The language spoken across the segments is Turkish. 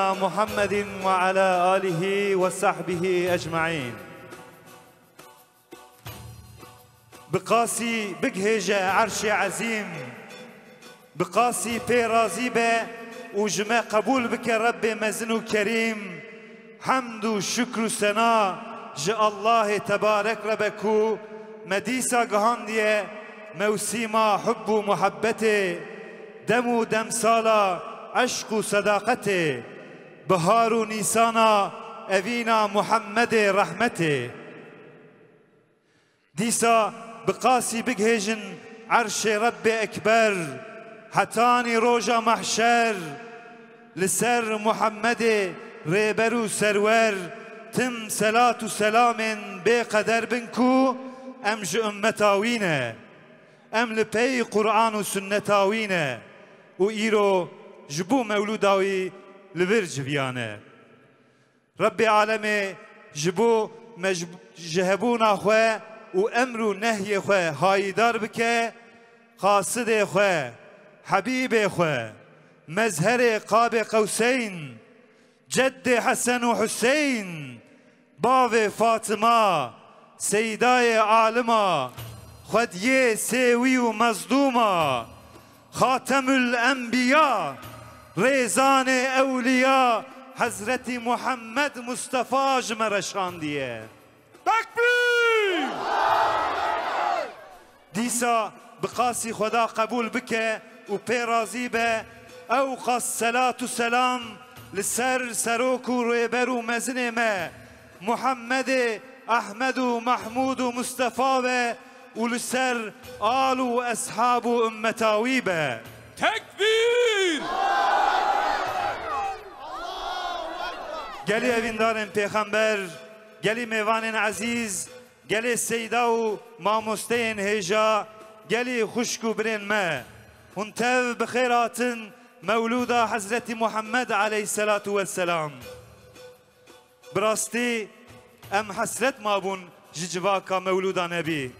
محمد وعلى آله وصحبه أجمعين. بقاسي بقهجة عرش عظيم بقاسي بيرازي به وجمع قبول بك رب مزن كريم حمد وشكر وسنا جاء الله تبارك ربكو مديسا قهاندية موسيما حب ومحبته دم ودم سالا عشق وصداقته بهار نيسانا نیسانا محمد رحمته. ديسا بقاسي بقاسی عرش رب أكبر حتاني روجا محشر لسر محمد ريبرو سرور تم سلاة سلام بقدر بنكو أم کو ئەم ji ئەممەتاوینە ئەم li پێی قورآان و سنەتاوینە لبرج بيانه رب عالمي جبو مجب جهبونا خواه وأمرو نهي خواه هايدار بك قاصد خواه حبيب خواه مزهر قاب قوسين جد حسن وحسين باب فاطمة سيداي عالمة خديه سيوي ومصدومة خاتم الأنبياء ریزان أولياء حضرت محمد مصطفی جمرشاندیه تکبیر دیسا بقاسی خدا قبول بکه و پیرازی به أو قص صلات و سلام لسر سروک و ریبر و مزن ما. محمد احمد و محمود و مصطفی و لسر آل و اصحاب به. Tekbir! گلی اویندارن پیغمبر گلی میوانن عزیز گلی سیدا و ماموستین هیجا گلی خشکو برین ما هنتو بخیراتن مولودا حضرت محمد علیه الصلاة والسلام. براستی ام حسرت مابون ججواکا مولودا نبی.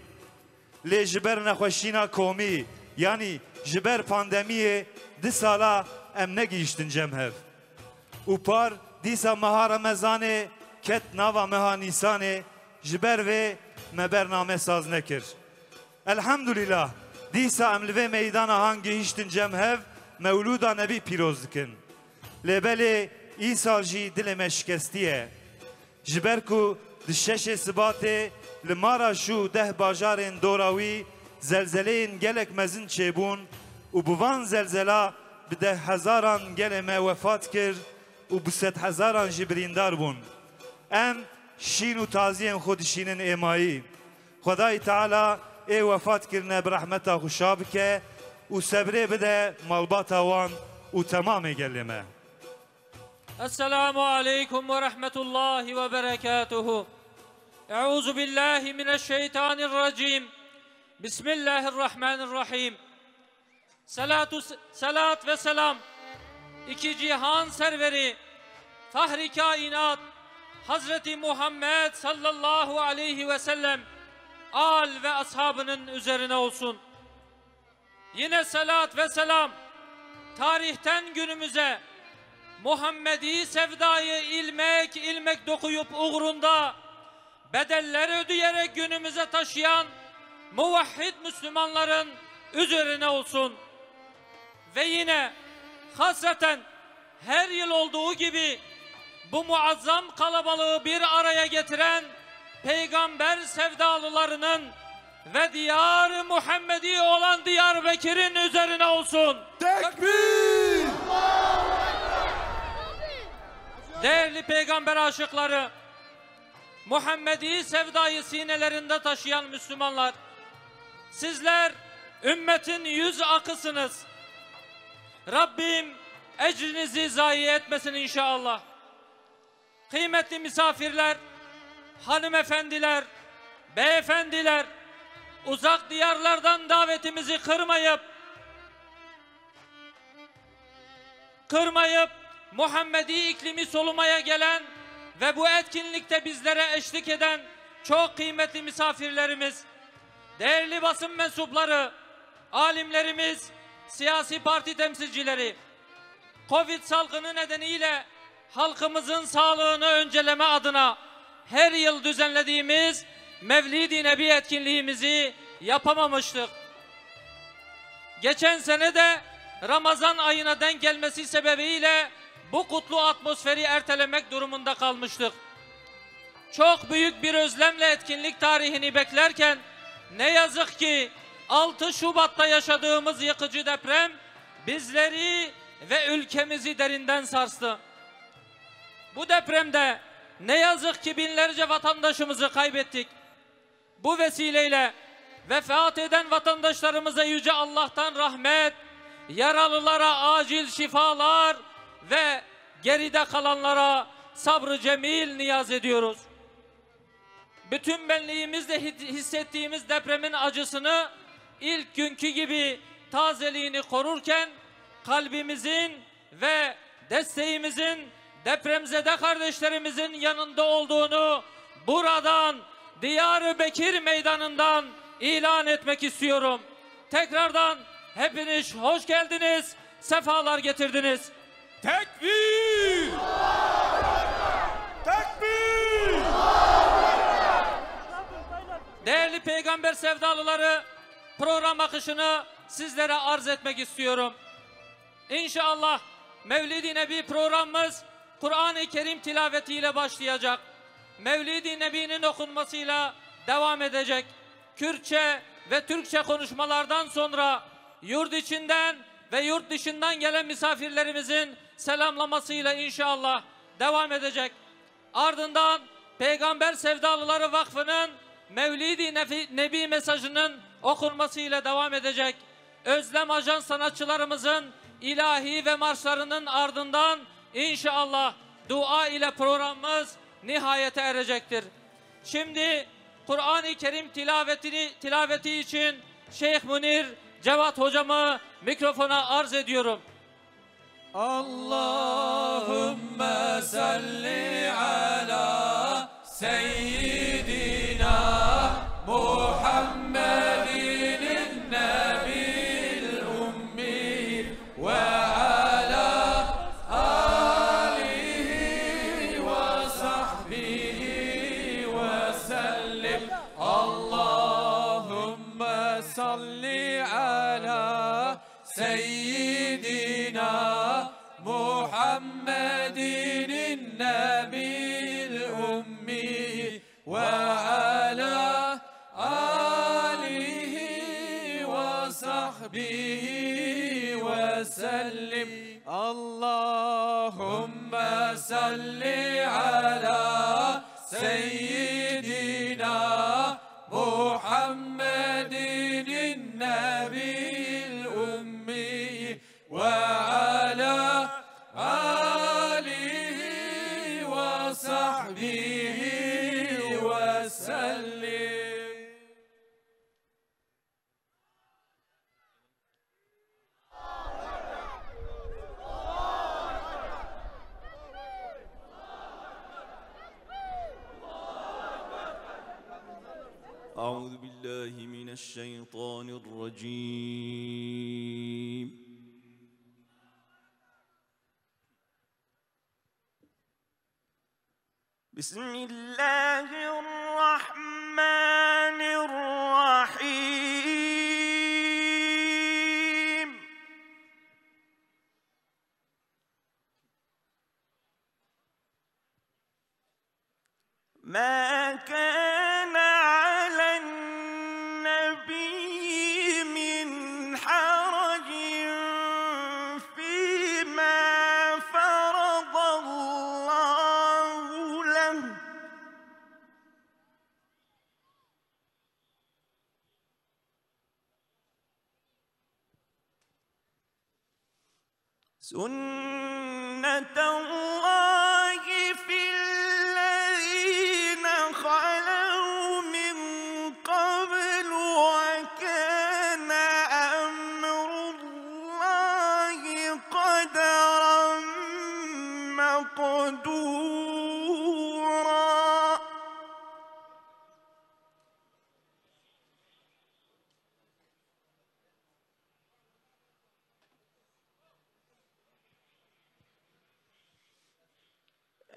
لی جبر نخوشینا کومی یعنی جبر پاندمیه دی سالا ام نگیشتن جمهر و پار دیسا مها رمزانه کت ناوا مها نیسانه جبر و me bername saz nekir. Elhamdülillah dîsa em li vê meydana hangî hiştin cemhev mevluda nebî pîroz dikin. Lêbelê îsal jî dilê me şikestiye. Ji ber ku di şeşê sibatê li mara şû deh bajarên dora wî zelzeleyên gelek mezin çêbûn û bi van zelzela bi deh hezaran gelê me wefat kir û bi sed hezaran jî birîndar bûn. Em şîn û taziyên xwe dişînin êmayî. Xwedayê Teala ê wefat kirine bi rehmeta xuşa bike û sebrê bide malbata wan û temamê gelê me. السلام عليكم ورحمة الله وبركاته أعوذ بالله من الشيطان الرجيم Bismillahirrahmanirrahim. Salatu, salat ve selam. İki cihan serveri, fahri kainat, Hazreti Muhammed sallallahu aleyhi ve sellem al ve ashabının üzerine olsun. Yine salat ve selam tarihten günümüze Muhammedi sevdayı ilmek ilmek dokuyup uğrunda bedeller ödeyerek günümüze taşıyan muvahhid Müslümanların üzerine olsun. Ve yine hasreten her yıl olduğu gibi bu muazzam kalabalığı bir araya getiren peygamber sevdalılarının ve diyar Muhammedi olan Diyarbakır'ın üzerine olsun. Tekbir! Değerli peygamber aşıkları, Muhammedi sevdayı sinelerinde taşıyan Müslümanlar, sizler ümmetin yüz akısınız. Rabbim ecrinizi zayi etmesin inşallah. Kıymetli misafirler, hanımefendiler, beyefendiler, uzak diyarlardan davetimizi kırmayıp, kırmayıp Muhammedi iklimi solumaya gelen ve bu etkinlikte bizlere eşlik eden çok kıymetli misafirlerimiz, değerli basın mensupları, alimlerimiz, siyasi parti temsilcileri, Covid salgını nedeniyle halkımızın sağlığını önceleme adına her yıl düzenlediğimiz Mevlid-i Nebi etkinliğimizi yapamamıştık. Geçen sene de Ramazan ayına denk gelmesi sebebiyle bu kutlu atmosferi ertelemek durumunda kalmıştık. Çok büyük bir özlemle etkinlik tarihini beklerken ne yazık ki 6 Şubat'ta yaşadığımız yıkıcı deprem bizleri ve ülkemizi derinden sarstı. Bu depremde ne yazık ki binlerce vatandaşımızı kaybettik. Bu vesileyle vefat eden vatandaşlarımıza yüce Allah'tan rahmet, yaralılara acil şifalar ve geride kalanlara sabrı cemil niyaz ediyoruz. Bütün benliğimizle hi- hissettiğimiz depremin acısını ilk günkü gibi tazeliğini korurken kalbimizin ve desteğimizin depremzede kardeşlerimizin yanında olduğunu buradan Diyar-ı Bekir meydanından ilan etmek istiyorum. Tekrardan hepiniz hoş geldiniz, sefalar getirdiniz. Tekbir! Tekbir! Değerli peygamber sevdalıları program akışını sizlere arz etmek istiyorum. İnşallah Mevlid-i Nebi programımız Kur'an-ı Kerim tilavetiyle başlayacak. Mevlid-i Nebi'nin okunmasıyla devam edecek. Kürtçe ve Türkçe konuşmalardan sonra yurt içinden ve yurt dışından gelen misafirlerimizin selamlamasıyla inşallah devam edecek. Ardından Peygamber Sevdalıları Vakfı'nın Mevlid-i Nebi mesajının okunmasıyla devam edecek. Özlem Ajans sanatçılarımızın ilahi ve marşlarının ardından inşallah dua ile programımız nihayete erecektir. Şimdi Kur'an-ı Kerim tilavetini tilaveti için Şeyh Munir Cevat hocamı mikrofona arz ediyorum. Allahümme salli ala seyyidina Muhammedin ve sellim Allahümme salli ala seyyidina Muhammedin nebil ummi الشيطان الرجيم. بسم الله الرحمن الرحيم. ما كان سنة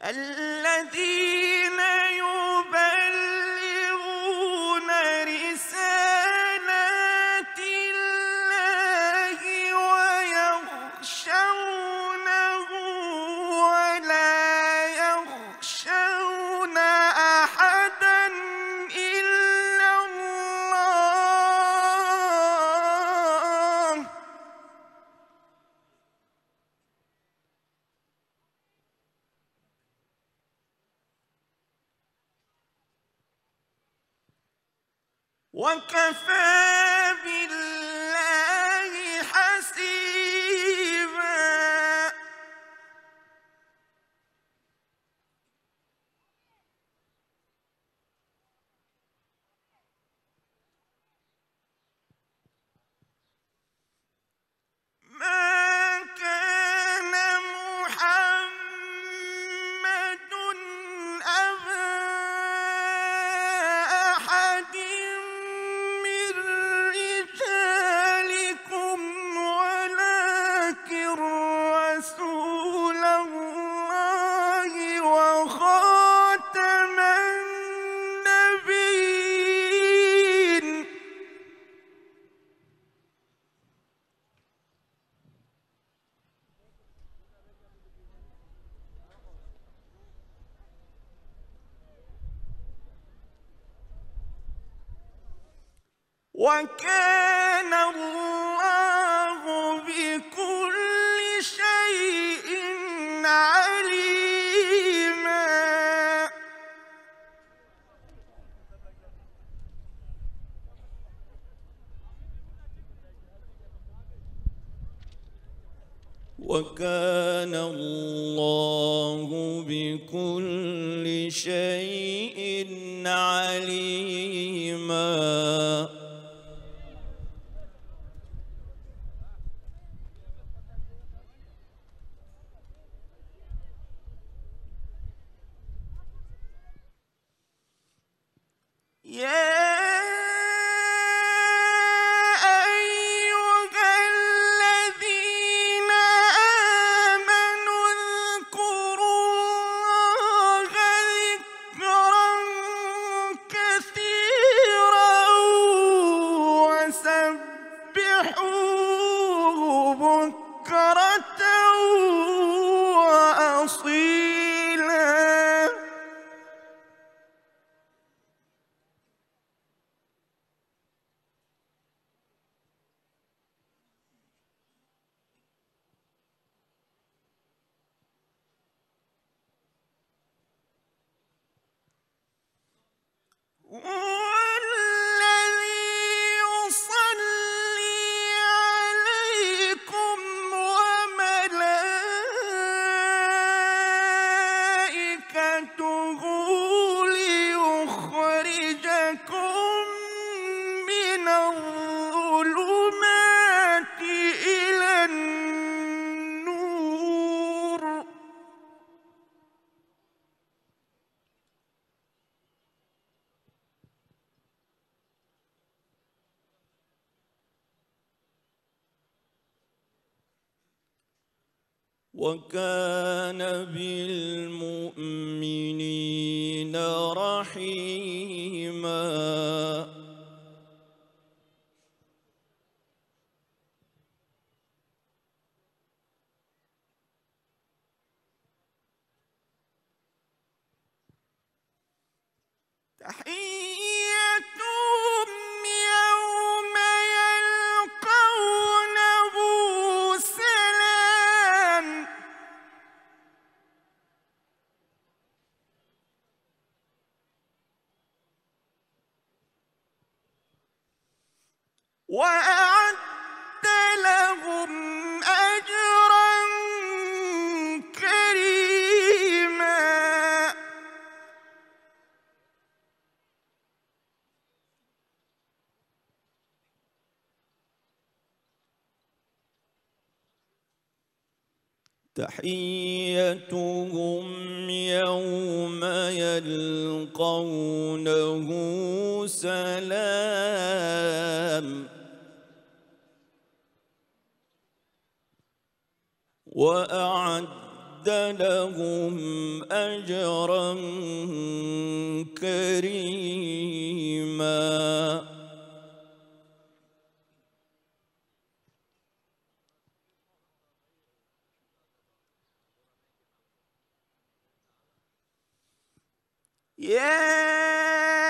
ألا تحيتهم يوم يلقونه سلام. وأعد لهم أجرا كريما. Yeah!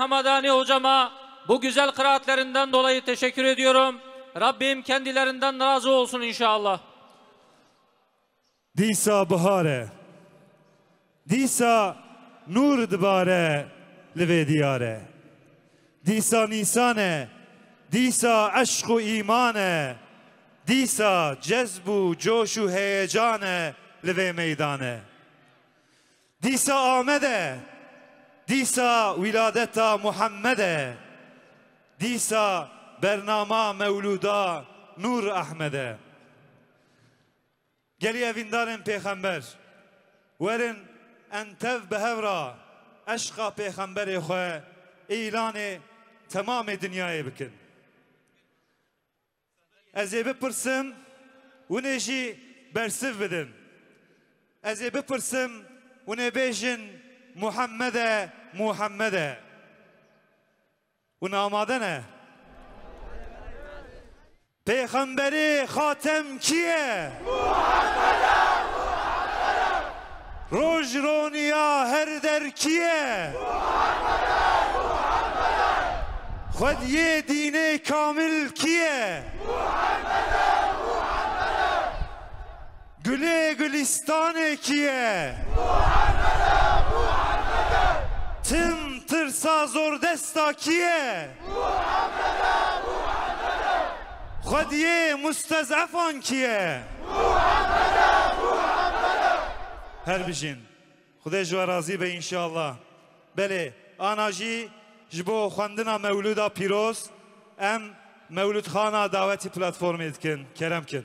Hamadani hocama bu güzel kıraatlerinden dolayı teşekkür ediyorum. Rabbim kendilerinden razı olsun inşallah. Disa bahare. Disa nur dibare live diyare. Disa nisane. Disa aşku imane. Disa cezbu coşu heyecane live meydane. Disa amede. دیسا ولادتا محمده دیسا برنامه مولودا نور احمده گلی اviندارن پیغمبر ورن انتو به هورا عشقا پیغمبر خواه اعلان تمام دنیای بکن از بپرسم و نجی برسف بدن از بپرسم و نبیجن Muhammed'e. Bu namade ne? Peygamberi hatem kiye? Muhammed'e! Roj roniya her der kiye? Muhammed'e! Muhammed'e! Xud ye dine kamil kiye? Muhammed'e! Muhammed'e! Güle Gülistan ekiye. Muhammed'e Muhammed. تم ترسا زور دستا کیه خود یه مستضعفان کیه هر بشین خدا جو راضی به انشاءالله بله آناجی جبو خواندنا مولودا پیروز ام مولود خانا دعوتی پلتفرم کن کرم کن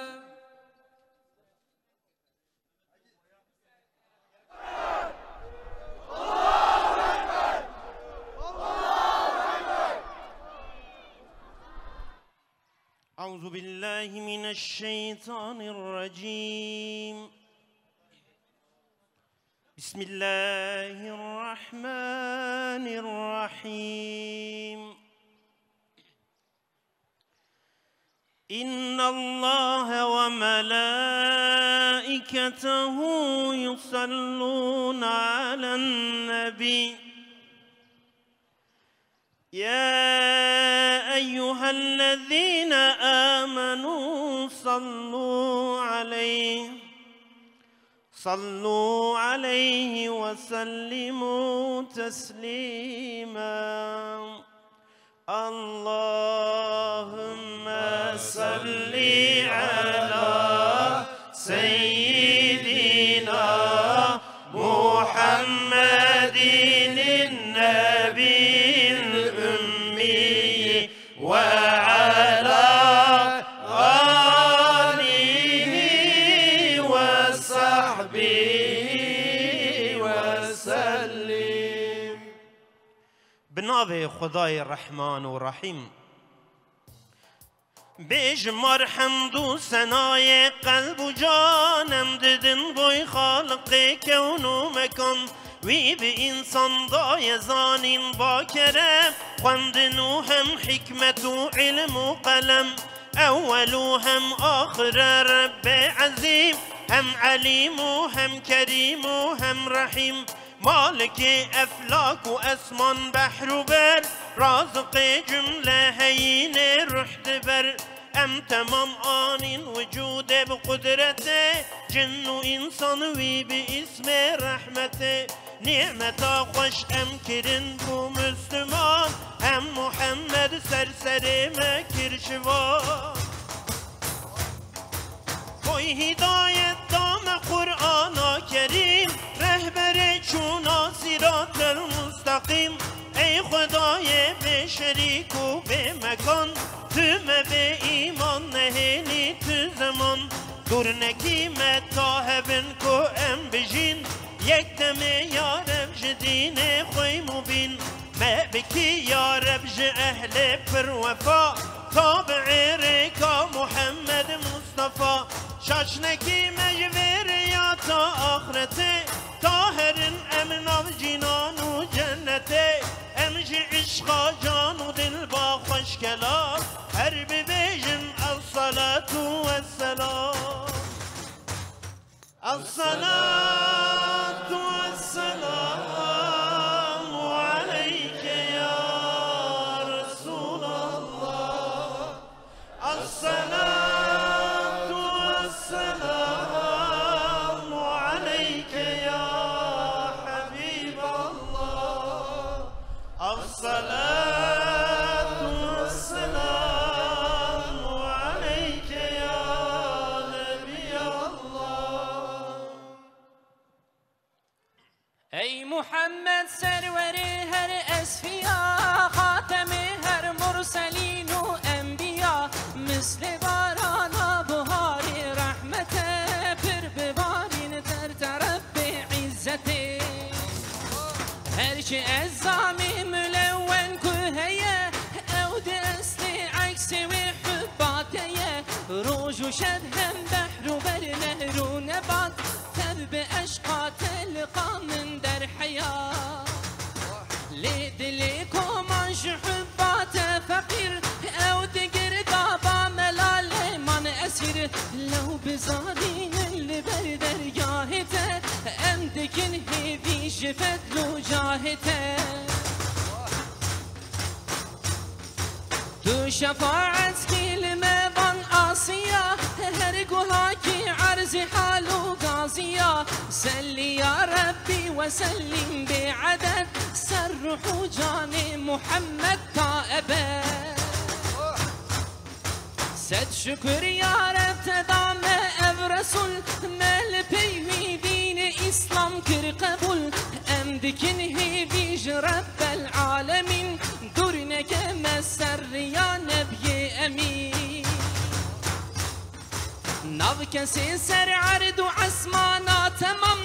أعوذ بالله من الشيطان الرجيم. بسم الله الرحمن الرحيم. إن الله وملائكته يصلون على النبي. يا أيها الذين آمنوا صلوا عليه صلوا عليه وسلموا تسليما. اللهم صل على سيدنا بنابه خدای رحمان و رحیم. بجمر حمد و سنای قلب و جانم ددن بوی خالق کون و مکان. وی به انسان دای زانین با کرم خوندن و هم حکمت و علم و قلم. اول و هم آخر رب عظیم هم علیم و هم کریم و هم رحیم. مالك أفلاك وأسمان بحر وبر. رازق جملة هين رحت بر أم تمام آن وجود بقدرته. جن وإنسان وي باسم رحمته. نعمة خوش أم كرن بو مسلمان. هم محمد سرسر مكر شوان Koy hidayet dame Kur'an'a kerim Rehbere çuna sirat-ı mustakim Ey Hudaya be şerik u be mekan Tüme be iman neheni tü zaman Dur ne kime tahebin ku em bijin Yek deme ya Rab ji dine khoy mubin Me biki ya Rab ji ehli pir vefa Tabi'i reka Muhammed Mustafa Şaşneki mecveriyata ahirete Taherin emin av cinanu cennete Emci işka canu dilba hoş kelam Her bir bejin el salatu ve selam الصلاة مثل باران بهار رحمت پر ببارین در طرف به عزت. هر ملون که هیه أو دست عکس و حباته روز بحر و بر نهر و نبات. تب من در حیات. لدلكم عن حبات فقير بفضله وجاهته تو شفاعت كلمة ظن قاصية هرق وهاكي عرز حالو قاضية سلي يا ربي وسلم بعدد سرح جان محمد تا سد شكر يا رب تدام أب رسول مال بيوي دين إسلام كر قبول. حمدك نهيبي رب العالمين؟ دورنا كما السر يا نبي أمين. نظكسي سر عرض وعسمانا تمام.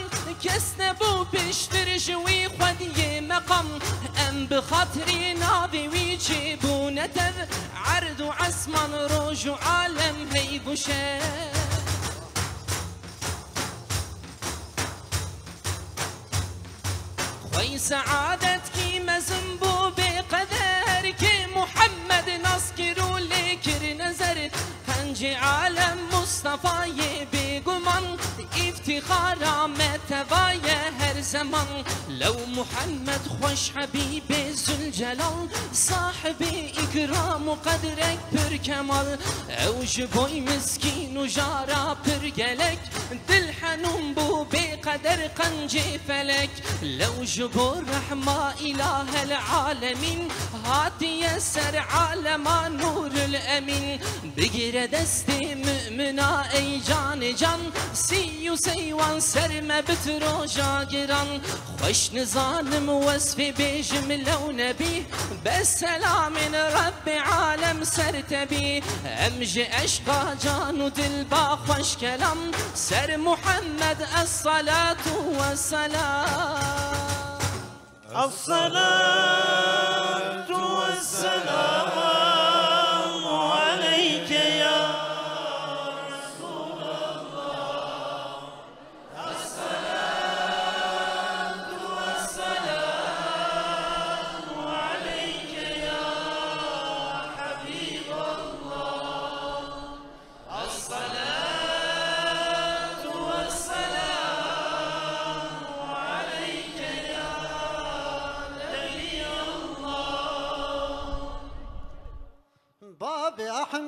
كسنا بو بشتر جوي خدي مقام. أم بخاطري ناضي ويجيبو تذ عرض وعسمان روج عالم هيبوشان سعادتك مزنبو بقدر كي محمد نسكر لكر نزر هنجي عالم مصطفى بقمان افتخار متواي هر زمان لو محمد خوش حبيب زلجلال صاحب اكرام وقدرك پر كمال او جبوي مسكين وجارا پر گلك دل حنون بو بقدر قنجي فلك لو جبور رحمة إله العالمين هاتي يسر عالم نور الأمين بقر دستي مؤمنا أي جان جان سیو سیوان سرمه بترو جاگران خوش نظانم وصفی بیجم لو نبی بسلام رب عالم سر تبی امج اشقا جان و دل با خوش کلم سر محمد الصلاة والسلام الصلاة والسلام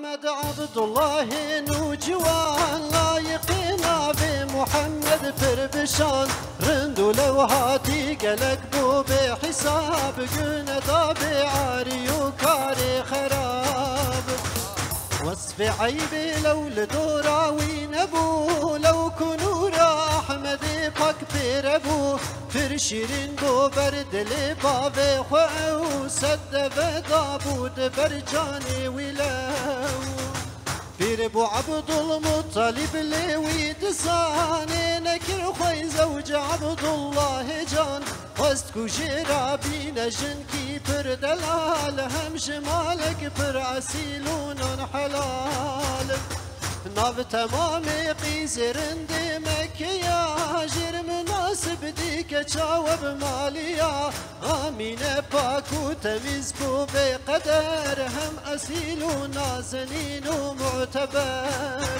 احمد عبد الله نوجوان لايقنا بمحمد فربشان. رندو لو هاتي قلق بو بحساب قلنا دابي عاري وكاري خراب. وصف عيبي لو لدورا وين لو كنورا احمد پاک بير ابو فرشيرين بو برد دل باوه خو أو صد به پیر بو عبد المطلب لوي دساني نكر خوي زوج عبد الله جان. وست كوجرا بين جنكي پر دلال. هم جمالك پر عسيلون حلال. ناو تمام قیزرند مکیا جر مناسب دی که چاوب مالیا. آمین پاک و تمیز بو به قدر هم اصیل و نازنین و معتبر.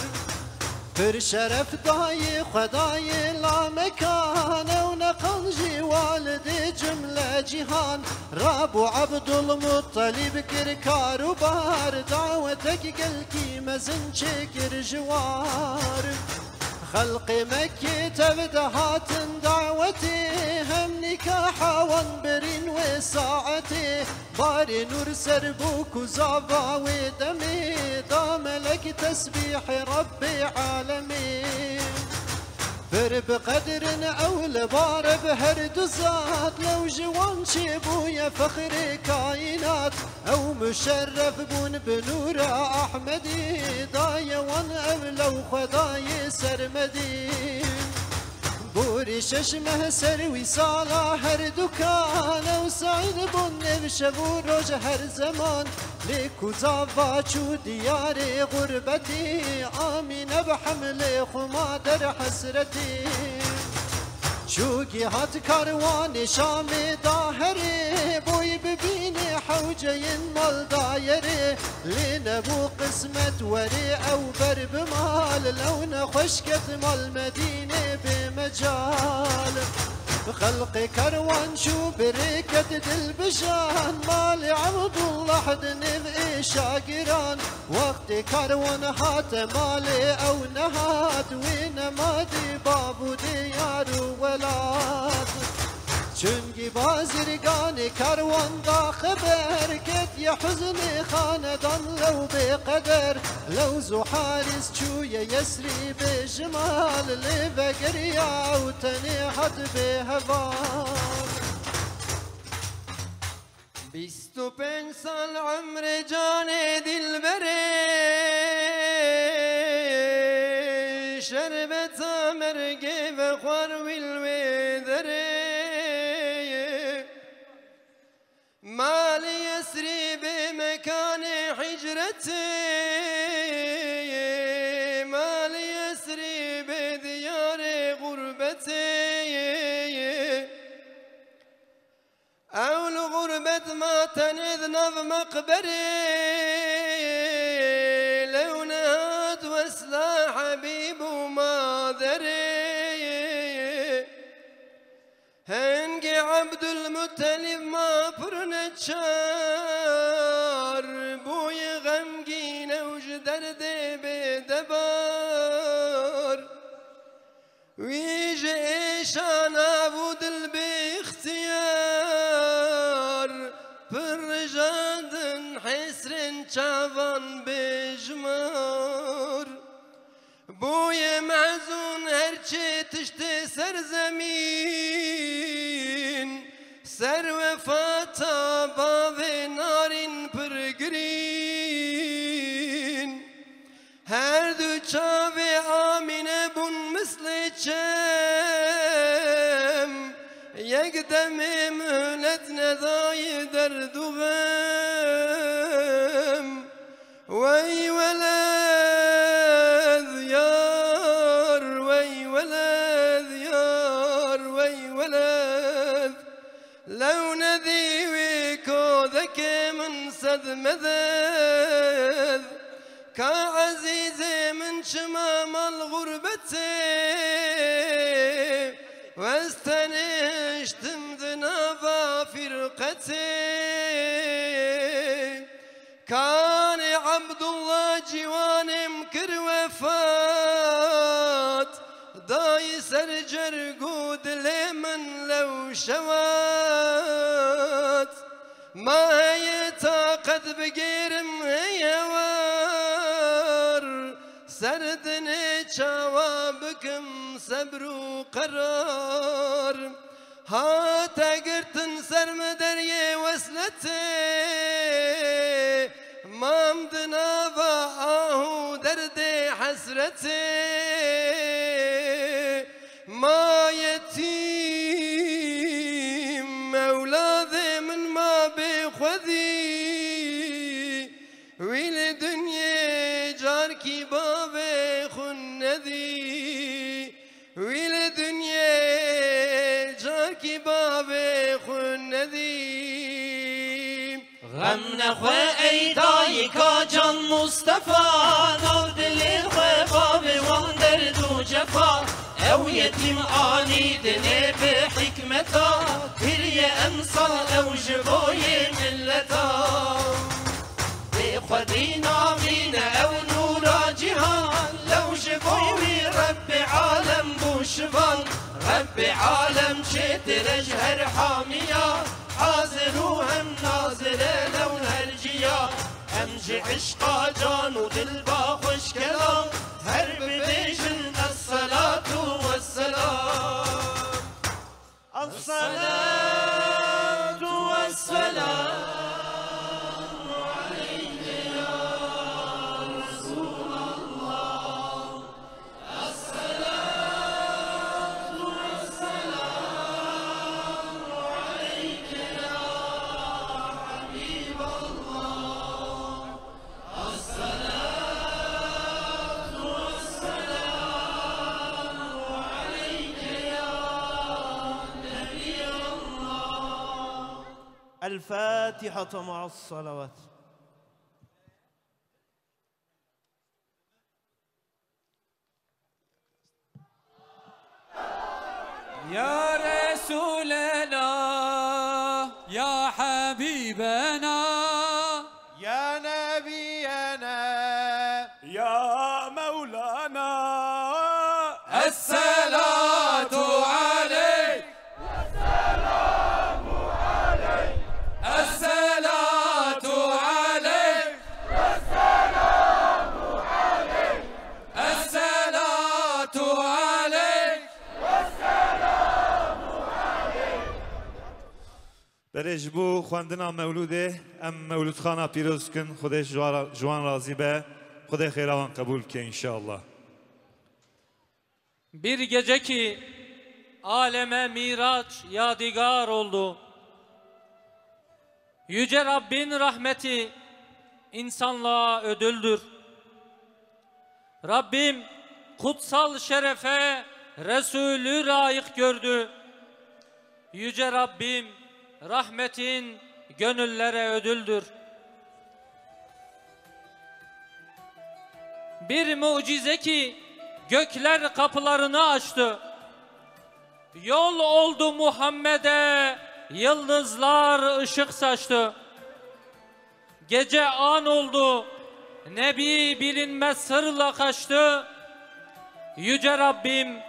پر شرف دای خدای لامکان و نقل جی والد جمله جهان. راب و عبد المطلب کر و بار دعوتک گل کی مزن چکر جوار. خلق مكة تبدهات دعوتي هم نكاح وانبرين وساعتي. باري نور سربوك وزعبا ودمي دام لك تسبيح ربي عالمين بر بقدر اول بار بهر دزات لو جوان شبو يا فخر كائنات أو مشرف بون بنور احمدي دايا وان اولو خداي سرمدي بوری ششمه سروی سالا هر دکان و ساین بون نوشه و روژ هر زمان. لیکو زاوا چو دیار غربتی آمین بحمل خما در حسرتی. چوگی هات کاروان شام داهری بوی ببین حوجه مال دایره لنبو قسمت وری أو بر بمال لون خشکت مال مدینه بمجال. خلق كروان شو بركة البشان مالي عبد الله حدن شاقران وقت كروان هات مالي أو نهات. وين مادي بابو ديار ولاد. چونگی بازرگان کروان دا خبر کت یا حزن خاندان لو بقدر لو زو حارس چوی یسری بجمال لی بگریا و تنیحت بهوان بیست و پنج سال عمر جان دلبره. إذ نظ مقبري لو نهات وسلا حبيب وما ذري هنقي عبد المتلف ما فرنت شاب سرزمین سر وفاتا باو نارین پرگرین هر دو چاوی آمینه بون مثل چم یک دم مهلت ندای درد و غم من صد مدد كعزيز من شمام الغربة. واستنشتم ذنابا فرقتي كان عبد الله جوان مكر وفات. داي سرجر قود لمن لو شوات. ما هي طاقت بقيرم هي وار سردني شوابكم صبر وقرار هات قرتن سرم دري وصلتي مامدنا آهو دردي حسرتي ما نخواه ای دایی کا جان مصطفى نار دل خواه باب وان درد و جفا أو یتیم آنی دنه به حکمتا هری امثال أو جبوی ملتا به خودی نامین أو نورا جهان لو جبوی رب عالم بوشبان رب عالم چه درجهر حامیا حاضر وهم ناظر لون هالجيا. همجي عشقا جان ودلبا خوش كلام. هر بديجن الصلاة والسلام. الصلاة الفاتحة مع الصلوات. يا رسولنا يا حبيبنا. Serêj bû xwendina mewlûdê em mewlûdxana pîroz kin Xwedê ji razî be Xwedê xêra wan qebûl ke inşallah. Bir gece ki aleme miraç yadigar oldu. Yüce Rabbin rahmeti insanlığa ödüldür. Rabbim kutsal şerefe Resulü layık gördü. Yüce Rabbim rahmetin gönüllere ödüldür. Bir mucize ki gökler kapılarını açtı. Yol oldu Muhammed'e, yıldızlar ışık saçtı. Gece an oldu, Nebi bilinmez sırla kaçtı. Yüce Rabbim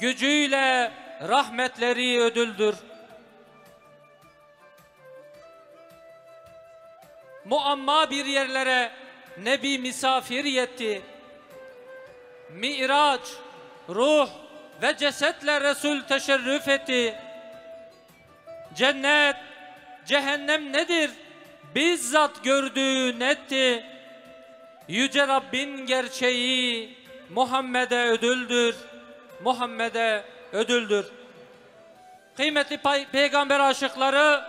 gücüyle rahmetleri ödüldür. Muamma bir yerlere Nebi misafir yetti. Miraç, ruh ve cesetle Resul teşerrüf etti. Cennet, cehennem nedir? Bizzat gördüğü netti. Yüce Rabbin gerçeği Muhammed'e ödüldür. Muhammed'e ödüldür. Kıymetli pay- peygamber aşıkları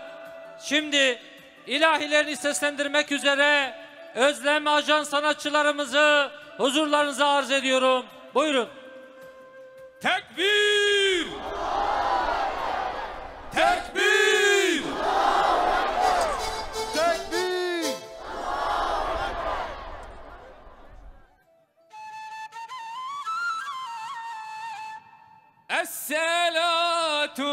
şimdi ilahilerini seslendirmek üzere Özlem Ajan sanatçılarımızı huzurlarınıza arz ediyorum. Buyurun. Tekbir! Tekbir! Tekbir! Esselatu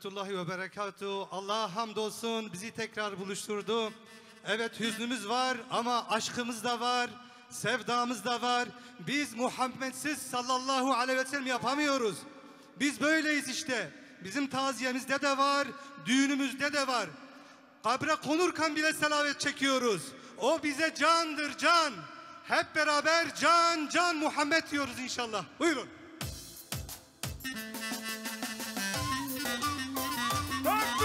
rahmetullahi ve berekatuhu. Allah'a hamdolsun bizi tekrar buluşturdu. Evet hüznümüz var ama aşkımız da var, sevdamız da var. Biz Muhammedsiz sallallahu aleyhi ve sellem yapamıyoruz. Biz böyleyiz işte. Bizim taziyemizde de var, düğünümüzde de var. Kabre konurken bile selavet çekiyoruz. O bize candır can. Hep beraber can can Muhammed diyoruz inşallah. Buyurun. Turn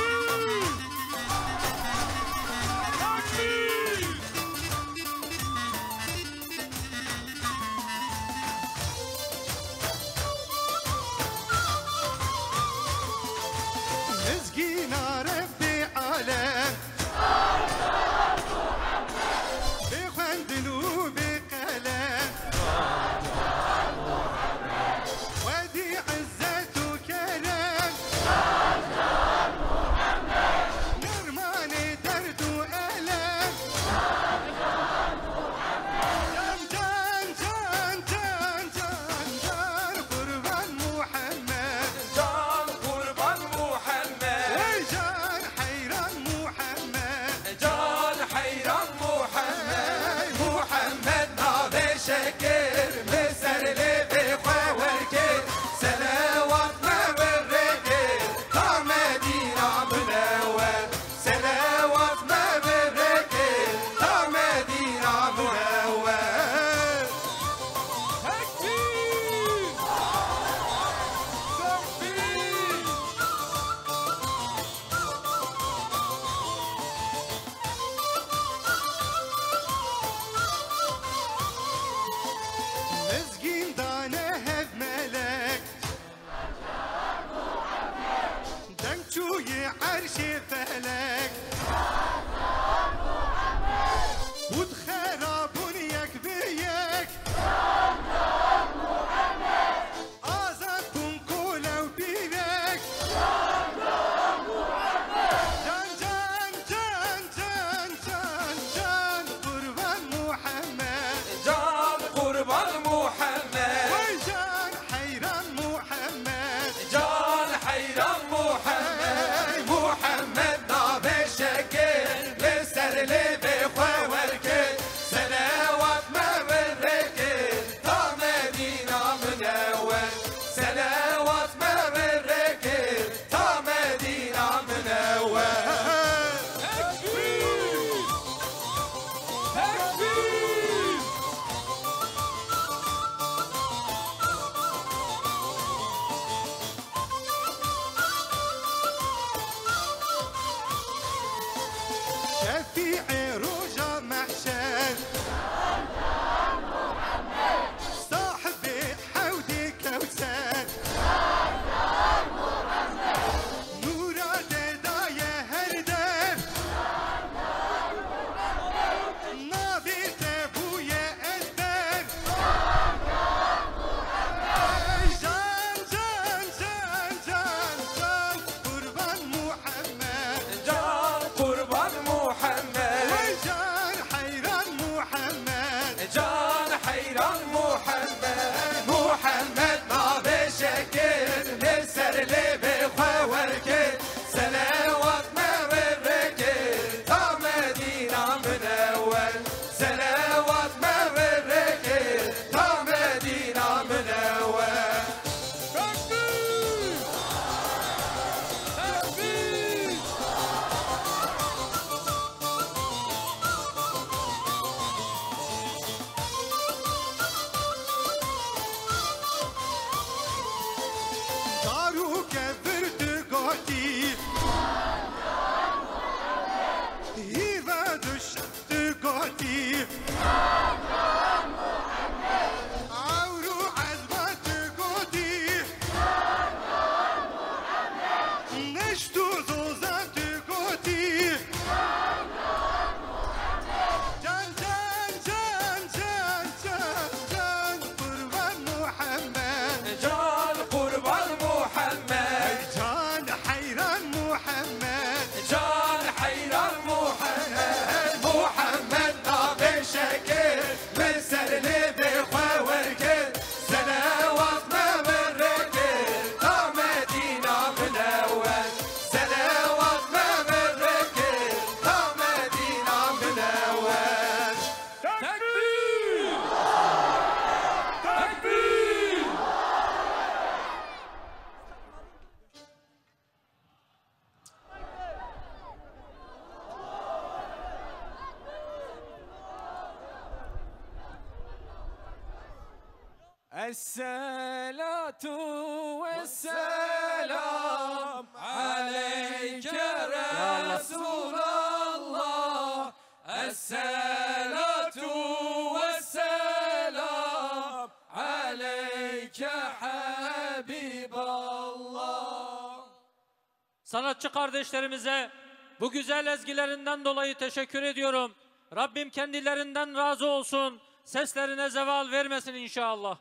kardeşlerimize bu güzel ezgilerinden dolayı teşekkür ediyorum. Rabbim kendilerinden razı olsun. Seslerine zeval vermesin inşallah.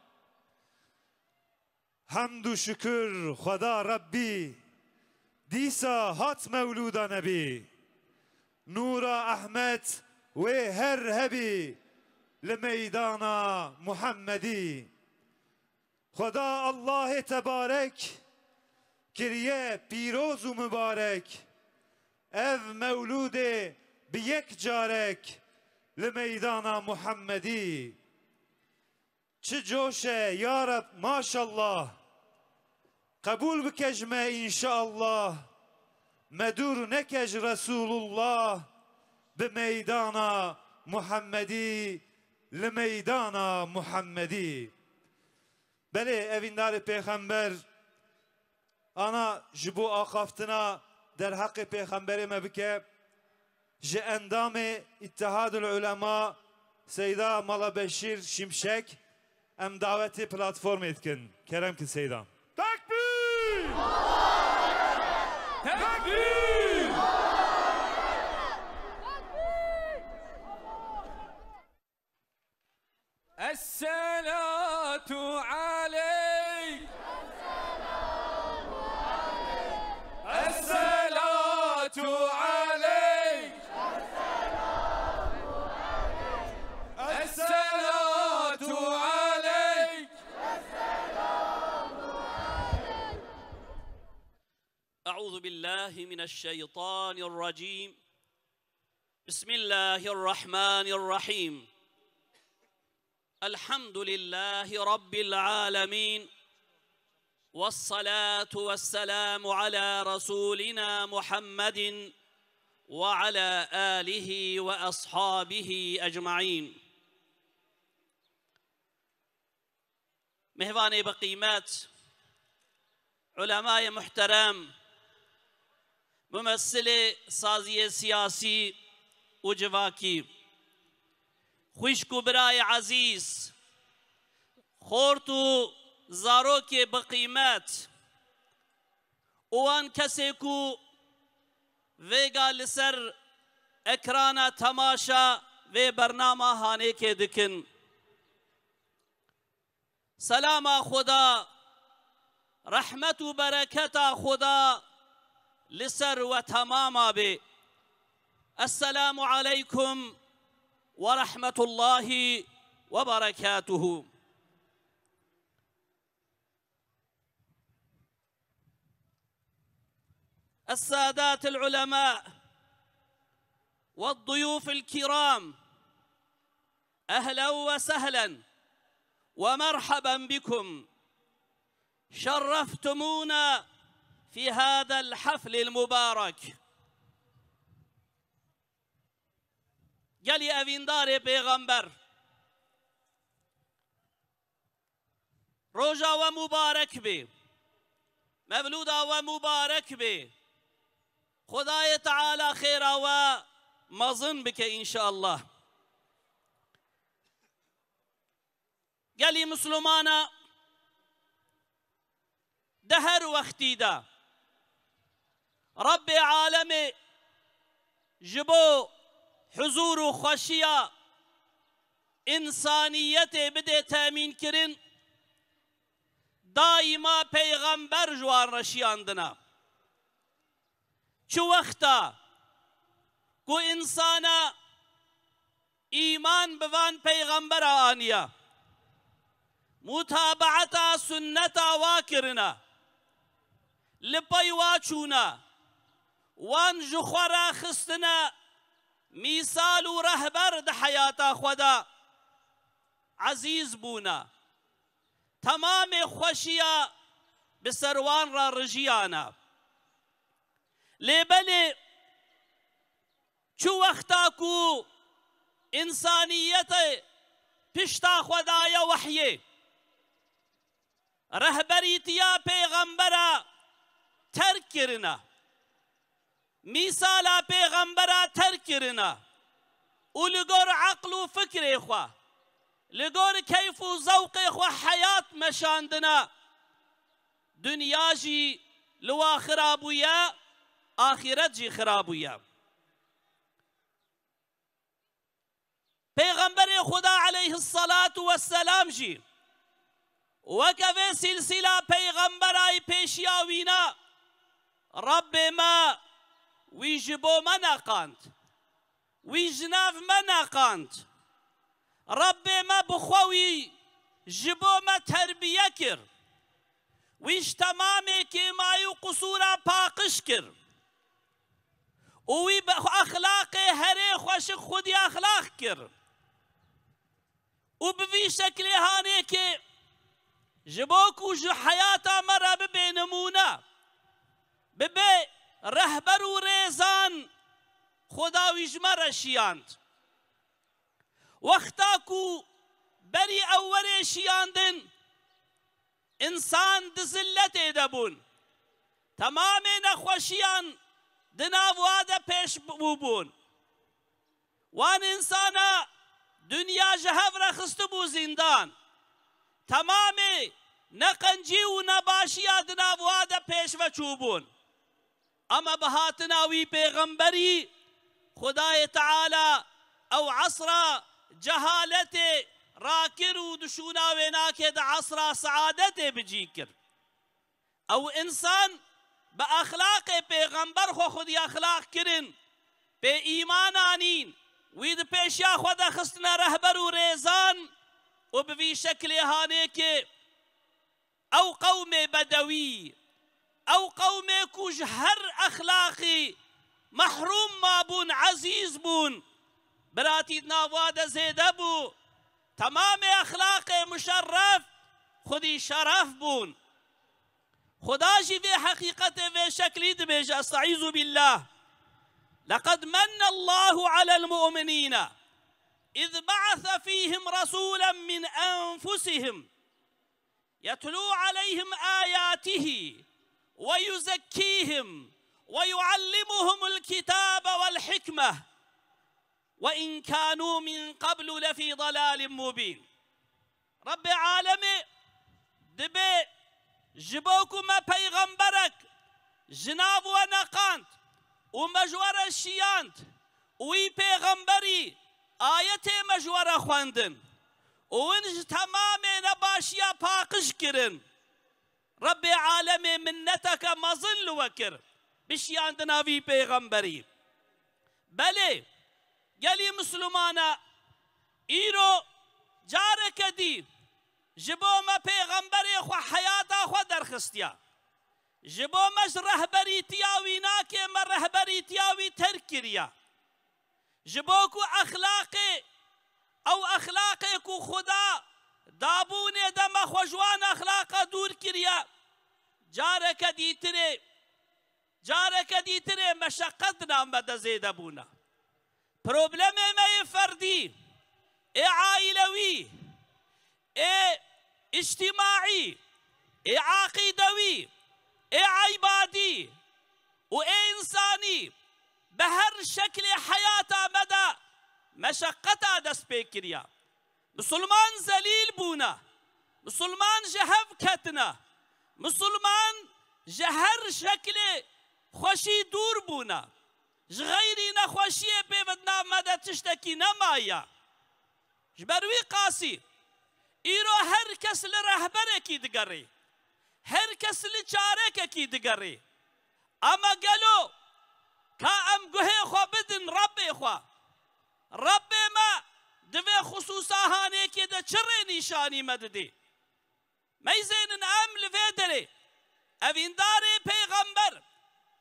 Hamdü şükür Xuda Rabbi Dîsa hat mevluda nebi Nura Ahmet ve her hebi Li meydana Muhammedi Xuda Allah tebarek Kiriye pîroz û mübarek Ev mevlude bi yek carek Li meydana Muhammedi چه جوشه یا رب ماشالله قبول بکجمه انشاءالله مدور نکج رسول الله به میدان محمدی لمیدان محمدی بله evindar پیغمبر ana ji bu akaftına der hakkı peygamberime bike ji endamı İttihadül Ulema Seyda Malabeşir Şimşek em daveti platform etkin. Kerem ki Seyda. Takbir! Takbir! الصلاة بالله من الشيطان الرجيم. بسم الله الرحمن الرحيم. الحمد لله رب العالمين. والصلاة والسلام على رسولنا محمد وعلى آله وأصحابه أجمعين. مهواني بقيمات علماء محترم ممثل سازی سیاسی اجواکی خوشک و برای عزیز خورت و زاروک بقیمت اوان کسی کو ویگا لسر اکرانا تماشا و برنامه هانه که دکن سلام خدا رحمت و برکت خدا لسر وتماما به. السلام عليكم ورحمة الله وبركاته. السادات العلماء والضيوف الكرام أهلا وسهلا ومرحبا بكم. شرفتمونا في هذا الحفل المبارك. گلی اویندار پیغمبر روژا و مبارک بی مولودا و مبارک بی خدای تعالی خیرا و مزن بکه انشاءالله گلی مسلمانا دهر وقتی ده رب عالم جبو حضور و خوشیا انسانیت بده تامین دائما پیغمبر جوان رشیاندنا چو وقتا کو انسانا ایمان بوان پیغمبر آنیا. متابعتا سنتا واکرنا. لپی واچونا. وان جخورا خستنا میسال و رهبر د حیاتا خدا. عزیز بونا تمام خوشیا به سروان را رجیانا. لیبل چو وقتا کو پشتا خدای وحیه. رهبەریتیا پێغەمبەرە تەرکردە ميسالا پیغمبرا تر کرنا و لگور عقل و فکر خوا. لگور کیف و ذوق خوا حیات مشاندنا. دنیا جی لوا خرابویا آخرت جی خرابویا. پیغمبر خدا علیه الصلاة والسلام جی وكفي سلسلة پیغمبرای پیشیاوینا رب ما وی ji بۆ مە نەقاند وی ژناف مە نەقاند ڕەبێ مە بخۆوی ji بۆ مە تربیە کرد ویش تەمامێکێ مای و قوسورە پاقش کرد وی بە ئەخلاقێ هەرێ خۆشک خودی ئەخلاق کرد و بڤی شەکلێ هانێکێ ji bo ku ji heyata me re bibe nimûne bibe ڕەهبەر و ڕێزان خۆداویژمە ڕەشیاند وەختاک و بەری ئەوەرێشیاندن ئینسان دزلەتێ دەبوون. تەمامێ نەخۆشیان دناوادە پێش بوو بوون. وان ئینسانە دنیاژە هەورە خستە بوو زیندان. تەمامێ نەقەنجی و نەباشیە دناوادە پێشوە چوو بوون. ئەمە بەهاتناوی پێغەمبەری خدای تعالە ئەو عسرە جەهالەتێ ڕاکرد و دشوناوێ ناکێت عسرا سعادەتێ بجی کرد ئەو ئینسان بە ئەخلاقێ پێغەمبەر خۆ خودی ئەخلاق کردن پێ ئیمانانین وی د پێشیا خۆ دەخستنە ڕەهبەر و ڕێزان قوم بدوي أو قوم كوج هر أخلاقي محروم ما بون عزيز بون. براتي ناواد زيدبو تمام أخلاقي مشرف خدي شرف بون. خداشي في حقيقته في شكلي دبيج أستعيذ بالله. لقد من الله على المؤمنين إذ بعث فيهم رسولا من أنفسهم يتلو عليهم آياته ويزكيهم ويعلمهم الكتاب والحكمة. وإن كانوا من قبل لفي ضلال مبين. رب عالمي دبي جبوكما بيغمبرك جناب ونقانت ومجور الشيانت وي بيغمبري ئاەتێ مەژوەرە خوێندن ونج تەمامێ نەباشیە پاقش کردن رب ما ظل وكر. وکر بشیان دناوی بيغمبري بلي يلي مسلمانا ايرو جارك دي جبو ما بيغمبري خو حياتا خو درخستيا جبو مش رهبري تياوي ناكي ما رهبري تياوي تركريا جبوكو اخلاقي أو اخلاقي كو خدا دابوني دم خوجوان اخلاق دور كريا جارك جارەکە جارك جارەکە دیترێ مەشەقەت نام أبونا بروبلم ما يفردي اي عائلوي اي اجتماعي اي عقيدوي اي عبادي و اي انساني بهر شكل حياته مدى مەدا دس دەست مسلمان زليل بونا مسلمان ژە هەف مسلمان جه هر شکل خوشی دور بونا. غیری نخوشی پیوند نامده تشتکی نمایا. جبروی قاسی ایرو هر کس لرهبره کی دگری. هر کس لچاره کی دگری. اما گلو که ام گوه خوا بدن رب خوا رب ما دوی خصوصا هانه که ده چره نشانی مددی. ميزين أم فيدري أبين داري بيغمبر.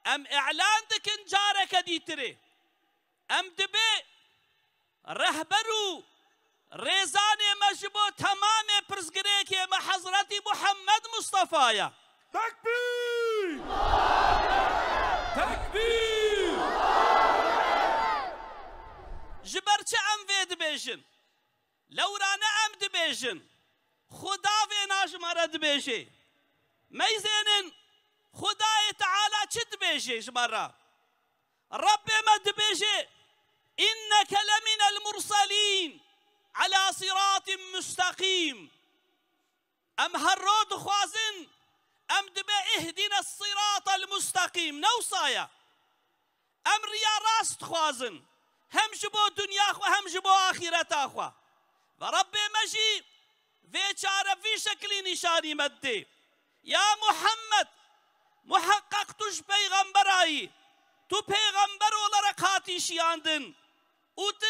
أم إعلان دكن جارك ديتري. أم دبي. رهبرو. ريزاني مجبو تمام برزقريكي ما حضرتي محمد مصطفى تكبير! تكبير! جبرت أم فيد بيجن لو رانا أم دبيجن. خدا وێناژ مەرە دبێژێ مەیزێنن خدای تەعالا چ دبێژێ ژمەڕە ڕەبێمە دبێژێ إنك لمن المرسلين على صراط مستقيم أم هرود خوازن أم دب اهدنا الصراط المستقيم نوصايا أم ريا راست خوازن هم جبو دنيا خو هم جبو آخرة خو ورب مجيب وێچارە في شەکلی نشاني مدي. يا محمد محقق توش پەیغەمبەرایی تو پێغەمبەر وڵەرە قاتیشیاندن وتە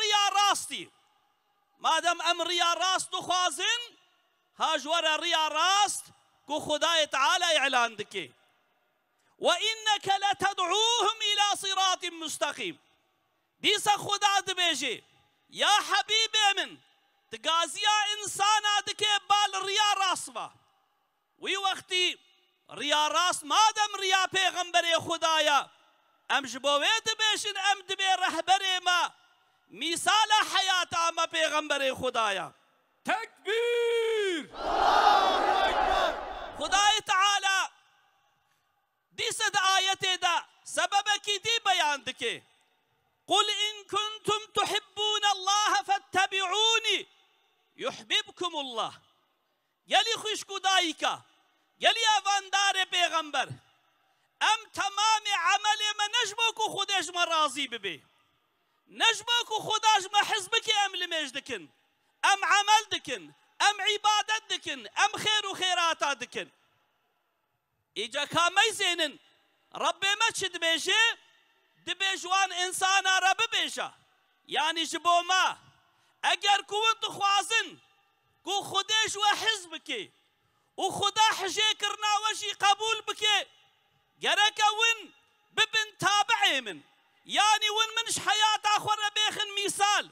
ريا راستي. ڕاستی ام ريا ڕیا ڕاست دخوازن هاجور ريا راست كو خدای تعالى اعلان دكي وإنك لتدعوهم إلى صراط مستقيم. ديس خدا دبيجي. يا حبيبي من تقازيا إنسانا دكي بال ريا راسفا وي وقتي ريا راس ما دم ريا پیغمبر خدايا. ام جبوه دبيشن ام دبي رهبر ما. مثال حياة ما پیغمبر خدايا. تكبير! خداي تعالى. دي صد آية دا. سببك دي بيان دكي. قل إن كنتم تحبون الله فاتبعوني. yuhbibkumullah. Yeli hoşgudayika. Yeli avandare peygamber. Em tamami ameli me nejbo ku xudeş me razı bibi. Nejbo ku xudaş me hizbi ki emli mecdikin. Em amel dikin. Em ibadet dikin. Em khairu khairata dikin. İca kamey zeynin. Rabbime çi dibeşi? İnsana Rabbi beşa. Yani jiboma. اگر کوون تو خوازن کو خودش و حزب بکێ و خدا حژێکردناوەشی قبول بکێ گەرەکە ون ببن تابع من. یعنی ون منش حیات خۆرە بیخن میسال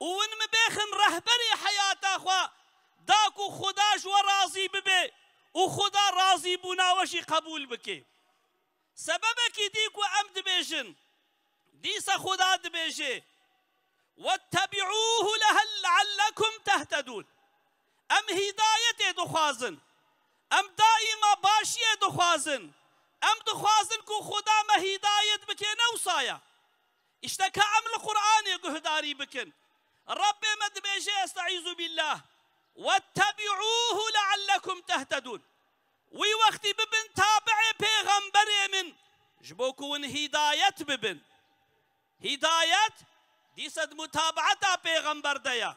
و ون مبیخن رهبری حیات خوا دا کو خداش وە راضی ببی و خدا راضی ڕازی بووناوەشی قبول بکێ سەبەبەکی دیک و ئەم بیشن دیس خدا دبیشه واتبعوه لعلكم تهتدون. أم هداية دخوازن؟ أم دائما باشية دخوازن؟ أم دخوازن كو خدا ما هداية بكين أوصايا اشتكى أم القرآن يقهداري بكن. رب مد بيجي استعيذ بالله. واتبعوه لعلكم تهتدون. وي وقتي ببن تابعي پیغمبر من. جبوكون هداية ببن. هداية دي صد متابعتا پیغمبر ديا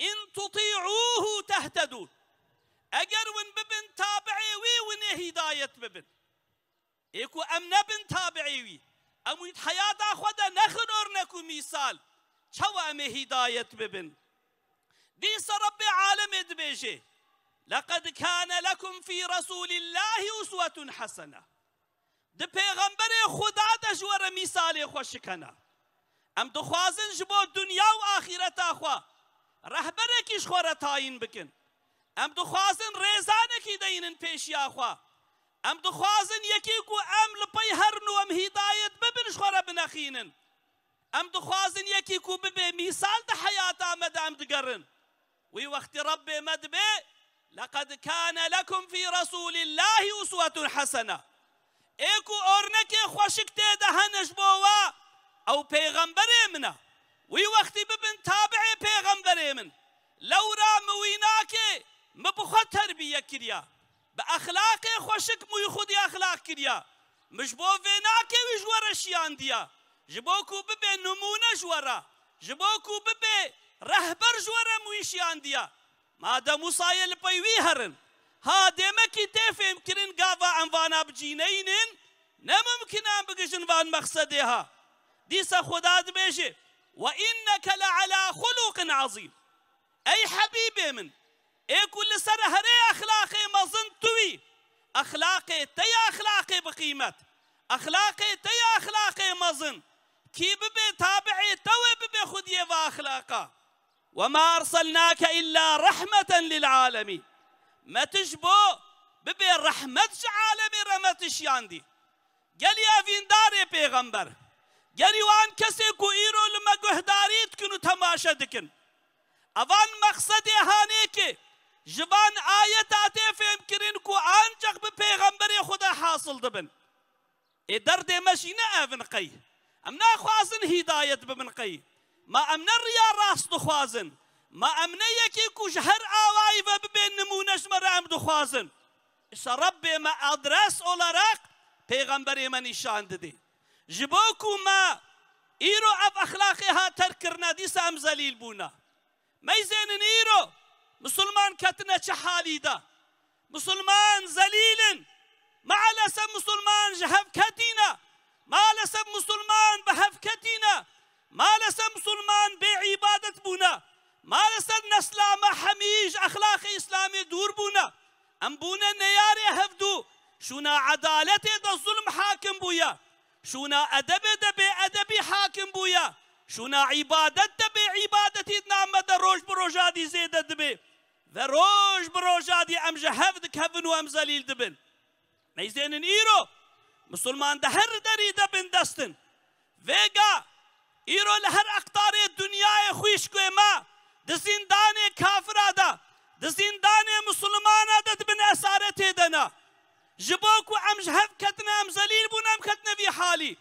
إن تطيعوه تهتدون أجر ون ببن تابعي وي ون هداية ببن. إيكو أم نبن تابعي وي أم حياة أخوة نخنور نكو مثال شو أم هداية ببن. ديس رب عالم دبيجي لقد كان لكم في رسول الله أسوة حسنة. د پیغمبر خدا د جوړ مثال خوش ام دخوازن ji بۆ دنیا و آخرت آخوا. ئاخیرەتاخوا ڕەحبەرێکیش خورا تاین بکن. ئەم دخوازن ڕێزانێکی دەینن پێشیاخوا ئەم دخوازن یکی کو ام لپەی هەرن و ام هدایت ببن خۆرە بنەخینن ئەم دخوازن یکی کو ببێ میسال دە حیات آمد ام دگرن. وی وەختی رب مد بی لقد كان لكم في رسول الله أسوة حسنة. إيكو أورنكي خوشك تي دهنش بووا. أو پیغمبر امنا. وی وقتی ببن تابع پیغمبر امن. لو را مویناکه مبخوا تربیه کریا. با اخلاق خوشک موی خودی اخلاق کریا. مجبو ویناکه وی شیان دیا. جبو کو ببه نمونه جورا جبو کو ببه رهبر جورا مویشیان دیا. ماده مسایل پیوی هرن. ها دمکی تفهم کرن گاوا انوانا بجینینن نممکنان بگشن وان مقصده ها. دیسا خدا دبیشه وإنك لعلى خلق عظيم. أي حبيبي من. أي كل سنة هري أخلاقي مظن توي أخلاقي تي أخلاقي بقيمة أخلاقي تي أخلاقي مظن كي ببي تابعي توي ببي خدي وأخلاقه وما أرسلناك إلا رحمة للعالمين. ما تجبو ببي رحمة عالمي رمتش ياندي. قال يا فين داري بيغمبر. گەری وان کەسێک و لما لمە گوهداریت تماشا و اوان مقصد ئەوان مەقسەدێ جبان ژبان ئاە تاتێ فێمکردن و ئانجەق بە پێغەمبەرێ خوددا حاصل دەبن ئێ دەردێ مەشی نەئڤن قەی ئەم ناخوازن هیدایەت ببن قەی ما ئەمنە ڕیا راست خوازن. ما ئەمنە یەکی کوژ هەر نمونش بە ببێن خوازن. مەرام رب ما آدرس ئادرس پیغمبر پێغەمبەرێمە نیشان ددی جبوكو ما ئیرۆ ئەف ئەخلاقی هاتەرکردە دیسە ئەم زەلیل بوونا مەیزێنن إيرو مسلمان كتنا شحالي دا. مسلمان زليل ما على سب مسلمان جهف كتنا ما على سب مسلمان بهف كتنا ما على سب مسلمان بعبادة بونا. ما على سب نسلا ما حميج أخلاق ئیسلامی دور بونا. أم بونا نەیارێ هەفتوو شونا عەدالەتێ دا زولم حاكم بويا. شونا أدب دب أدبي حاكم بويا. شونا عبادة دب عبادتي نام مدى روش بروجادي زيد دب ذا روج بروجادي أمج هفدك كفن وأم زليل دبن. نيزين إيرو. مسلمان دهر دري دبن دستن. فيغا إيرو لهر أقطار الدنيا خويش كوما دزندان كافر هذا دزندان مسلمان هذا دبن أسارته دنا جبوك وعم جهف كتنا ام زليل بونا ام كتنا في حالي.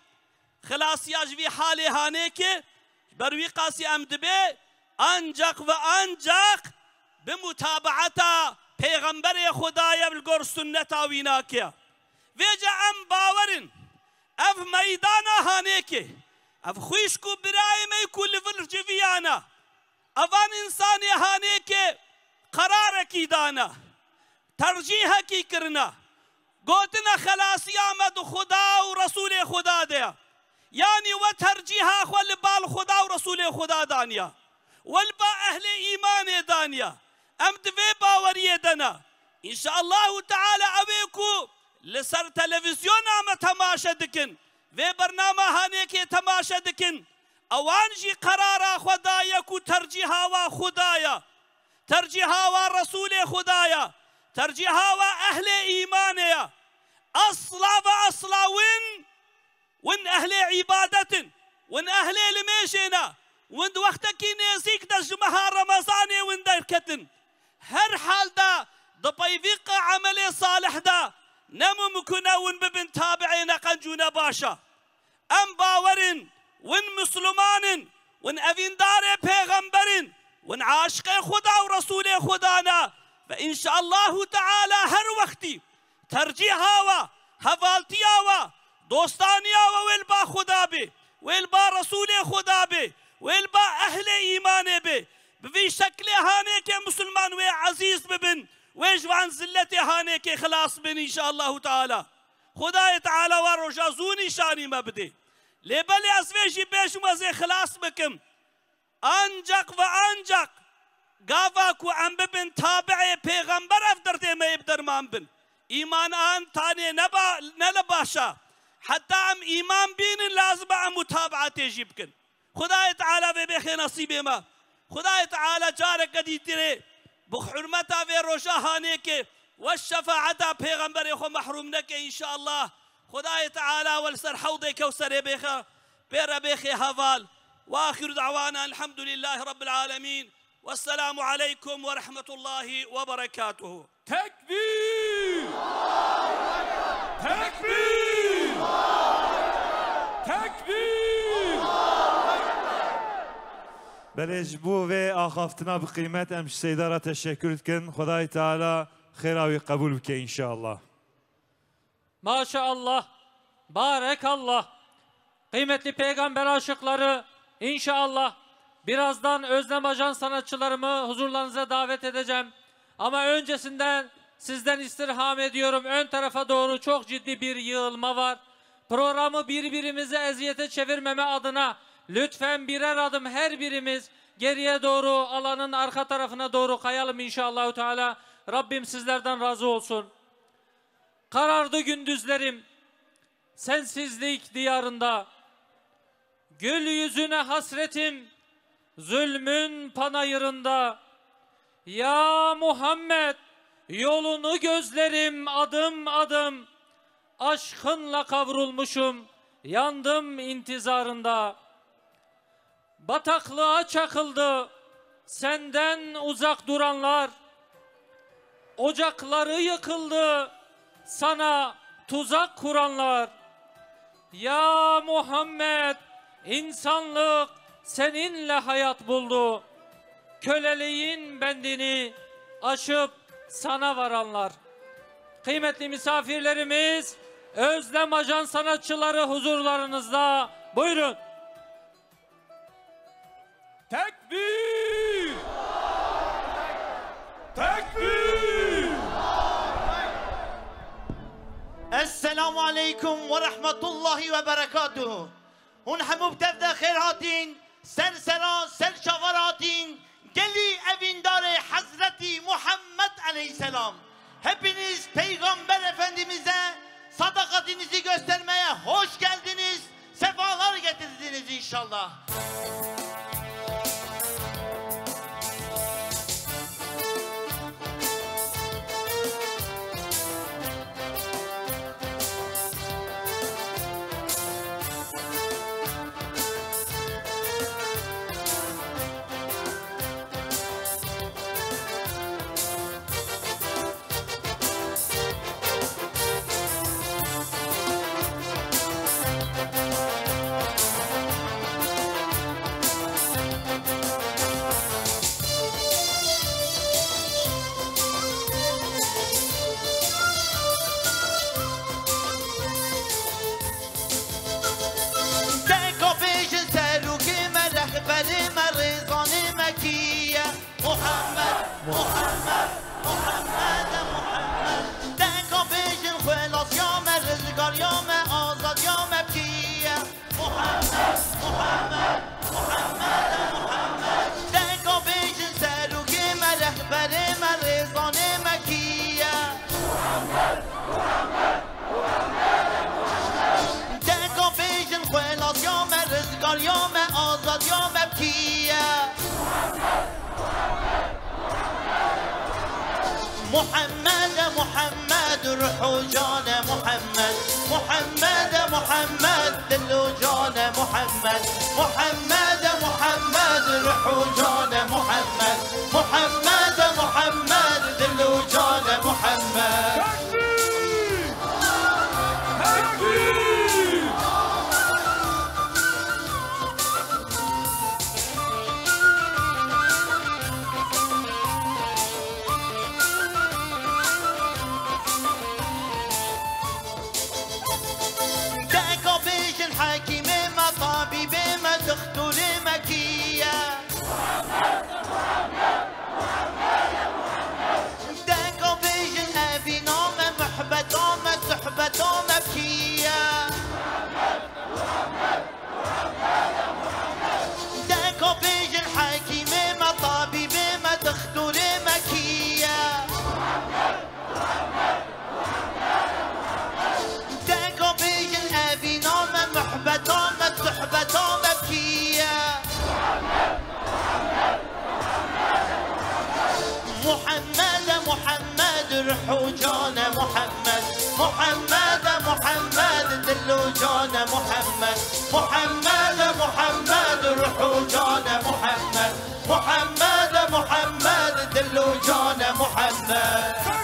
خلاص ياج في حالي هانيك بروي قاسي ام دبي انجق وانجق بمتابعتا پیغمبر خدای بلگور سنت آویناکیا ویجا ام باورن اف میدانا هانیکی اف خویش کو برای می کل فل اوان انسانی هانیکی قرار کی دانا ترجیح کی کرنا. گوتنە خەلاسی ئامەد و خوددا و ڕسوولێ خوددا دەیە یانی وە هەرجی هاخوا لە باڵ خوددا و ڕسوولێ خوددا دانیا وەل بە ئەهلێ ئیمانێ دانیا ئەم دوێ باوەریە دەنا ئینشاء الله و تعالە لسر و لەسەر تەلەڤزیۆن ئامە تەماشە دکن. وێ بەرنامە هەانێکێ تەماشە دکن ئەوانژی قەرارە خوددایەک و تەرجی هاوا خوددایە تەرجی هاوا ڕسوولێ خوددایە تەرجی هاوا ئەهلێ ئیمانەیە أصلا باصلا وين؟ وين أهلي عبادة وين أهل المشينا وين وقتك نزيك دا جمها رمضاني وين داير كتن هر حال دا دا بيفيق عملي صالح دا نمو مكنا وين ببن تابعينا قنجونا باشا. أم باورين وين مسلمان وين أفين داري پیغمبرن؟ وين عاشق خدا ورسول خدانا؟ فإن شاء الله تعالى هر وقتي ترجیح هاوا حوالتی هاوا دوستانی هاوا ویل با خدا بی ویل با رسول خدا بی ویل با أهل ایمان بی. بفي شكل هانيك مسلمان وي عزيز ببن ويجوان زلتي هانيك خلاص بن ان شاء الله تعالى خداي تعالى ورجا زوني شاني مبدي لبلي اسفيجي بيش مزي خلاص بكم انجق وانجق قافاك وعم ببن تابعي پیغمبر افدرتي ما يبدر بن. إيمان آن تاني نبا نلباشا. حتى عم إيمان بين لازم عم متابعة تجيبكن خدا تعالى ببخي نصيب ما. خدا تعالى جارك قد تري بحرمتا في روشا هاني كي والشفاعة پیغمبر خو محروم نك إن شاء الله. خدا تعالى والسر حوضك وسر بخا بير بخي هفال وآخر دعوانا الحمد لله رب العالمين. Vesselamu aleykum ve rahmetullahi ve berekatuhu. Tekbir! Tekbir! Tekbir! Belej bu ve ahaftına bir kıymet emş Seydara teşekkür etken. Huday Teala heravi kabul bike inşallah. Maşallah, barekallah. Kıymetli peygamber aşıkları inşallah birazdan Özlem Ajan sanatçılarımı huzurlarınıza davet edeceğim. Ama öncesinden sizden istirham ediyorum. Ön tarafa doğru çok ciddi bir yığılma var. Programı birbirimize eziyete çevirmeme adına lütfen birer adım her birimiz geriye doğru alanın arka tarafına doğru kayalım inşallah Teala. Rabbim sizlerden razı olsun. Karardı gündüzlerim sensizlik diyarında. Gül yüzüne hasretim zulmün panayırında. Ya Muhammed yolunu gözlerim adım adım. Aşkınla kavrulmuşum yandım intizarında. Bataklığa çakıldı senden uzak duranlar. Ocakları yıkıldı sana tuzak kuranlar. Ya Muhammed insanlık seninle hayat buldu. Köleliğin bendini aşıp sana varanlar. Kıymetli misafirlerimiz, Özlem Ajan sanatçıları huzurlarınızda. Buyurun. Tekbir! Tekbir! السلام عليكم ورحمة الله وبركاته هون همو بتفدا خير هاتين سر سرا سر شاور هاتين گلی evindar Hazreti Muhammed Aleyhisselam Hepiniz Peygamber Efendimiz'e sadakatinizi göstermeye hoş geldiniz. Sefalar getirdiniz inşallah. 我寒 محمد محمد روحوا جانا محمد. محمد محمد دلوا جانا محمد. محمد محمد روحوا جانا محمد. محمد محمد دلوا جانا محمد. تكبير تكبير محبة مكية محمد محمد محمد محمد محمد دلوا جانا محمد. محمد محمد روحوا جانا محمد. محمد محمد دلوا جانا محمد.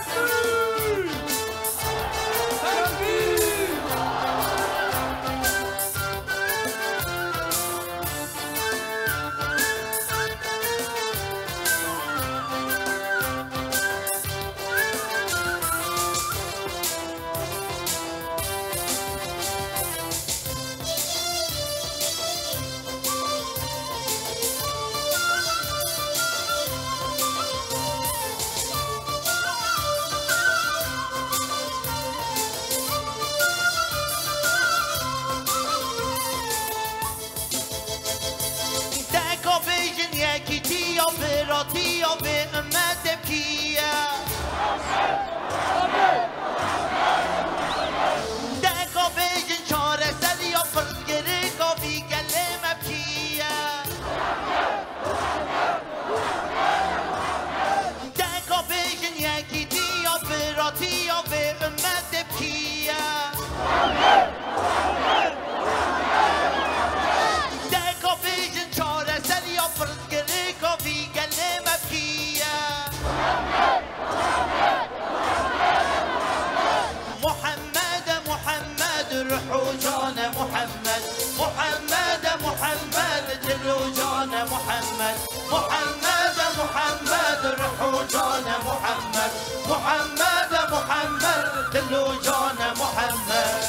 حوجان محمد محمد محمد جلوجان محمد محمد محمد رحوجان محمد محمد محمد جلوجان محمد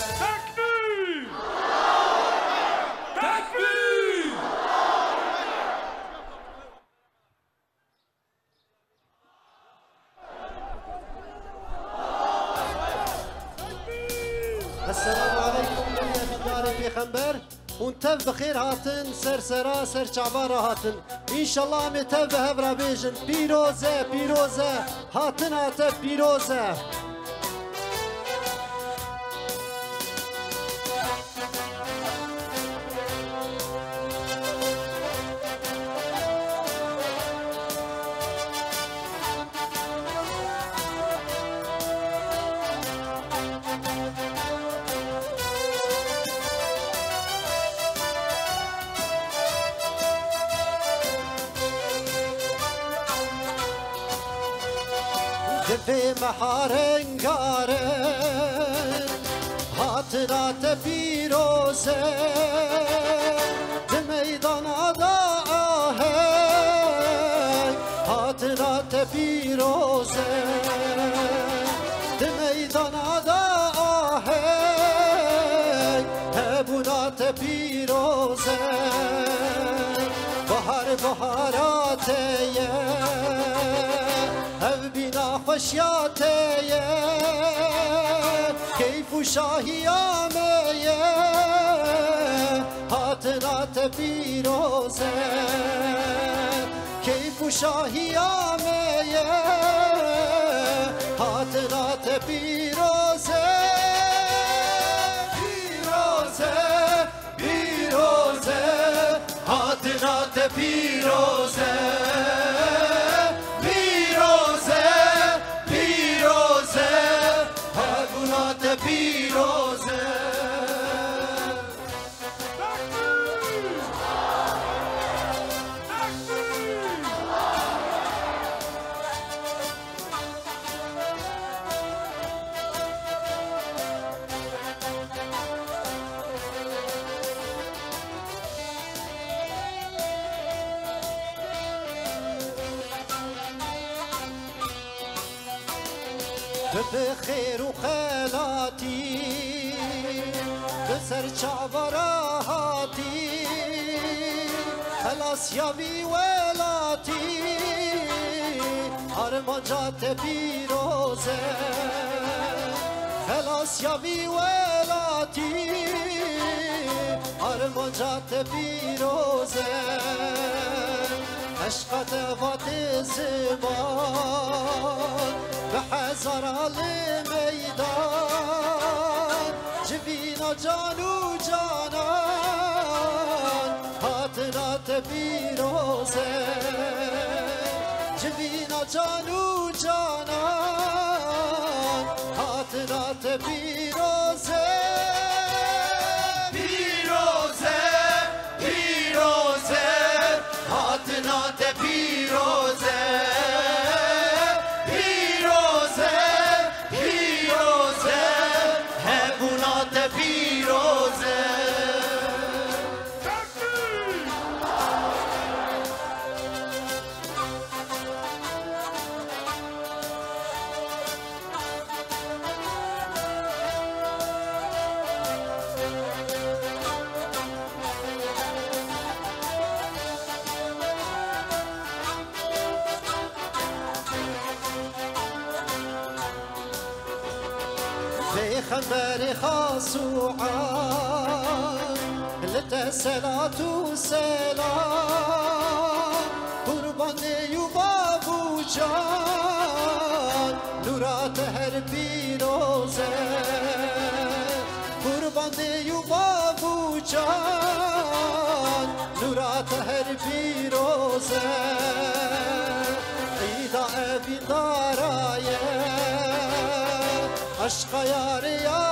تف بخیر هاتن سر سرا سر چعبارا هاتن انشالله می تف به هفرا بیجن پیروزه پیروزه هاتن هاته پیروزه بهار خاطرات پیروزه خوشیاته کیف و شاهیانه خاطرات پیروزه کیف و شاهیانه خاطرات پیروزه پیروزه پیروزه خاطرات پیروزه یا دستیابی ولاتی هر آرمانجات پیروزه خلاص یابی ولاتی آرمانجات پیروزه عشقت وات زبان به هزار میدان. جبین و جان و جان. حق پیروزه جبینا جانو جانان خاطرات پیروزه Selatu selam. Kurban Eyyub'a bu can Nurat her bir oze. Kurban Eyyub'a bu can Nurat her bir oze. İda evi daraye Aşka yar yar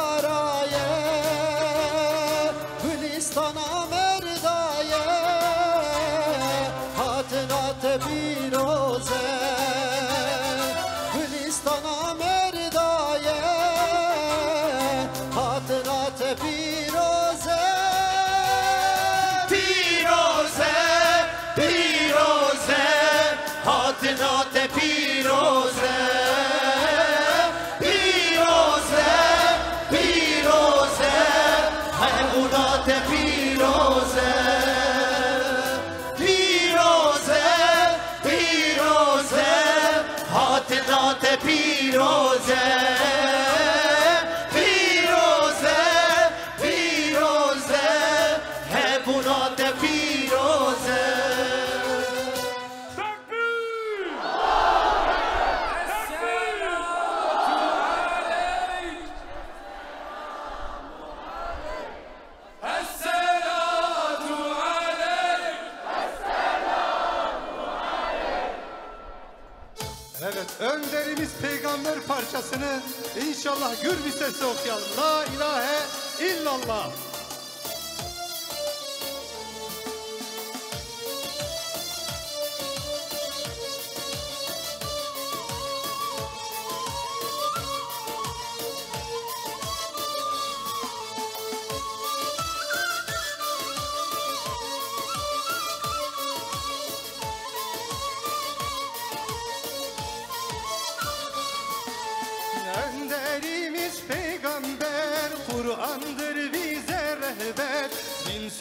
İnşallah gür bir sesle okuyalım. La ilahe illallah.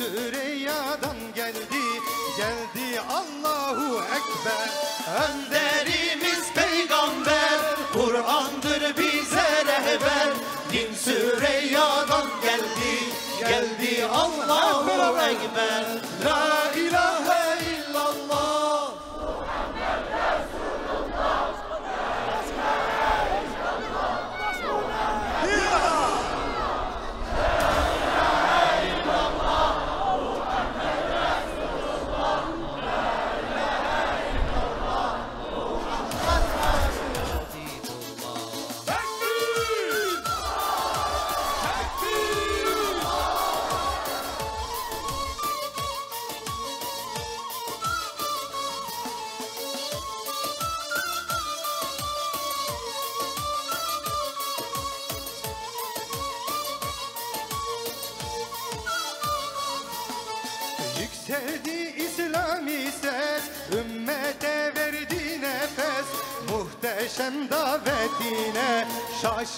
Süreyya'dan geldi. Geldi Allahu Ekber. Önderimiz peygamber. Kur'an'dır bize rehber. Din Süreyya'dan geldi. Geldi Allahu Ekber. La ilahe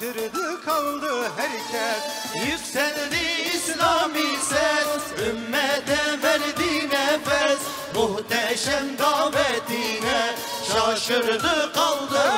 şaşırdı kaldı herkes. Yükseldi İslam ses Ümmete verdi nefes. Muhteşem davetine Şaşırdı kaldı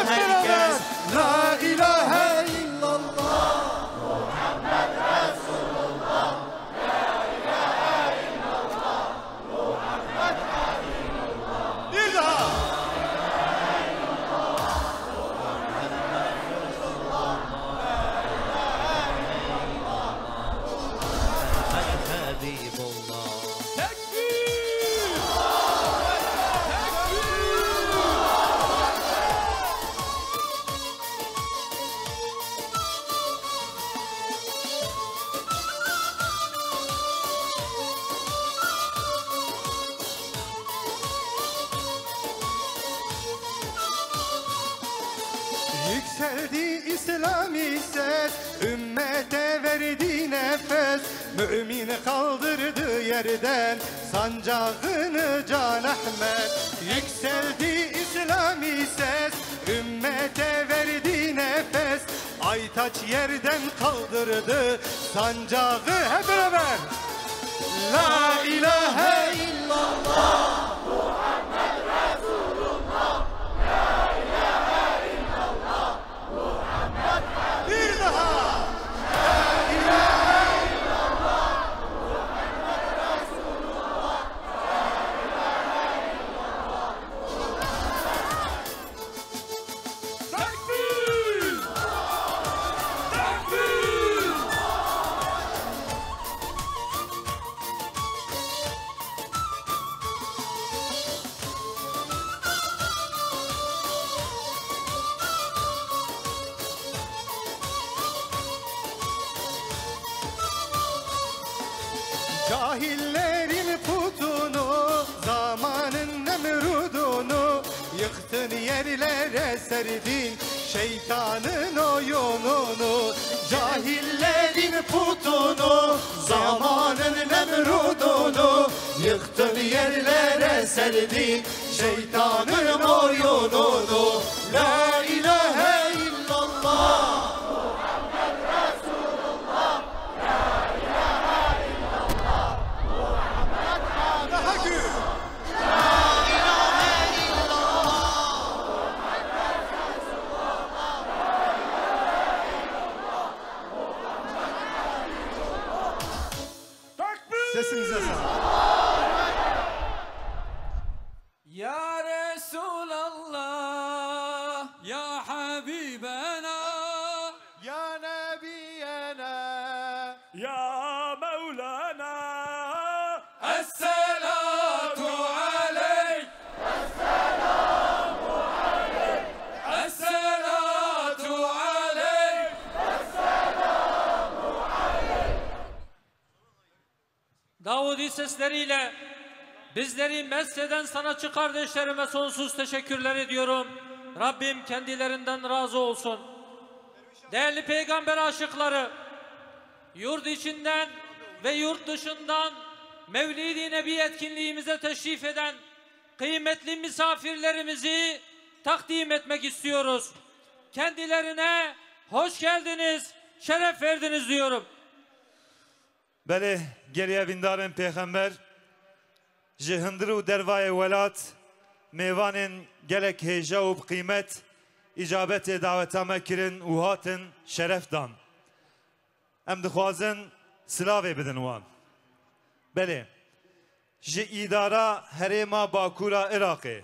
mesleden sanatçı kardeşlerime sonsuz teşekkürler ediyorum. Rabbim kendilerinden razı olsun. Değerli peygamber aşıkları, yurt içinden ve yurt dışından Mevlid-i Nebi etkinliğimize teşrif eden kıymetli misafirlerimizi takdim etmek istiyoruz. Kendilerine hoş geldiniz, şeref verdiniz diyorum. Bele geriye bindarın peygamber ji hindir û dervayê welat mêvanên gelek hêja û bi qîmet îcabetê daweta me kirin û hatin şeref dan. Em dixwazin silavê bidin wan. Belê ji îdara herêma Bakûra Iraqê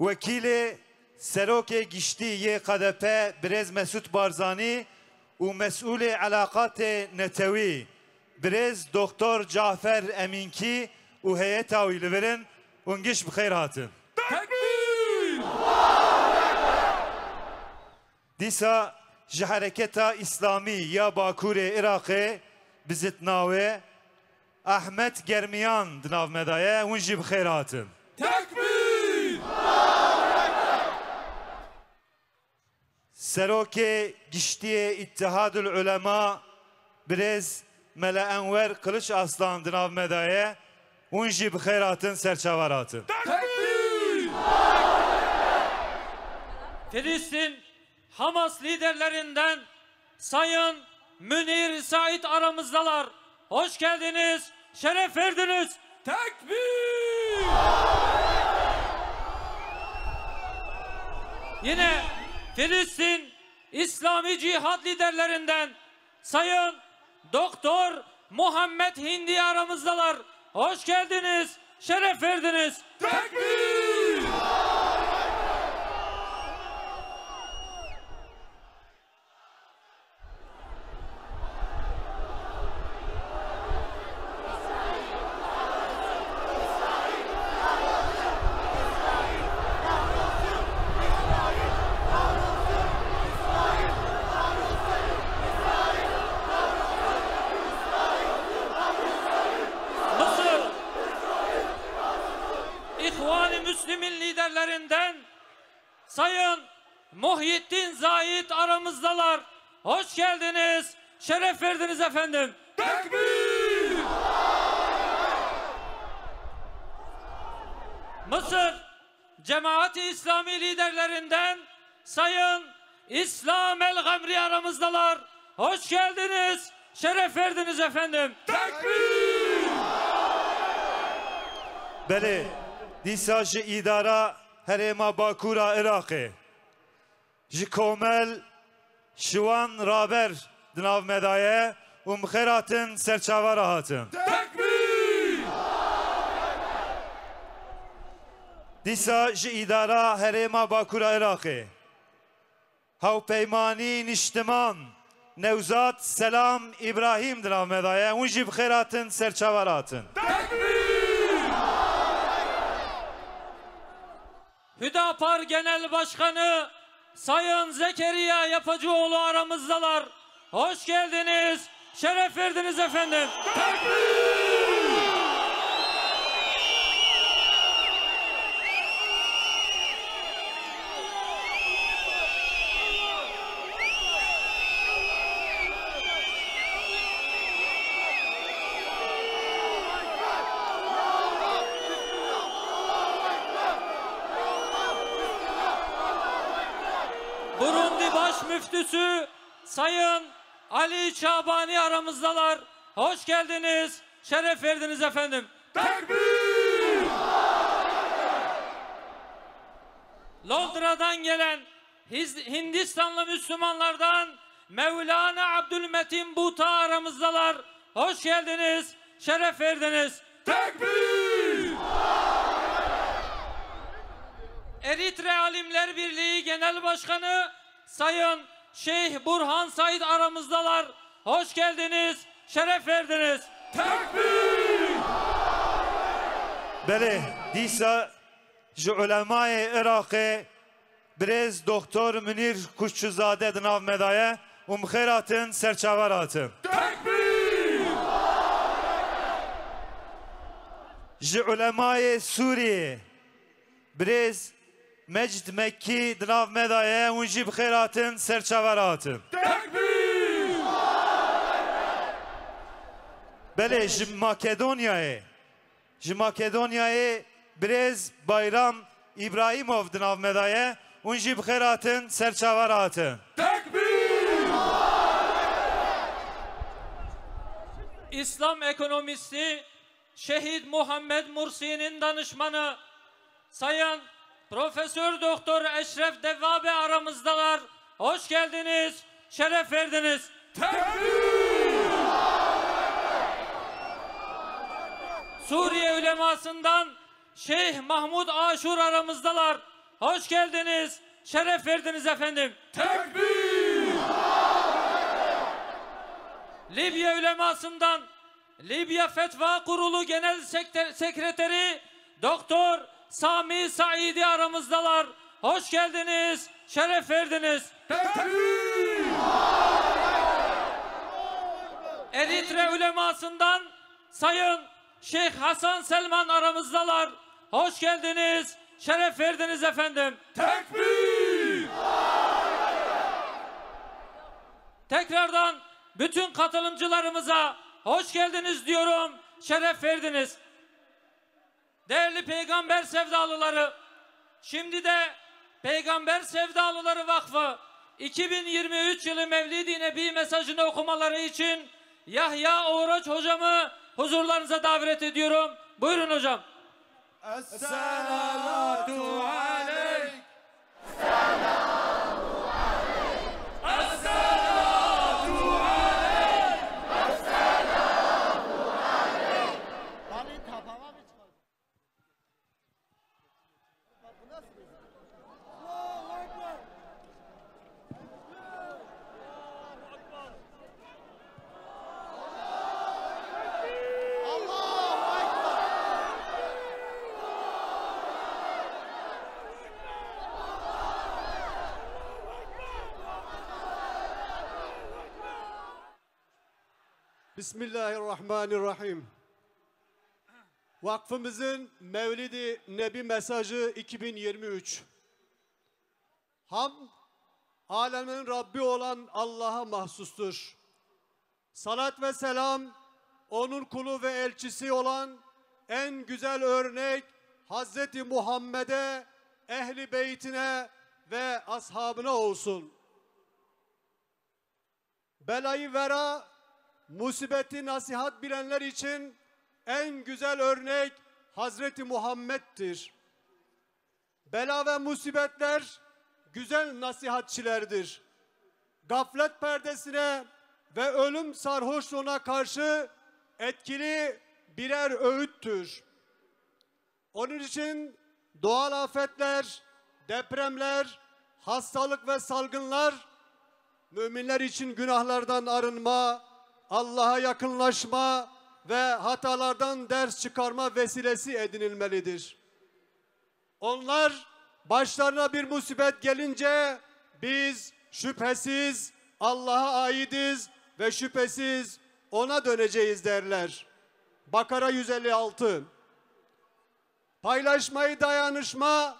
Wekîlê Serokê Giştî yê QDP Birêz Mesut Barzanî û mesûlê elaqatê netewî Birêz Doktor Cafer Û heyeta wî li verin û giş bi xêr hatin. Tekbir Dîsa ji hereketa İslamî ya Bakurê Iraqê bi zitnawê Ahmet Germiyan di nav me de ye hûn jî bi xêr hatin. Tekbir Serokê Giştiyê İttihadül Ulema Birêz Mele Enwer Kılıç Aslan di nav me jî bi xêr hatin serçavar hatin. Filistin Hamas liderlerinden Sayın Münir Said aramızdalar. Hoş geldiniz, şeref verdiniz. Tekbir Yine Filistin İslami Cihad liderlerinden Sayın Doktor Muhammed Hindi aramızdalar. Hoş geldiniz, şeref verdiniz. Tekbir Mısır İhvan-ı Müslümin liderlerinden Sayın Muhyiddin Zahid aramızdalar. Hoş geldiniz, verdiniz efendim. Tekbir Mısır Cemaati İslami liderlerinden Sayın İslam El Gamri aramızdalar. Hoş geldiniz, şeref verdiniz efendim. Tekbir Belê dîsa ji îdara herêma Bakûra Iraqê ji komel ji wan raber di nav serçavara hatin. Tekbir Dîsa ji îdara herêma Bakûra Iraqê Hewpeymanî Niştiman Nevzat Selam İbrahim di nav me de ye hûn jî bi xêr hatin serçavara hatin. Hüdapar Genel Başkanı Sayın Zekeriya Yapıcıoğlu aramızdalar. Hoş geldiniz, şeref verdiniz efendim. Sayın Ali Çabani aramızdalar. Hoş geldiniz. Şeref verdiniz efendim. Tekbir! Londra'dan gelen Hindistanlı Müslümanlardan Mevlana Abdülmetin Buta aramızdalar. Hoş geldiniz. Şeref verdiniz. Tekbir! Eritre Alimler Birliği Genel Başkanı Sayın Şeyh Burhan Said aramızdalar hoş geldiniz, şeref verdiniz. Tekbir! Bele, disa ji ulemay Irakê birêz doktor Münir Kuşçuzade di nav medaye û mixêr hatin serçavar hatin. Ji ulemayê Sûriyê birêz Mecid Mekkî di nav medaye û serçavar hatin. Tekbir! Belê ji Makedonyayê ji Makedonyayê Birêz Bayram İbrahimov di nav me daye hûn jî hatin serçavar hatin. Tekbir! İslam ekonomisti Şehit Muhammed Mursi'nin danışmanı Sayın Profesör Doktor Eşref Devvabe aramızdalar. Hoş geldiniz. Şeref verdiniz. Suriye ulemasından Şeyh Mahmud Aşur aramızdalar. Hoş geldiniz. Şeref verdiniz efendim. Tekbir! Libya ulemasından Libya Fetva Kurulu Genel Sekreteri Doktor Sami Saidi aramızdalar. Hoş geldiniz. Şeref verdiniz. Tekbir! Eritre ulemasından Sayın Şeyh Hasan Selman aramızdalar. Hoş geldiniz. Şeref verdiniz efendim. Tekbir! Tekrardan bütün katılımcılarımıza hoş geldiniz diyorum. Şeref verdiniz. Değerli peygamber sevdalıları, şimdi de Peygamber Sevdalıları Vakfı 2023 yılı Mevlid-i Nebi mesajını okumaları için Yahya Oğraç hocamı huzurlarınıza davet ediyorum. Buyurun hocam. Esselatu aleyk! Bismillahirrahmanirrahim. Vakfımızın Mevlidi Nebi mesajı 2023. Ham, alemin Rabbi olan Allah'a mahsustur. Salat ve selam, onun kulu ve elçisi olan en güzel örnek Hazreti Muhammed'e, ehli beytine ve ashabına olsun. Belayı vera, musibeti nasihat bilenler için en güzel örnek Hazreti Muhammed'dir. Bela ve musibetler güzel nasihatçilerdir. Gaflet perdesine ve ölüm sarhoşluğuna karşı etkili birer öğüttür. Onun için doğal afetler, depremler, hastalık ve salgınlar müminler için günahlardan arınma, Allah'a yakınlaşma ve hatalardan ders çıkarma vesilesi edinilmelidir. Onlar başlarına bir musibet gelince biz şüphesiz Allah'a aidiz ve şüphesiz ona döneceğiz derler. Bakara 156 Paylaşmayı dayanışma,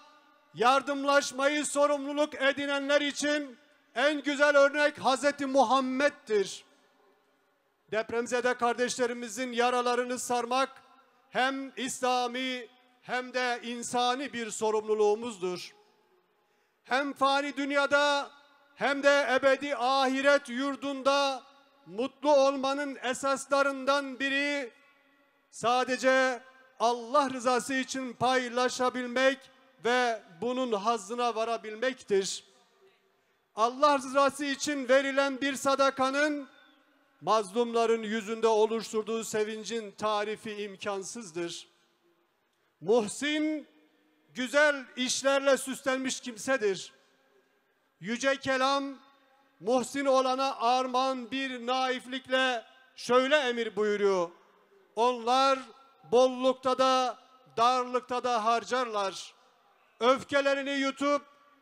yardımlaşmayı sorumluluk edinenler için en güzel örnek Hazreti Muhammed'dir. Depremzede kardeşlerimizin yaralarını sarmak hem İslami hem de insani bir sorumluluğumuzdur. Hem fani dünyada hem de ebedi ahiret yurdunda mutlu olmanın esaslarından biri sadece Allah rızası için paylaşabilmek ve bunun hazzına varabilmektir. Allah rızası için verilen bir sadakanın mazlumların yüzünde oluşturduğu sevincin tarifi imkansızdır. Muhsin güzel işlerle süslenmiş kimsedir. Yüce kelam muhsin olana armağan bir naiflikle şöyle emir buyuruyor. Onlar bollukta da darlıkta da harcarlar. Öfkelerini yutup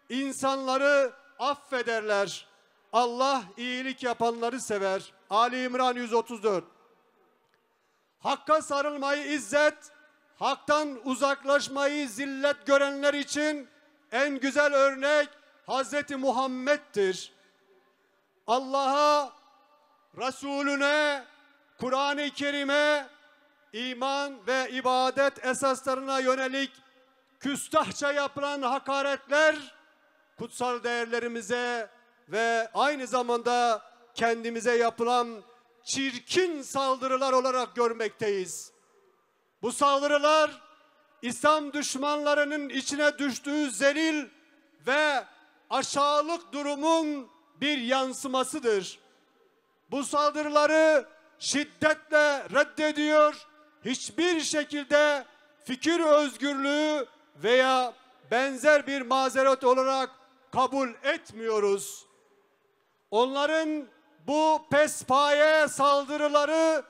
insanları affederler. Allah iyilik yapanları sever. Ali İmran 134. Hakka sarılmayı izzet, haktan uzaklaşmayı zillet görenler için en güzel örnek Hazreti Muhammed'dir. Allah'a, Resulüne, Kur'an-ı Kerim'e, iman ve ibadet esaslarına yönelik küstahça yapılan hakaretler kutsal değerlerimize ve aynı zamanda kendimize yapılan çirkin saldırılar olarak görmekteyiz. Bu saldırılar İslam düşmanlarının içine düştüğü zelil ve aşağılık durumun bir yansımasıdır. Bu saldırıları şiddetle reddediyor, hiçbir şekilde fikir özgürlüğü veya benzer bir mazeret olarak kabul etmiyoruz. Onların bu pespaye saldırıları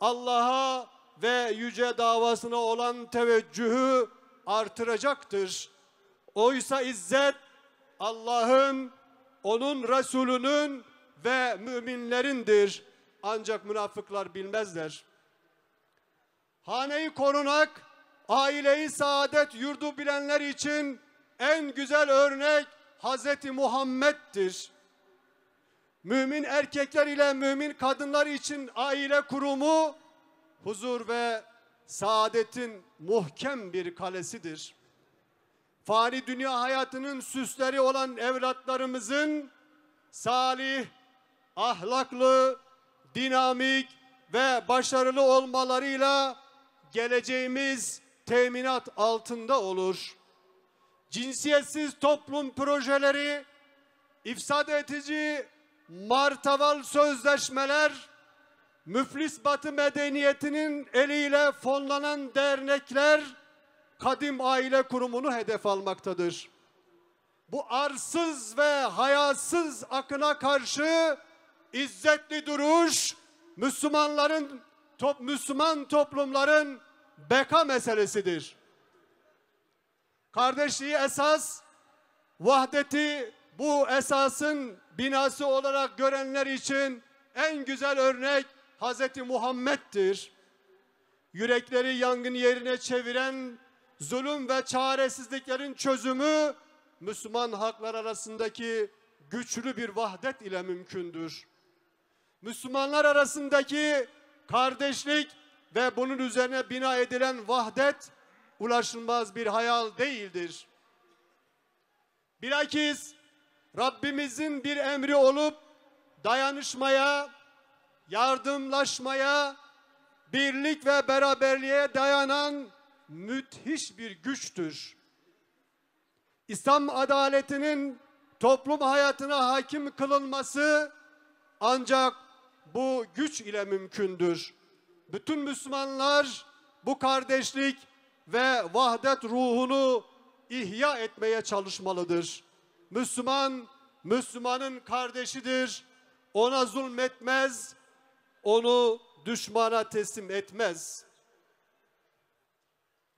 Allah'a ve yüce davasına olan teveccühü artıracaktır. Oysa izzet Allah'ın, onun Resulünün ve müminlerindir. Ancak münafıklar bilmezler. Haneyi korunak, aileyi saadet yurdu bilenler için en güzel örnek Hazreti Muhammed'dir. Mümin erkekler ile mümin kadınlar için aile kurumu huzur ve saadetin muhkem bir kalesidir. Fani dünya hayatının süsleri olan evlatlarımızın salih, ahlaklı, dinamik ve başarılı olmalarıyla geleceğimiz teminat altında olur. Cinsiyetsiz toplum projeleri, ifsad edici martaval sözleşmeler, müflis batı medeniyetinin eliyle fonlanan dernekler, kadim aile kurumunu hedef almaktadır. Bu arsız ve hayasız akına karşı izzetli duruş, Müslümanların, top, Müslüman toplumların beka meselesidir. Kardeşliği esas, vahdeti bu esasın binası olarak görenler için en güzel örnek Hazreti Muhammed'dir. Yürekleri yangın yerine çeviren zulüm ve çaresizliklerin çözümü Müslüman halklar arasındaki güçlü bir vahdet ile mümkündür. Müslümanlar arasındaki kardeşlik ve bunun üzerine bina edilen vahdet ulaşılmaz bir hayal değildir. Bilakis Rabbimizin bir emri olup dayanışmaya, yardımlaşmaya, birlik ve beraberliğe dayanan müthiş bir güçtür. İslam adaletinin toplum hayatına hakim kılınması ancak bu güç ile mümkündür. Bütün Müslümanlar bu kardeşlik ve vahdet ruhunu ihya etmeye çalışmalıdır. Müslüman, Müslümanın kardeşidir. Ona zulmetmez, onu düşmana teslim etmez.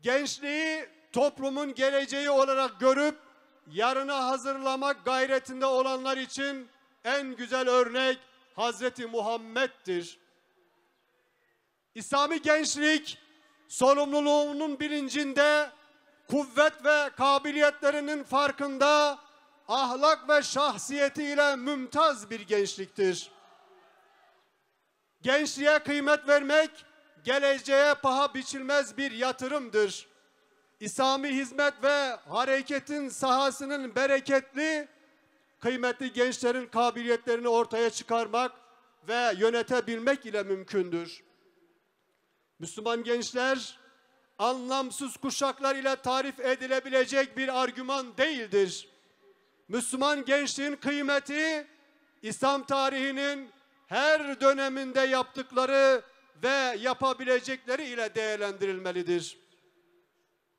Gençliği toplumun geleceği olarak görüp yarına hazırlamak gayretinde olanlar için en güzel örnek Hazreti Muhammed'dir. İslami gençlik sorumluluğunun bilincinde, kuvvet ve kabiliyetlerinin farkında, ahlak ve şahsiyetiyle mümtaz bir gençliktir. Gençliğe kıymet vermek, geleceğe paha biçilmez bir yatırımdır. İslami hizmet ve hareketin sahasının bereketli, kıymetli gençlerin kabiliyetlerini ortaya çıkarmak ve yönetebilmek ile mümkündür. Müslüman gençler anlamsız kuşaklar ile tarif edilebilecek bir argüman değildir. Müslüman gençliğin kıymeti İslam tarihinin her döneminde yaptıkları ve yapabilecekleri ile değerlendirilmelidir.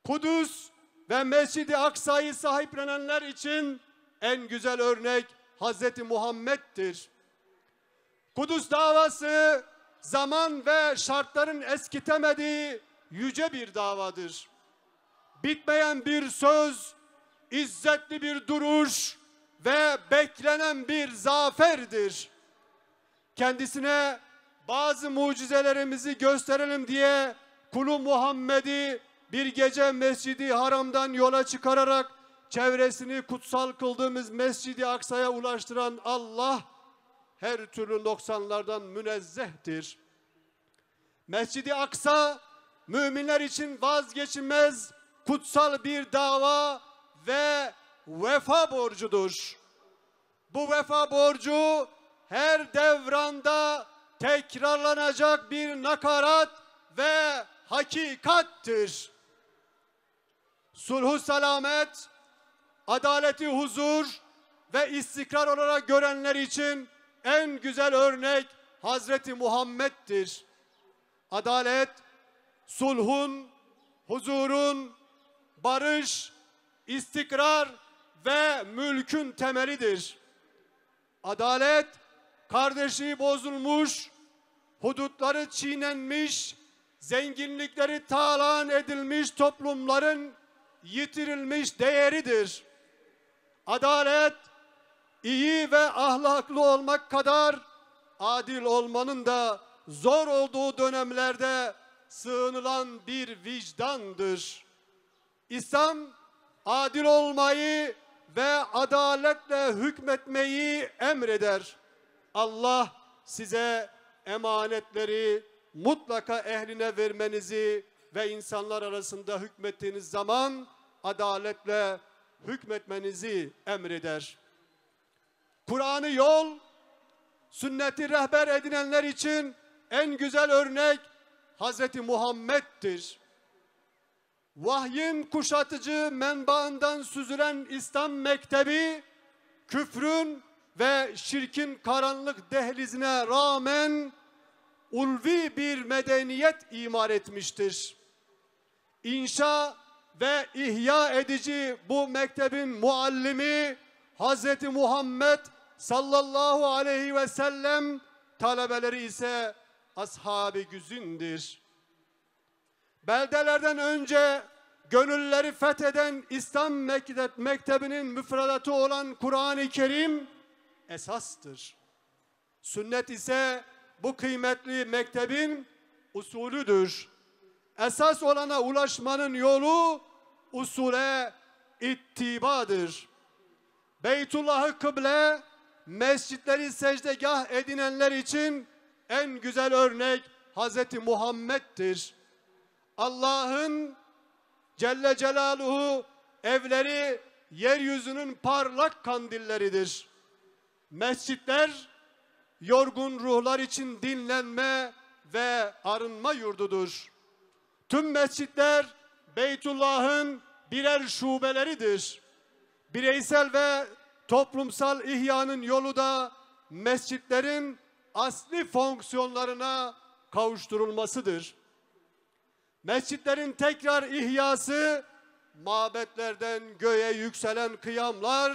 Kudüs ve Mescid-i Aksa'yı sahiplenenler için en güzel örnek Hz. Muhammed'dir. Kudüs davası zaman ve şartların eskitemediği yüce bir davadır. Bitmeyen bir söz, izzetli bir duruş ve beklenen bir zaferdir. Kendisine bazı mucizelerimizi gösterelim diye kulu Muhammed'i bir gece Mescidi Haram'dan yola çıkararak çevresini kutsal kıldığımız Mescidi Aksa'ya ulaştıran Allah her türlü noksanlardan münezzehtir. Mescidi Aksa müminler için vazgeçilmez kutsal bir dava ve vefa borcudur. Bu vefa borcu her devranda tekrarlanacak bir nakarat ve hakikattir. Sulhu selamet, adaleti huzur ve istikrar olarak görenler için en güzel örnek Hazreti Muhammed'dir. Adalet, sulhun, huzurun, barış, istikrar ve mülkün temelidir. Adalet, kardeşliği bozulmuş, hudutları çiğnenmiş, zenginlikleri talan edilmiş toplumların yitirilmiş değeridir. Adalet, iyi ve ahlaklı olmak kadar adil olmanın da zor olduğu dönemlerde sığınılan bir vicdandır. İslam adil olmayı ve adaletle hükmetmeyi emreder. Allah size emanetleri mutlaka ehline vermenizi ve insanlar arasında hükmettiğiniz zaman adaletle hükmetmenizi emreder. Kur'an'ı yol, sünneti rehber edinenler için en güzel örnek Hazreti Muhammed'dir. Vahyin kuşatıcı menbaından süzülen İslam mektebi, küfrün ve şirkin karanlık dehlizine rağmen ulvi bir medeniyet imar etmiştir. İnşa ve ihya edici bu mektebin muallimi Hazreti Muhammed sallallahu aleyhi ve sellem talebeleri ise ashab-ı güzindir. Beldelerden önce gönülleri fetheden İslam mektebinin müfredatı olan Kur'an-ı Kerim esastır. Sünnet ise bu kıymetli mektebin usulüdür. Esas olana ulaşmanın yolu usule ittibadır. Beytullah'ı kıble, mescitleri secdegah edinenler için en güzel örnek Hazreti Muhammed'dir. Allah'ın Celle Celaluhu evleri yeryüzünün parlak kandilleridir. Mescitler yorgun ruhlar için dinlenme ve arınma yurdudur. Tüm mescitler Beytullah'ın birer şubeleridir. Bireysel ve toplumsal ihyanın yolu da mescitlerin asli fonksiyonlarına kavuşturulmasıdır mescitlerin tekrar ihyası, mabetlerden göğe yükselen kıyamlar,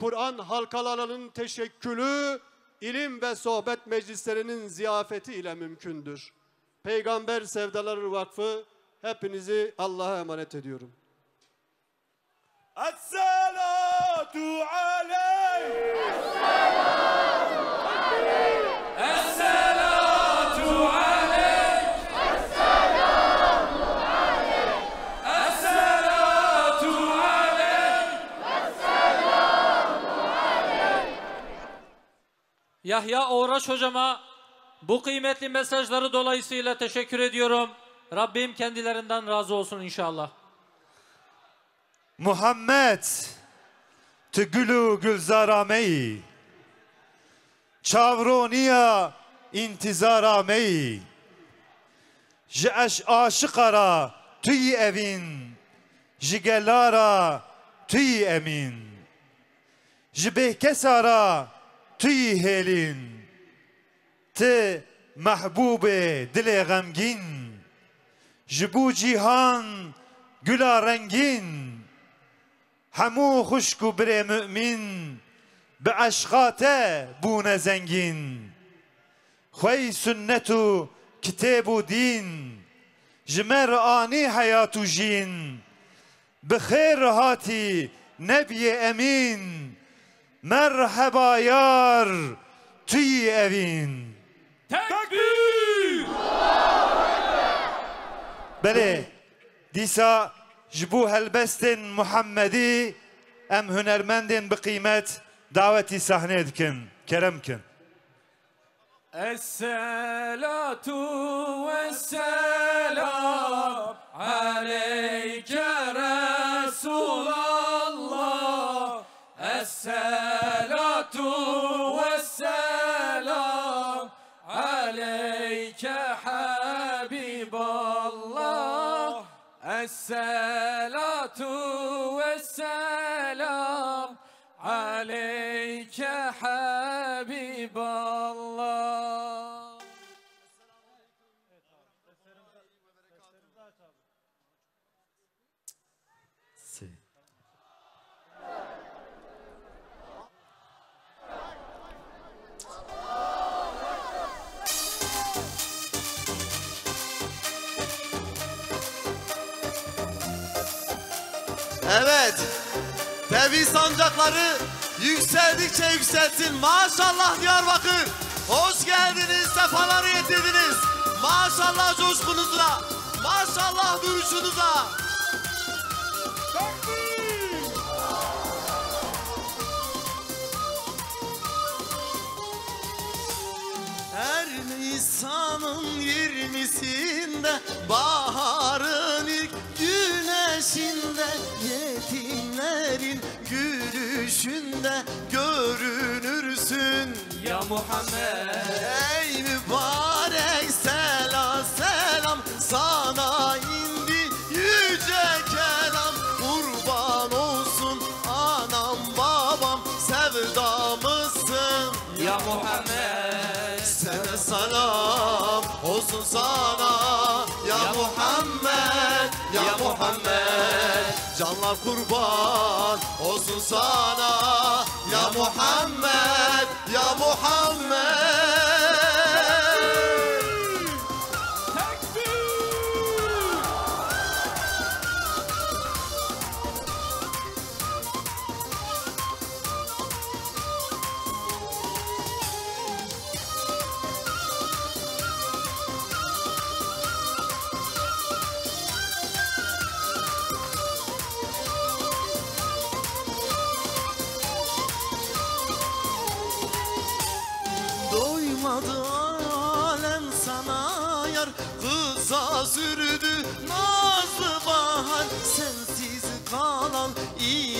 Kur'an halkalarının teşekkülü, ilim ve sohbet meclislerinin ziyafeti ile mümkündür. Peygamber Sevdaları Vakfı hepinizi Allah'a emanet ediyorum. Es-salatu aleyh. Es-salatu aleyh. Yahya Uğraş hocama bu kıymetli mesajları dolayısıyla teşekkür ediyorum. Rabbim kendilerinden razı olsun inşallah. Muhammed tu gül û gülzara me yî çavroniya intizara me yî ji eş aşiqa ra tu yî evîn ji gelara tu yî emîn ji bêkesa ra tu yî hêlîn ti mehbûbê dilê xemgîn ji bo cîhan güla rengîn hemû xuşk û birê mümin bi te sünnet û kitêb مرحبا يار تي evin. تكبير Bele, ديسا جبو هالبست محمدي ام هنرمند بقيمه دعوتي صحنتكم كرمكن الصلاة والسلام عليك رسول الله الصلاة والسلام عليك حبيب الله. الصلاة والسلام عليك حبيب Evet. Tevi sancakları yükseldikçe yükselsin. Maşallah Diyarbakır. Hoş geldiniz, sefaları getirdiniz. Maşallah coşkunuza. Maşallah duruşunuza. Her Nisan'ın yirmisinde Baharın güneşinde Yetimlerin gülüşünde Görünürsün. Ya Muhammed. Ey mübarek selam selam Sana Muhammed. Canlar kurban olsun sana. Ya Muhammed ya Muhammed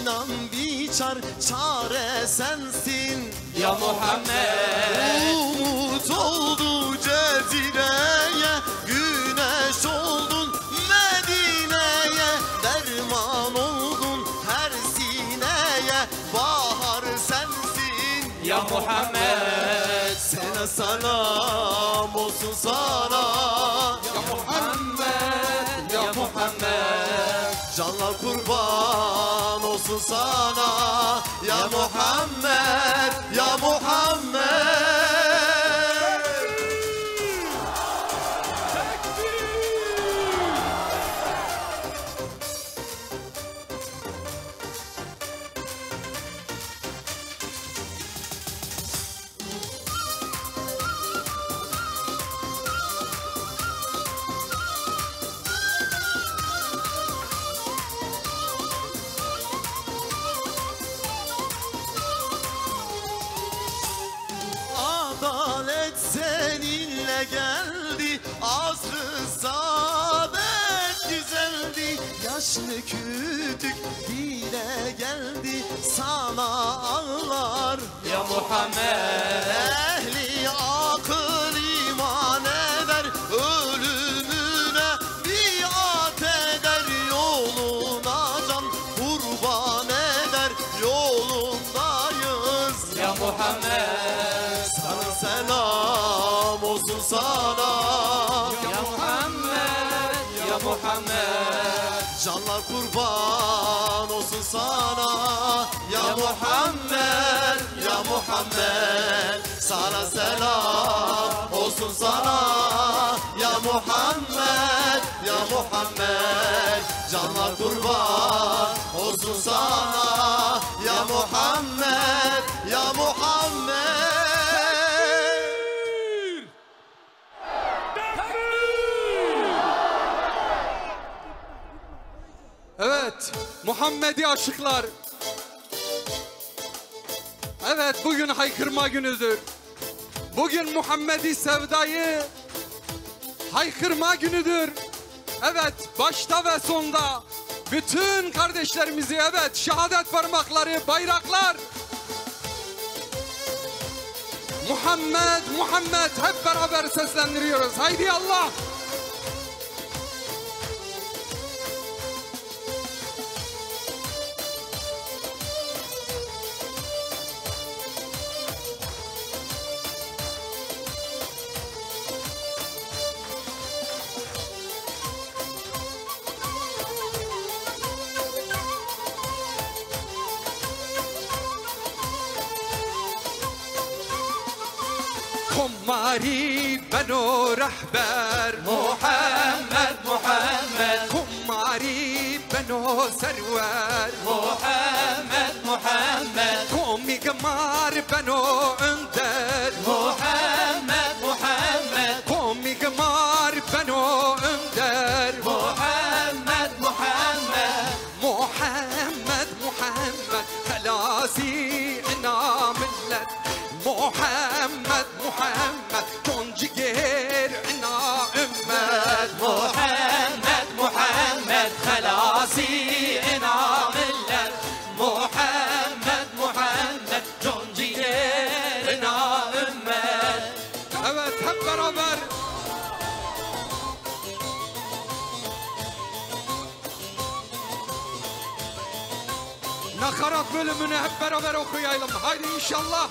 inan biçar Çare sensin. Ya Muhammed. Umut oldu Cezire'ye Güneş oldun Medine'ye. Derman oldun her sineye Bahar sensin. Ya Muhammed. Sana salam olsun sana. Ya Muhammed. Ya Muhammed Canlar kurban olsun sana. Ya Muhammed Ya Muhammed sana ağlar Ya Muhammed. Ehli akıl iman eder ölümüne biat eder yoluna can kurban eder yolundayız. Ya Muhammed. Sana selam olsun sana. Ya Muhammed. Ya Muhammed. Canlar kurban olsun sana Muhammed Ya Muhammed Sana selam olsun sana. Ya Muhammed Ya Muhammed Canlar kurban olsun sana. Ya Muhammed Ya Muhammed. Evet, Muhammedi aşıklar. Evet, bugün haykırma günüdür. Bugün Muhammedi sevdayı haykırma günüdür. Evet, başta ve sonda bütün kardeşlerimizi evet şehadet parmakları, bayraklar. Muhammed, Muhammed hep beraber seslendiriyoruz. Haydi Allah. عريب غريبا ورحبا محمد محمد. هم بنو وسروار محمد محمد. هم جمار بنو انتر محمد. Nakarat bölümünü hep beraber okuyalım. Haydi inşallah.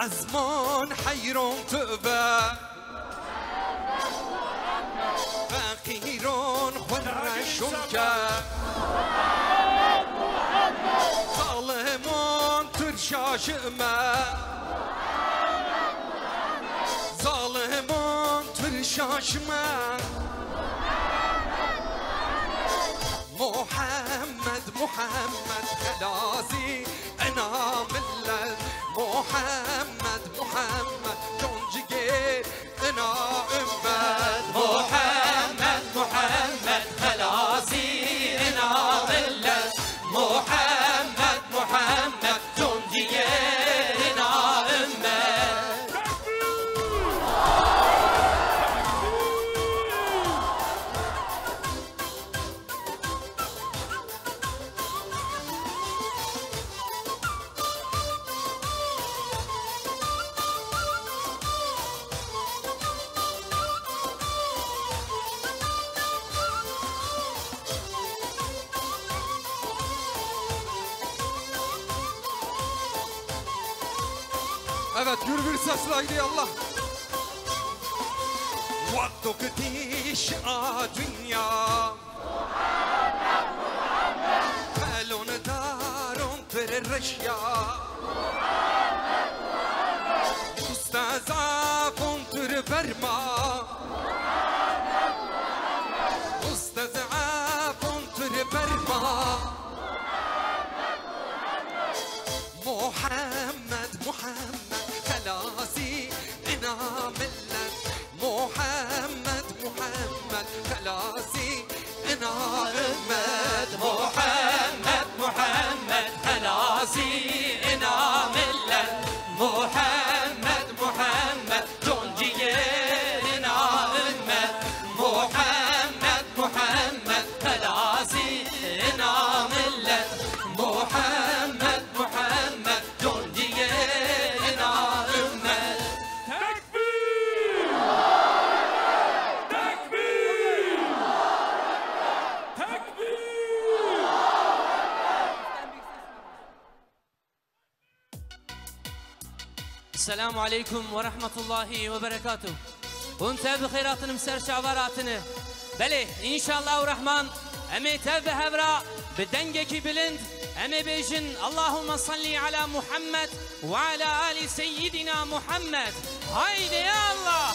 عزمان حيرون تؤبى ظالمون ترشاش ما محمد محمد خلاصي أنا ملت محمد محمد جونجي غير أنا امت محمد محمد خلاصي أنا ملت محمد haydi Allah. Waktu ketiş a ah, dünya. Muhammed Muhammed. Pelon daron pererreş ya. Ustaza kontur berma. محمد السلام عليكم ورحمة الله وبركاته. وانت بخيراتنا مسر شعباراتنا بله إن شاء الله الرحمن أمي تبه هبرا بدنجك بلند أمي بيجن اللهم صل على محمد وعلى آل سيدنا محمد. هايدي يا الله!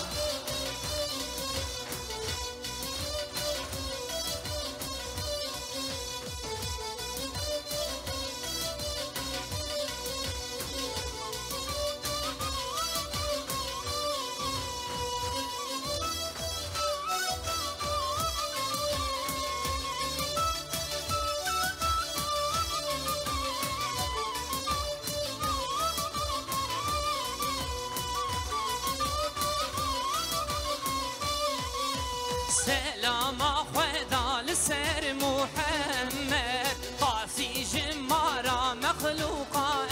سلام خدا لسر محمد. قاسي جمارة مخلوقة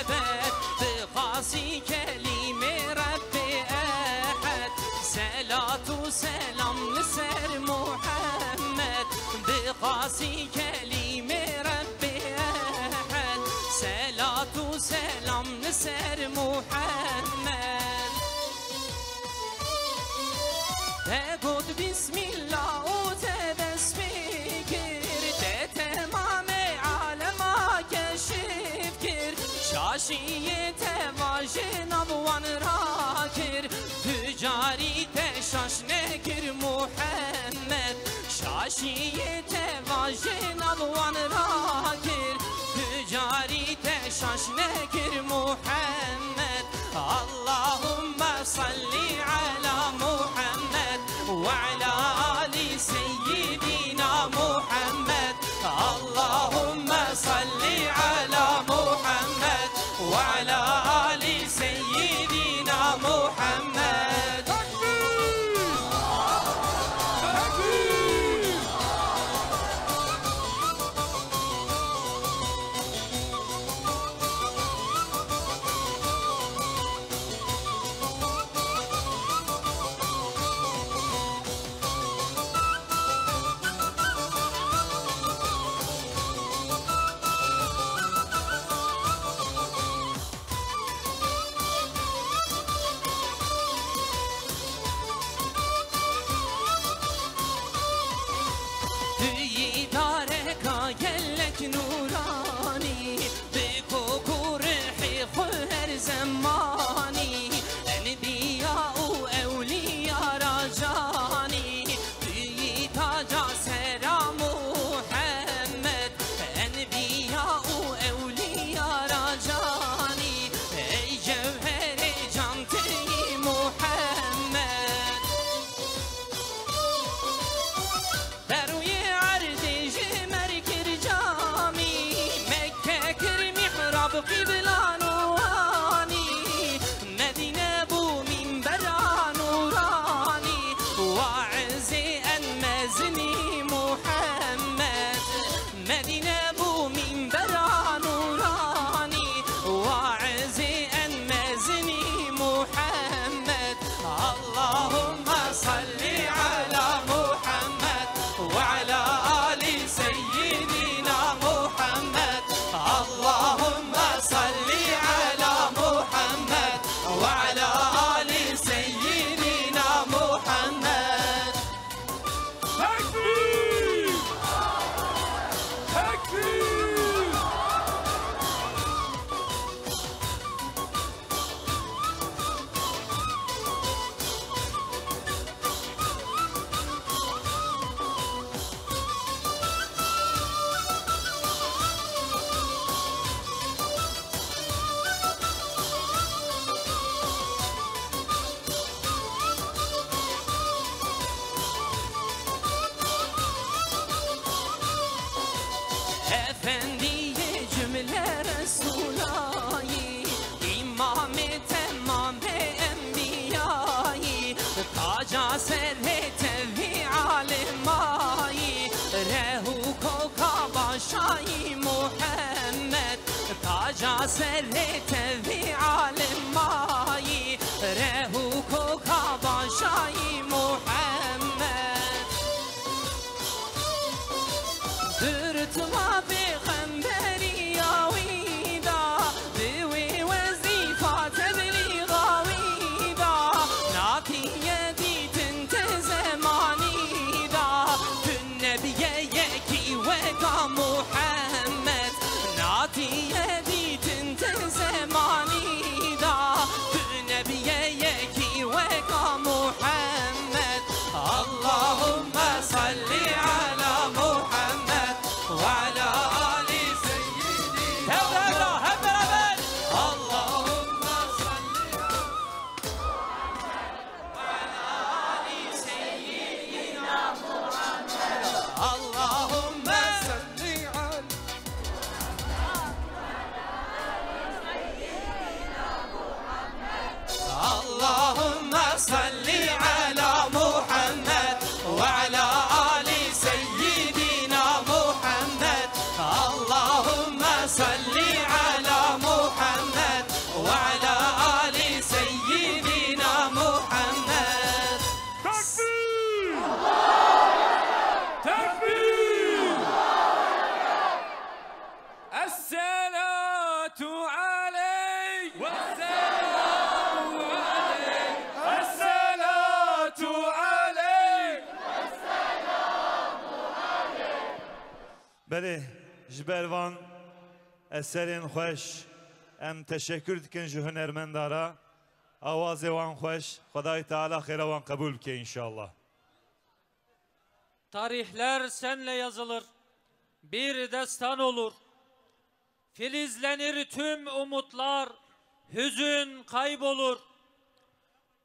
أبد. بقاسي كلمة رب أحد. صلاة وسلام لسر محمد. بقاسي كلمة رب أحد. صلاة وسلام لسر محمد. Egod bismillah o te besmikir De temame alema keşifkir. Şaşiyete vajin avvan rakir. Tücarite şaş nekir Muhammed. Şaşiyete vajin avvan rakir. Tücarite şaş nekir Muhammed. Allahümme salli ala Muhammed. وعلى آل سيدنا محمد. اللهم صل على serenita بله جبروان اثرین خوش ام تشکر دکن جو هنرمندارا آواز وان خوش خدای تعالی خیر وان قبول که انشالله Tarihler senle yazılır. Bir destan olur. Filizlenir tüm umutlar. Hüzün kaybolur.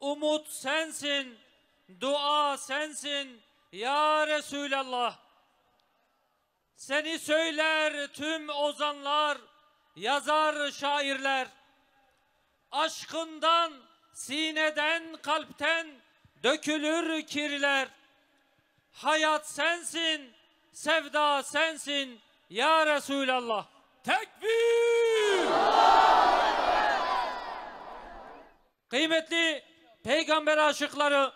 Umut sensin. Dua sensin. Ya Resulallah. Seni söyler tüm ozanlar. Yazar şairler. Aşkından, sineden, kalpten dökülür kirler. Hayat sensin, sevda sensin ya Resulallah. Tekbir! Kıymetli peygamber aşıkları,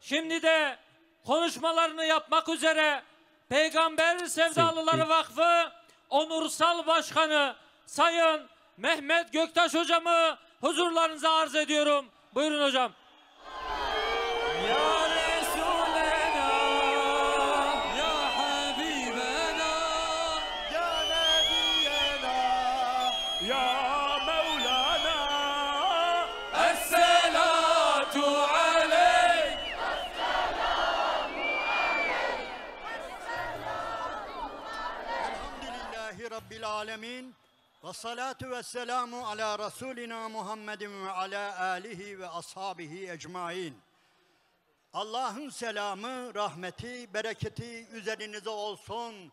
şimdi de konuşmalarını yapmak üzere Peygamber Sevdalıları Vakfı Onursal Başkanı Sayın Mehmet Göktaş hocamı huzurlarınıza arz ediyorum. Buyurun hocam. يا alemin. Ve salatu ve selamu ala Resulina Muhammedin ve ala alihi ve ashabihi ecmain. Allah'ın selamı, rahmeti, bereketi üzerinize olsun.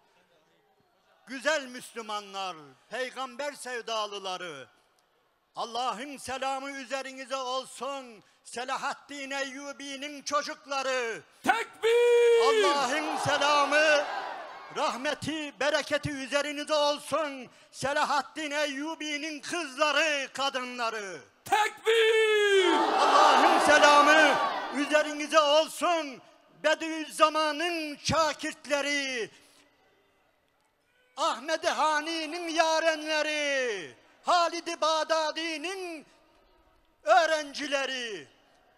Güzel Müslümanlar, peygamber sevdalıları, Allah'ın selamı üzerinize olsun. Selahaddin Eyyubi'nin çocukları. Tekbir! Allah'ın selamı, rahmeti, bereketi üzerinize olsun. Selahaddin Eyyubi'nin kızları, kadınları. Tekbir! Allah'ın selamı üzerinize olsun. Bediüzzaman'ın şakirtleri, Ahmet Hani'nin yarenleri, Halid-i Bağdadi'nin öğrencileri,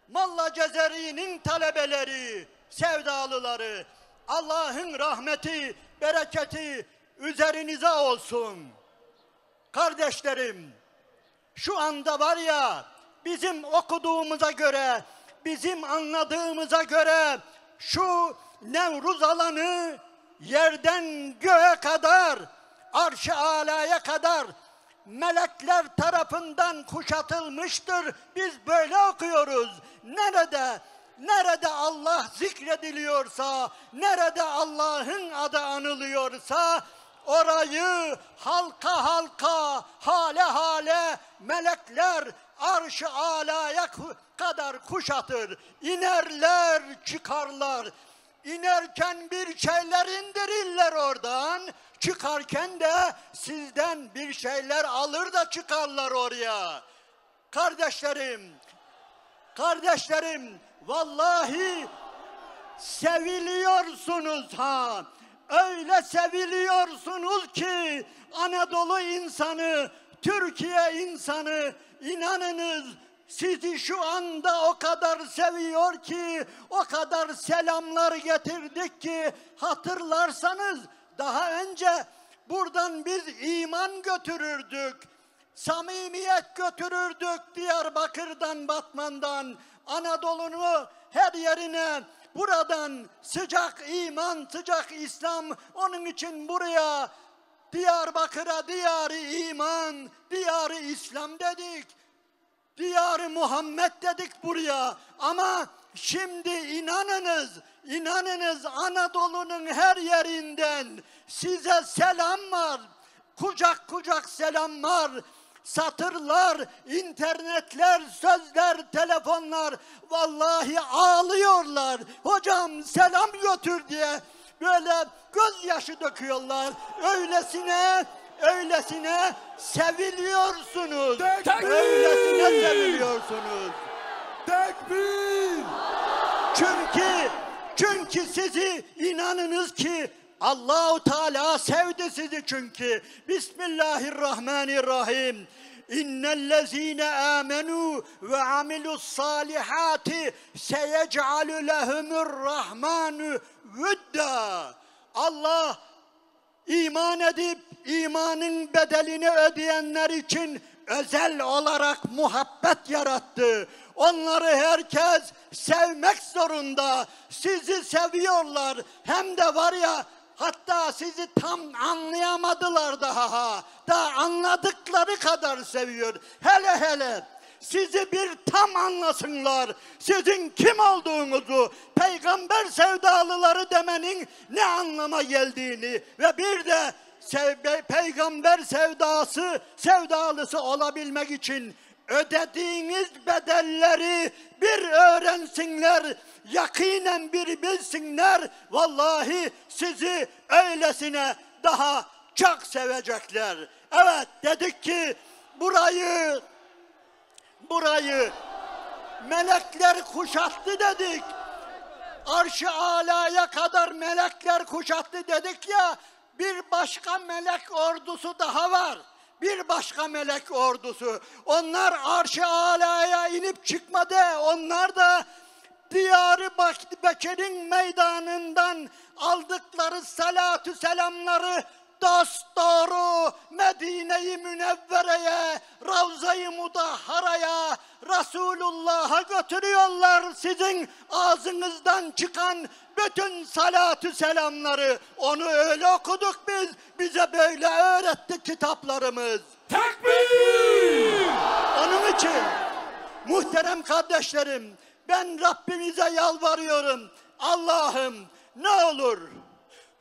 Molla Cezeri'nin talebeleri, sevdalıları, Allah'ın rahmeti, bereketi üzerinize olsun. Kardeşlerim, şu anda var ya bizim okuduğumuza göre, bizim anladığımıza göre şu Nevruz alanı yerden göğe kadar, arş-ı alaya kadar melekler tarafından kuşatılmıştır. Biz böyle okuyoruz. Nerede? Nerede Allah zikrediliyorsa, nerede Allah'ın adı anılıyorsa orayı halka halka, hale hale melekler arş-ı alaya kadar kuşatır. İnerler, çıkarlar. İnerken bir şeyler indirirler oradan, çıkarken de sizden bir şeyler alır da çıkarlar oraya. Kardeşlerim, kardeşlerim vallahi seviliyorsunuz ha. Öyle seviliyorsunuz ki Anadolu insanı, Türkiye insanı inanınız sizi şu anda o kadar seviyor ki o kadar selamlar getirdik ki hatırlarsanız daha önce buradan biz iman götürürdük. Samimiyet götürürdük Diyarbakır'dan, Batman'dan, Anadolu'nu her yerine buradan sıcak iman, sıcak İslam onun için buraya Diyarbakır'a diyarı iman, diyarı İslam dedik. Diyarı Muhammed dedik buraya ama şimdi inanınız, inanınız Anadolu'nun her yerinden size selam var. Kucak kucak selam var. Satırlar, internetler, sözler, telefonlar vallahi ağlıyorlar. Hocam selam götür diye böyle gözyaşı döküyorlar. Öylesine öylesine seviliyorsunuz. Öylesine seviliyorsunuz. Tekbir! Çünkü çünkü sizi inanınız ki Allahu Teala sevdi sizi çünkü. Bismillahirrahmanirrahim. İnnellezine amenu ve amilus salihati seyec'alu lehumur rahmanu vüdda. Allah iman edip imanın bedelini ödeyenler için özel olarak muhabbet yarattı. Onları herkes sevmek zorunda. Sizi seviyorlar. Hem de var ya hatta sizi tam anlayamadılar daha ha. Daha anladıkları kadar seviyor. Hele hele sizi bir tam anlasınlar. Sizin kim olduğunuzu, peygamber sevdalıları demenin ne anlama geldiğini ve bir de sev- peygamber sevdası, sevdalısı olabilmek için ödediğiniz bedelleri bir öğrensinler, yakinen bir bilsinler. Vallahi sizi öylesine daha çok sevecekler. Evet dedik ki burayı burayı melekler kuşattı dedik. Arş-ı alaya kadar melekler kuşattı dedik ya bir başka melek ordusu daha var. Bir başka melek ordusu. Onlar arş-ı alaya inip çıkmadı. Onlar da Diyarı Bekir'in meydanından aldıkları salatü selamları doğru Medine-i Münevvere'ye, Ravza-i Mudahhara'ya, Resulullah'a götürüyorlar sizin ağzınızdan çıkan bütün salatü selamları. Onu öyle okuduk biz, bize böyle öğretti kitaplarımız. Tekbir! Onun için muhterem kardeşlerim ben Rabbimize yalvarıyorum. Allah'ım ne olur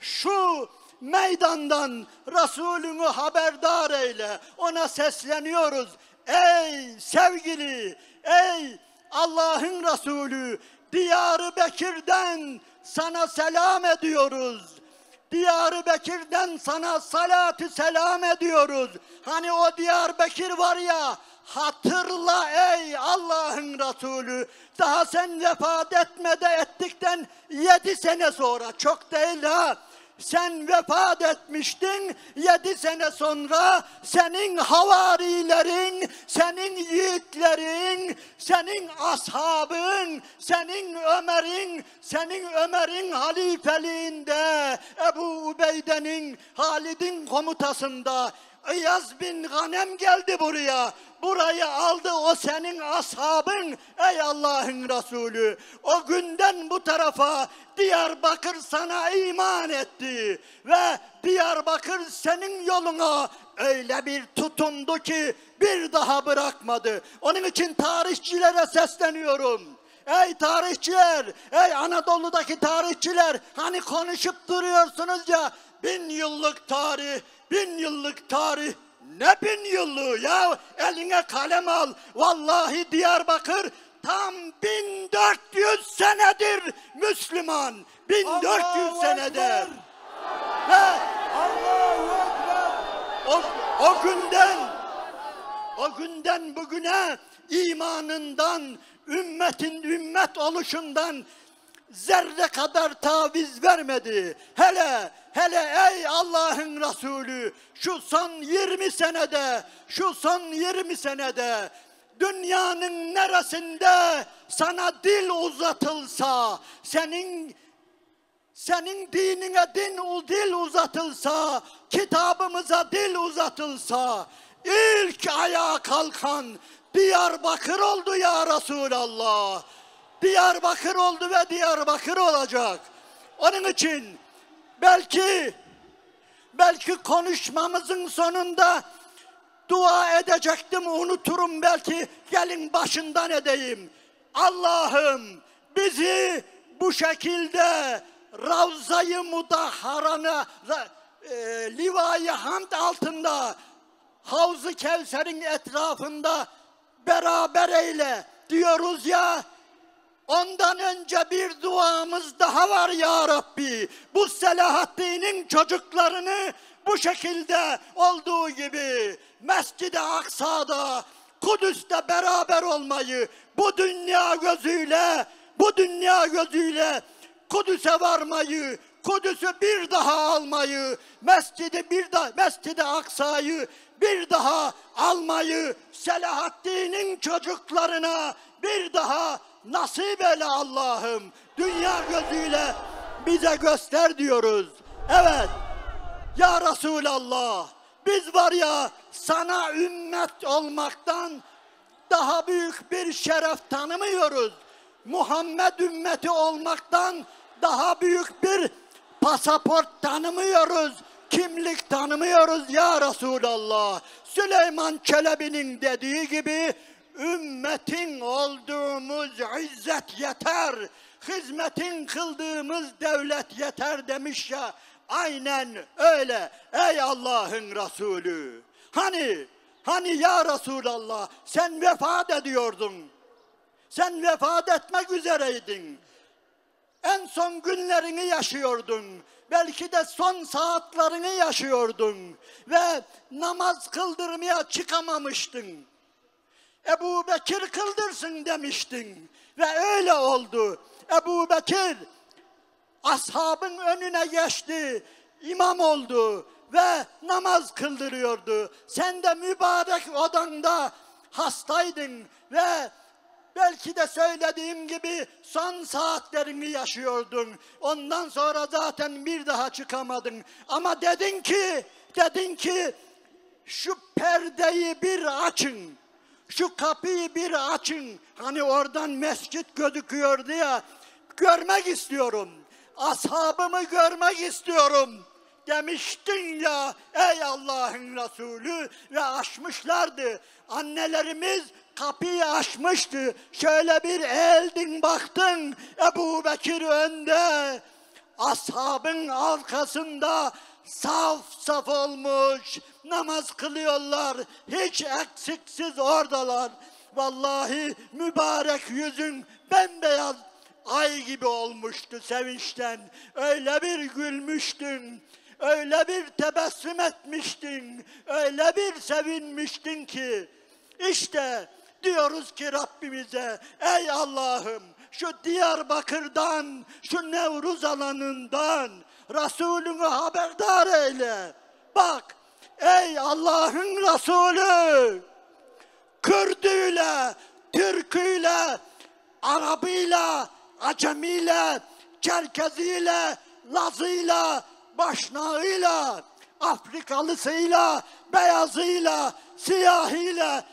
şu meydandan Resulünü haberdar eyle. Ona sesleniyoruz. Ey sevgili, ey Allah'ın Resulü, Diyarı Bekir'den sana selam ediyoruz. Diyar Bekir'den sana salatü selam ediyoruz. Hani o Diyar Bekir var ya hatırla ey Allah'ın Resulü. Daha sen vefat etmede ettikten yedi sene sonra çok değil ha. Sen vefat etmiştin yedi sene sonra senin havarilerin, senin yiğitlerin, senin ashabın, senin Ömer'in, senin Ömer'in halifeliğinde, Ebu Ubeyde'nin, Halid'in komutasında İyaz bin Ganem geldi buraya. Burayı aldı o senin ashabın ey Allah'ın Resulü. O günden bu tarafa Diyarbakır sana iman etti. Ve Diyarbakır senin yoluna öyle bir tutundu ki bir daha bırakmadı. Onun için tarihçilere sesleniyorum. Ey tarihçiler, ey Anadolu'daki tarihçiler, hani konuşup duruyorsunuz ya, bin yıllık tarih, bin yıllık tarih, ne bin yıllığı ya, eline kalem al, vallahi Diyarbakır tam 1400 senedir Müslüman, 1400 senedir. Ve o, o günden o günden bugüne imanından, ümmetin ümmet oluşundan zerre kadar taviz vermedi. Hele hele ey Allah'ın Resulü şu son 20 senede şu son 20 senede dünyanın neresinde sana dil uzatılsa senin senin dinine din dil uzatılsa, kitabımıza dil uzatılsa, ilk ayağa kalkan Diyarbakır oldu ya Resulallah. Diyarbakır oldu ve Diyarbakır olacak. Onun için belki belki konuşmamızın sonunda dua edecektim unuturum belki gelin başından edeyim. Allah'ım bizi bu şekilde Ravza-i Mudahharan'a e, Livai Hamd altında Havz-ı Kevser'in etrafında beraber eyle diyoruz ya Ondan önce bir duamız daha var ya Rabbi. Bu Selahaddin'in çocuklarını bu şekilde olduğu gibi Mescid-i Aksa'da, Kudüs'te beraber olmayı bu dünya gözüyle, bu dünya gözüyle Kudüs'e varmayı, Kudüs'ü bir daha almayı, Mescid-i bir daha Mescid-i Aksa'yı bir daha almayı Selahaddin'in çocuklarına bir daha nasip eyle Allah'ım. Dünya gözüyle bize göster diyoruz. Evet. Ya Resulallah biz var ya sana ümmet olmaktan daha büyük bir şeref tanımıyoruz. Muhammed ümmeti olmaktan daha büyük bir pasaport tanımıyoruz. Kimlik tanımıyoruz ya Resulallah. Süleyman Çelebi'nin dediği gibi ümmetin olduğumuz izzet yeter. Hizmetin kıldığımız devlet yeter demiş ya. Aynen öyle ey Allah'ın Resulü. Hani hani ya Resulallah sen vefat ediyordun. Sen vefat etmek üzereydin. En son günlerini yaşıyordun. Belki de son saatlerini yaşıyordun. Ve namaz kıldırmaya çıkamamıştın. Ebu Bekir kıldırsın demiştin. Ve öyle oldu. Ebu Bekir ashabın önüne geçti. imam oldu ve namaz kıldırıyordu. Sen de mübarek odanda hastaydın ve belki de söylediğim gibi son saatlerini yaşıyordun. Ondan sonra zaten bir daha çıkamadın. Ama dedin ki, dedin ki şu perdeyi bir açın. Şu kapıyı bir açın. Hani oradan mescit gözüküyordu ya. Görmek istiyorum. Ashabımı görmek istiyorum. Demiştin ya ey Allah'ın Resulü ve açmışlardı. Annelerimiz kapıyı açmıştı. Şöyle bir eldin baktın Ebu Bekir önde. Ashabın arkasında saf saf olmuş. Namaz kılıyorlar. Hiç eksiksiz oradalar. Vallahi mübarek yüzün bembeyaz ay gibi olmuştu sevinçten. Öyle bir gülmüştün. Öyle bir tebessüm etmiştin. Öyle bir sevinmiştin ki. İşte diyoruz ki Rabbimize ey Allah'ım şu Diyarbakır'dan, şu Nevruz alanından Resulünü haberdar eyle. Bak ey Allah'ın Resulü Kürdüyle, Türküyle, Arabıyla, Acemiyle, Çerkeziyle, Lazıyla, Başnağıyla, Afrikalısıyla, Beyazıyla, Siyahıyla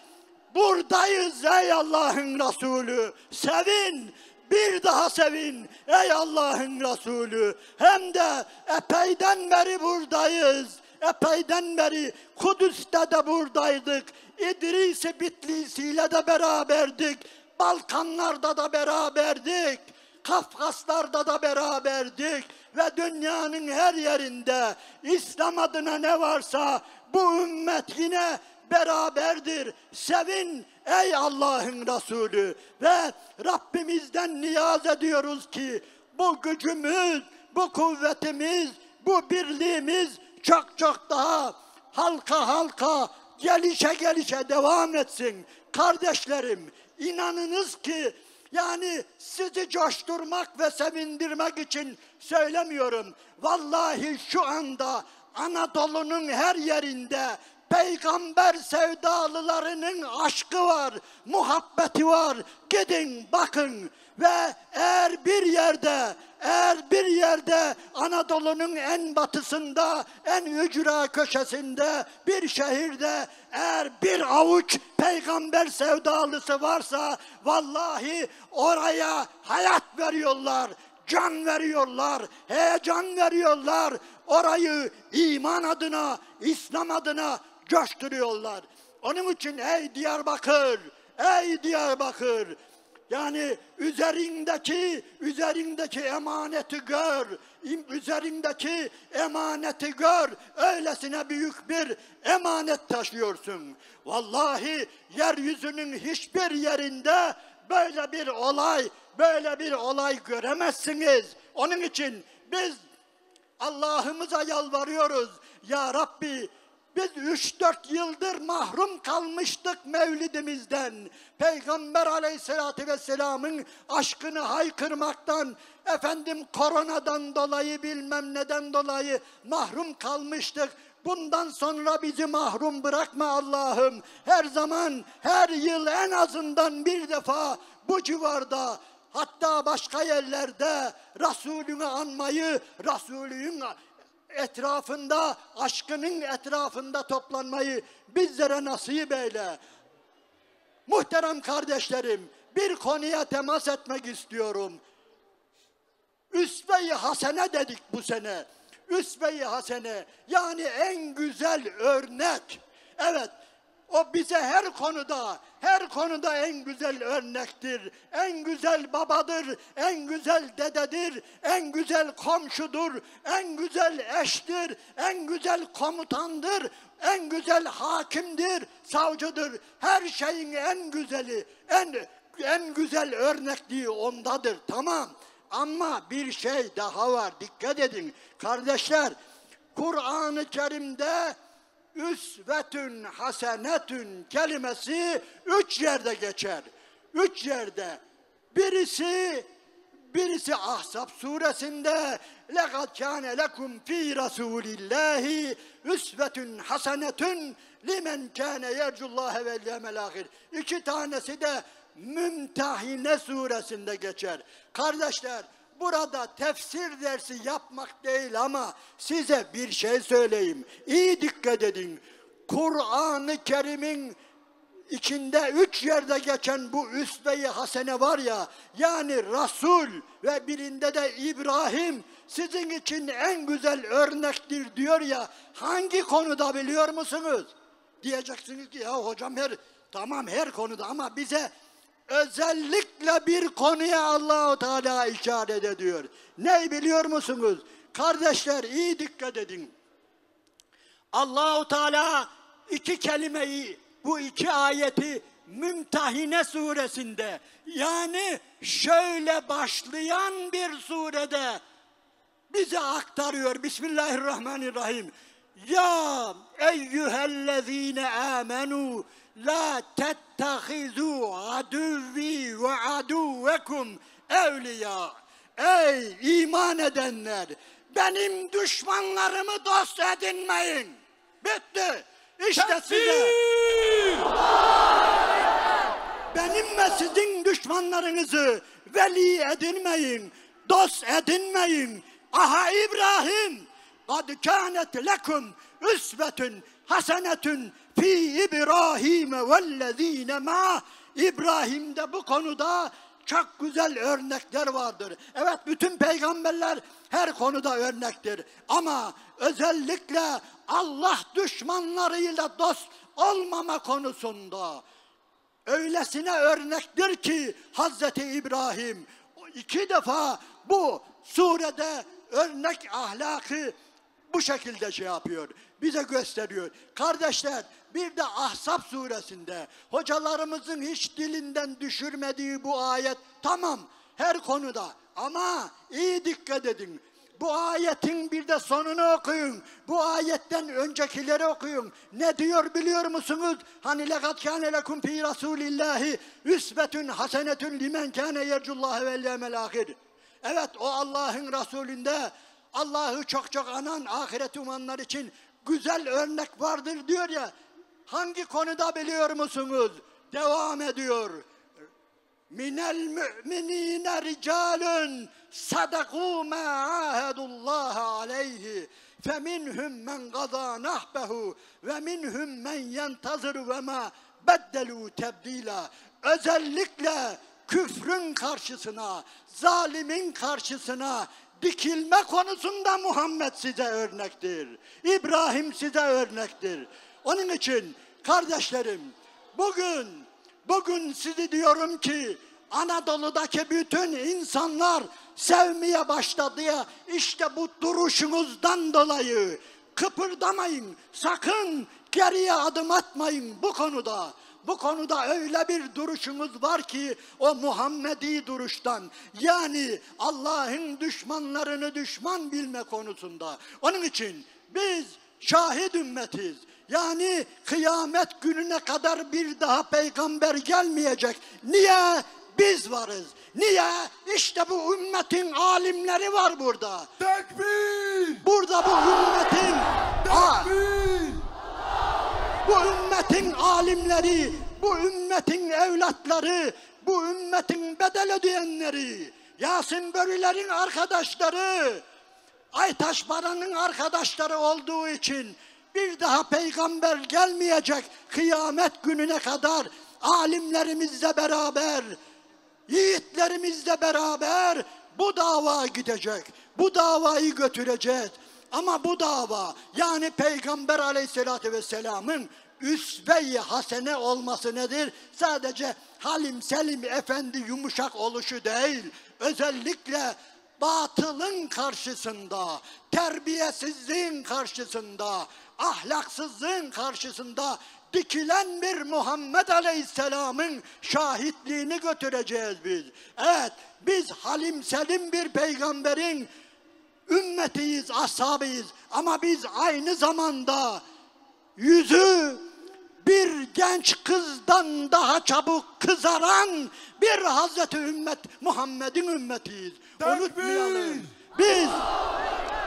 buradayız ey Allah'ın Resulü. Sevin, bir daha sevin ey Allah'ın Resulü. Hem de epeyden beri buradayız. Epeyden beri Kudüs'te de buradaydık. İdris-i Bitlisi'yle de beraberdik. Balkanlarda da beraberdik. Kafkaslarda da beraberdik ve dünyanın her yerinde İslam adına ne varsa bu ümmet yine beraberdir. Sevin ey Allah'ın Resulü ve Rabbimizden niyaz ediyoruz ki bu gücümüz, bu kuvvetimiz, bu birliğimiz çok çok daha halka halka gelişe gelişe devam etsin. Kardeşlerim inanınız ki yani sizi coşturmak ve sevindirmek için söylemiyorum. Vallahi şu anda Anadolu'nun her yerinde peygamber sevdalılarının aşkı var, muhabbeti var. Gidin bakın ve eğer bir yerde eğer bir yerde Anadolu'nun en batısında, en ücra köşesinde, bir şehirde eğer bir avuç peygamber sevdalısı varsa vallahi oraya hayat veriyorlar, can veriyorlar, heyecan veriyorlar. Orayı iman adına, İslam adına coşturuyorlar. Onun için ey Diyarbakır, ey Diyarbakır, yani üzerindeki üzerindeki emaneti gör. Üzerindeki emaneti gör. Öylesine büyük bir emanet taşıyorsun. Vallahi yeryüzünün hiçbir yerinde böyle bir olay, böyle bir olay göremezsiniz. Onun için biz Allah'ımıza yalvarıyoruz. Ya Rabbi biz üç dört yıldır mahrum kalmıştık mevlidimizden. Peygamber aleyhissalatü vesselamın aşkını haykırmaktan, efendim koronadan dolayı bilmem neden dolayı mahrum kalmıştık. Bundan sonra bizi mahrum bırakma Allah'ım. Her zaman, her yıl en azından bir defa bu civarda hatta başka yerlerde Resulünü anmayı, Resulünün etrafında, aşkının etrafında toplanmayı bizlere nasip eyle. Muhterem kardeşlerim, bir konuya temas etmek istiyorum. Üsve-i Hasene dedik bu sene. Üsve-i Hasene yani en güzel örnek. Evet, o bize her konuda, her konuda en güzel örnektir. En güzel babadır, en güzel dededir, en güzel komşudur, en güzel eştir, en güzel komutandır, en güzel hakimdir, savcıdır. Her şeyin en güzeli, en en güzel örnekliği ondadır. Tamam. Ama bir şey daha var. Dikkat edin. Kardeşler, Kur'an-ı Kerim'de üsvetün hasenetün kelimesi üç yerde geçer. Üç yerde. Birisi birisi Ahzab suresinde لَقَدْ كَانَ لَكُمْ ف۪ي رَسُولِ اللّٰهِ üsvetün hasenetün limen kâne yercullâhe vel yevmel ahir. İki tanesi de Mümtehine suresinde geçer. Kardeşler burada tefsir dersi yapmak değil ama size bir şey söyleyeyim. İyi dikkat edin. Kur'an-ı Kerim'in içinde üç yerde geçen bu üsve-i hasene var ya, yani Resul ve birinde de İbrahim sizin için en güzel örnektir diyor ya, hangi konuda biliyor musunuz? Diyeceksiniz ki ya hocam her, tamam her konuda ama bize özellikle bir konuya Allahu Teala işaret ediyor. Ne biliyor musunuz? Kardeşler iyi dikkat edin. Allahu Teala iki kelimeyi, bu iki ayeti Mümtehine suresinde yani şöyle başlayan bir surede bize aktarıyor. Bismillahirrahmanirrahim. Ya eyyühellezine amenu la tettehizu aduvvi ve aduvekum evliya. Ey iman edenler benim düşmanlarımı dost edinmeyin. Bitti. İşte size. Benim ve sizin düşmanlarınızı veli edinmeyin, dost edinmeyin. Aha İbrahim, قَدْ كَانَتْ لَكُمْ üsvetün hasenetün fi İbrahim vellezine ma İbrahim'de bu konuda çok güzel örnekler vardır. Evet bütün peygamberler her konuda örnektir. Ama özellikle Allah düşmanlarıyla dost olmama konusunda öylesine örnektir ki Hazreti İbrahim iki defa bu surede örnek ahlakı bu şekilde şey yapıyor. Bize gösteriyor. Kardeşler bir de Ahzab suresinde hocalarımızın hiç dilinden düşürmediği bu ayet tamam her konuda ama iyi dikkat edin. Bu ayetin bir de sonunu okuyun. Bu ayetten öncekileri okuyun. Ne diyor biliyor musunuz? Hani lekad kâne lekum fî rasûlillâhi üsvetün hasenetün limen kâne yercullâhe vel. Evet o Allah'ın Resulünde Allah'ı çok çok anan ahiret umanlar için güzel örnek vardır diyor ya. Hangi konuda biliyor musunuz? Devam ediyor. Minel müminine ricalun sadaku ma ahadullah aleyhi feminhum men gaza nahbehu ve minhum men yentazir ve ma beddelu tebdila özellikle küfrün karşısına zalimin karşısına dikilme konusunda Muhammed size örnektir. İbrahim size örnektir. Onun için kardeşlerim bugün bugün sizi diyorum ki Anadolu'daki bütün insanlar sevmeye başladı ya işte bu duruşunuzdan dolayı kıpırdamayın sakın geriye adım atmayın bu konuda. Bu konuda öyle bir duruşumuz var ki o Muhammedi duruştan yani Allah'ın düşmanlarını düşman bilme konusunda. Onun için biz şahit ümmetiz. Yani kıyamet gününe kadar bir daha peygamber gelmeyecek. Niye? Biz varız. Niye? İşte bu ümmetin alimleri var burada. Tekbir! Burada bu ümmetin Tekbir! Bu ümmetin alimleri, bu ümmetin evlatları, bu ümmetin bedel ödeyenleri, Yasin Börüler'in arkadaşları, Aytaş Baran'ın arkadaşları olduğu için bir daha peygamber gelmeyecek kıyamet gününe kadar alimlerimizle beraber, yiğitlerimizle beraber bu dava gidecek. Bu davayı götüreceğiz. Ama bu dava yani Peygamber aleyhissalatü vesselamın üsve-i hasene olması nedir? Sadece halim selim efendi yumuşak oluşu değil. Özellikle batılın karşısında, terbiyesizliğin karşısında, ahlaksızlığın karşısında dikilen bir Muhammed Aleyhisselam'ın şahitliğini götüreceğiz biz. Evet, biz halim selim bir peygamberin ümmetiyiz, ashabıyız. Ama biz aynı zamanda yüzü bir genç kızdan daha çabuk kızaran bir Hazreti ümmet, Muhammed'in ümmetiyiz. Unutmayalım. Biz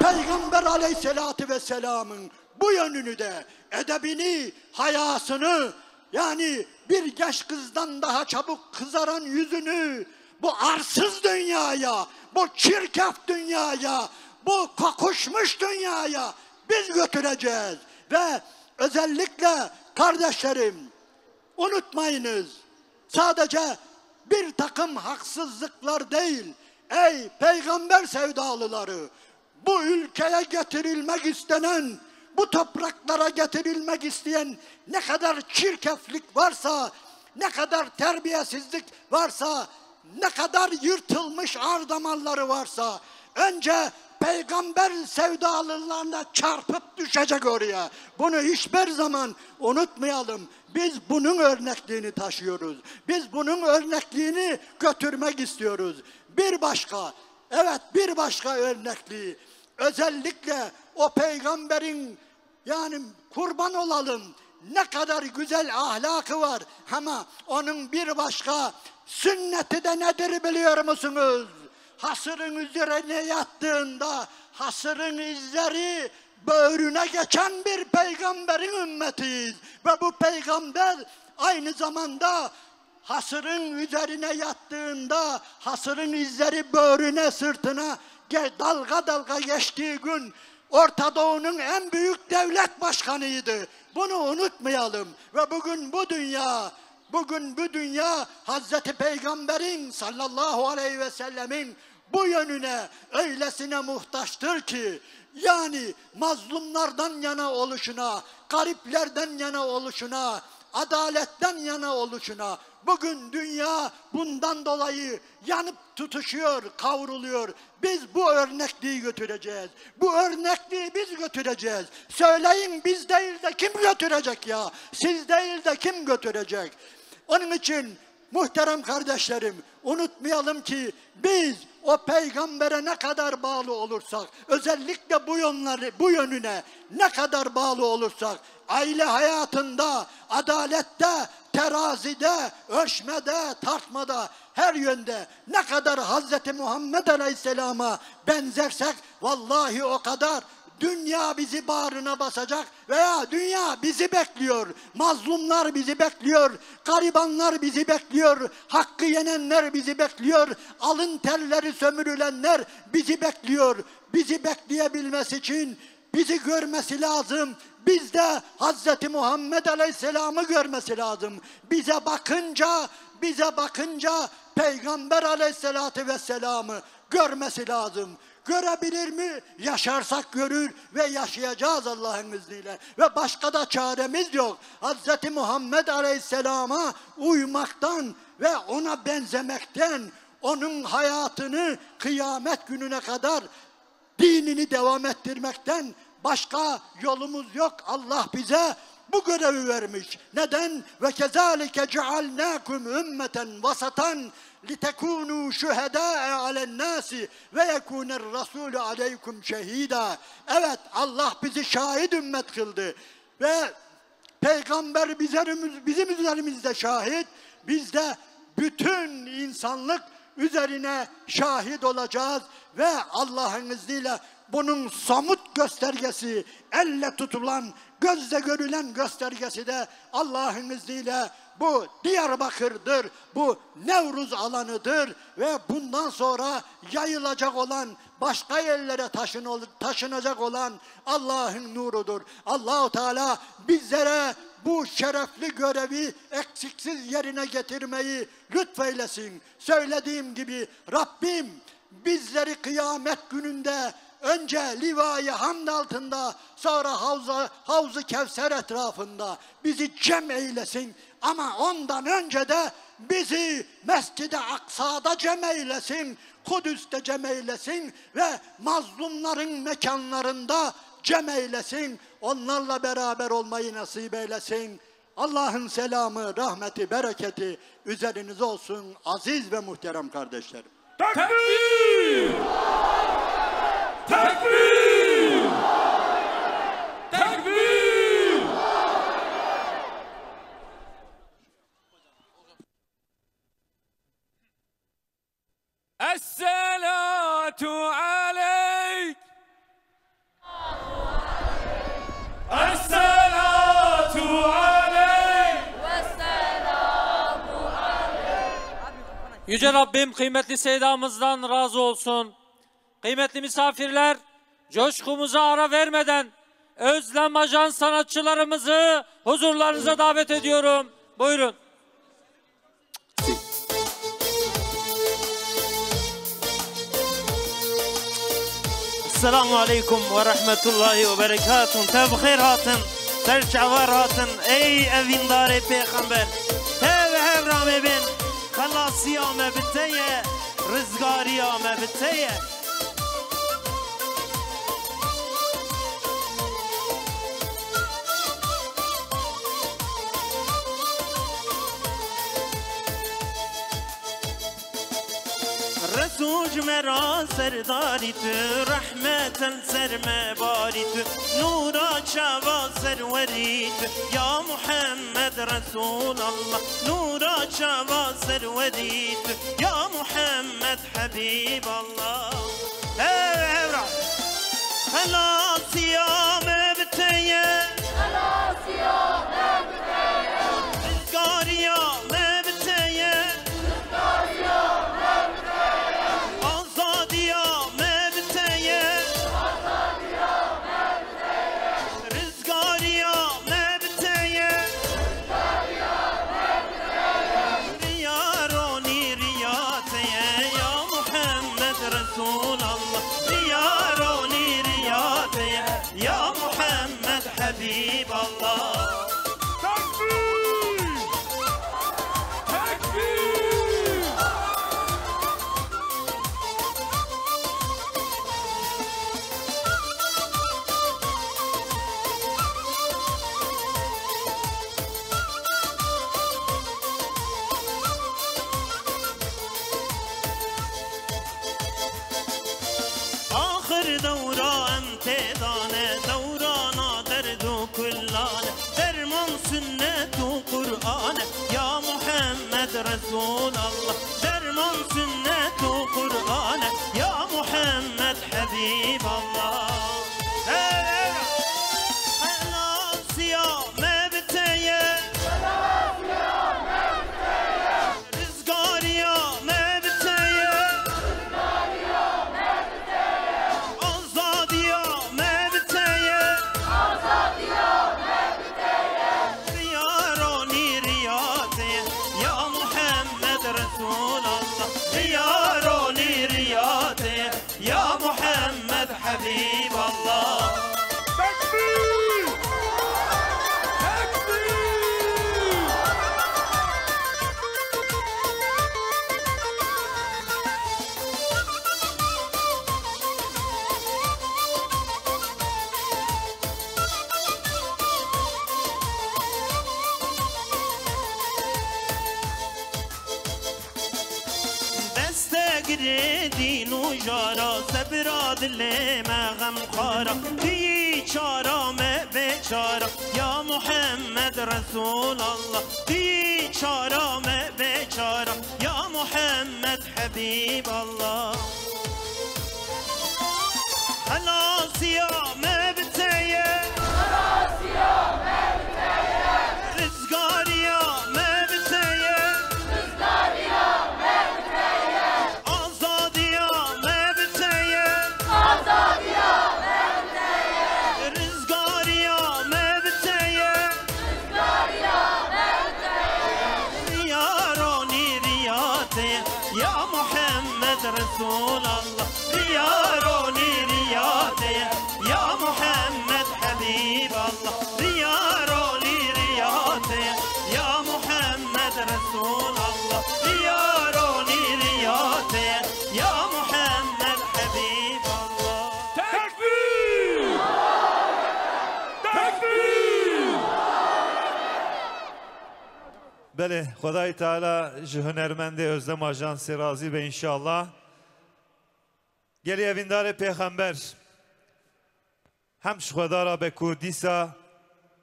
Peygamber aleyhissalatü vesselamın bu yönünü de edebini, hayasını yani bir genç kızdan daha çabuk kızaran yüzünü bu arsız dünyaya, bu çirkef dünyaya, bu kokuşmuş dünyaya biz götüreceğiz. Ve özellikle kardeşlerim unutmayınız sadece bir takım haksızlıklar değil ey peygamber sevdalıları bu ülkeye getirilmek istenen bu topraklara getirilmek isteyen ne kadar çirkeflik varsa ne kadar terbiyesizlik varsa ne kadar yırtılmış ar damarları varsa önce peygamber sevdalılarına çarpıp düşecek oraya. Bunu hiçbir zaman unutmayalım. Biz bunun örnekliğini taşıyoruz. Biz bunun örnekliğini götürmek istiyoruz. Bir başka, evet bir başka örnekliği. Özellikle o peygamberin yani kurban olalım ne kadar güzel ahlakı var ama onun bir başka sünneti de nedir biliyor musunuz? Hasırın üzerine yattığında hasırın izleri böğrüne geçen bir peygamberin ümmetiyiz. Ve bu peygamber aynı zamanda hasırın üzerine yattığında hasırın izleri böğrüne sırtına dalga dalga geçtiği gün Orta Doğu'nun en büyük devlet başkanıydı. Bunu unutmayalım. Ve bugün bu dünya, bugün bu dünya Hazreti Peygamber'in sallallahu aleyhi ve sellemin bu yönüne öylesine muhtaçtır ki yani mazlumlardan yana oluşuna, gariplerden yana oluşuna, adaletten yana oluşuna bugün dünya bundan dolayı yanıp tutuşuyor, kavruluyor. Biz bu örnekliği götüreceğiz. Bu örnekliği biz götüreceğiz. Söyleyin biz değil de kim götürecek ya? Siz değil de kim götürecek? Onun için Muhterem kardeşlerim, unutmayalım ki biz o peygambere ne kadar bağlı olursak, özellikle bu yönleri, bu yönüne ne kadar bağlı olursak, aile hayatında, adalette, terazide, ölçmede, tartmada, her yönde ne kadar Hazreti Muhammed Aleyhisselam'a benzersek, vallahi o kadar Dünya bizi bağrına basacak veya dünya bizi bekliyor. Mazlumlar bizi bekliyor. Garibanlar bizi bekliyor. Hakkı yenenler bizi bekliyor. Alın terleri sömürülenler bizi bekliyor. Bizi bekleyebilmesi için bizi görmesi lazım. Biz de Hazreti Muhammed Aleyhisselam'ı görmesi lazım. Bize bakınca, bize bakınca Peygamber Aleyhisselatü Vesselam'ı görmesi lazım. Görebilir mi? Yaşarsak görür ve yaşayacağız Allah'ın izniyle. Ve başka da çaremiz yok. Hz. Muhammed Aleyhisselam'a uymaktan ve ona benzemekten, onun hayatını kıyamet gününe kadar dinini devam ettirmekten başka yolumuz yok. Allah bize bu görevi vermiş. Neden? Ve kezalike cealnakum ümmeten vasatan şuhedâe alen nasi ve yekuner rasulü aleykum şehida. Evet Allah bizi şahit ümmet kıldı ve peygamber bizim üzerimizde şahit. Biz de bütün insanlık üzerine şahit olacağız ve Allah'ın izniyle bunun somut göstergesi, elle tutulan, gözle görülen göstergesi de Allah'ın izniyle bu Diyarbakır'dır, bu Nevruz alanıdır ve bundan sonra yayılacak olan, başka yerlere taşın, taşınacak olan Allah'ın nurudur. Allahu Teala bizlere bu şerefli görevi eksiksiz yerine getirmeyi lütfeylesin. Söylediğim gibi Rabbim bizleri kıyamet gününde önce livayı hamd altında sonra havza, havzu kevser etrafında bizi cem eylesin. Ama ondan önce de bizi Mescid-i Aksa'da cem eylesin, Kudüs'te cem eylesin ve mazlumların mekanlarında cem eylesin. Onlarla beraber olmayı nasip eylesin. Allah'ın selamı, rahmeti, bereketi üzerinize olsun aziz ve muhterem kardeşlerim. Tekbir! Tekbir! Tekbir! Esselatu aleyk! Esselatu aleyk! Yüce Rabbim kıymetli Seyda'mızdan razı olsun kıymetli misafirler, coşkumuza ara vermeden Özlem Ajan sanatçılarımızı huzurlarınıza davet ediyorum. Buyurun. Selamun Aleyküm ve Rahmetullahi ve Berekatun. Tebhir hatın, serçavar hatın. Ey evindare peygamber. Hev hev rame bin. Halasiyame biteye. Rızgariyame biteye. رسوج مرا سرداری تو رحمتا سر مباری تو. نورا چوا سروری تو. یا محمد رسول الله نورا چوا سروری تو. یا محمد حبیب الله. هورا خلاص رسول الله. درم سنة قرآن يا محمد حبيب الله. جارا سبرا دل ما غم خارا بیچارا ما بیچارا یا محمد رسول الله بیچارا ما بیچارا یا محمد حبیب الله خلاص یا مبتیه Bəli, Xuday Teala ji hünermendi Özlem Ajan Sirazi ve inşallah. Geliye vindare peygamber hem şu kadar be kurdisa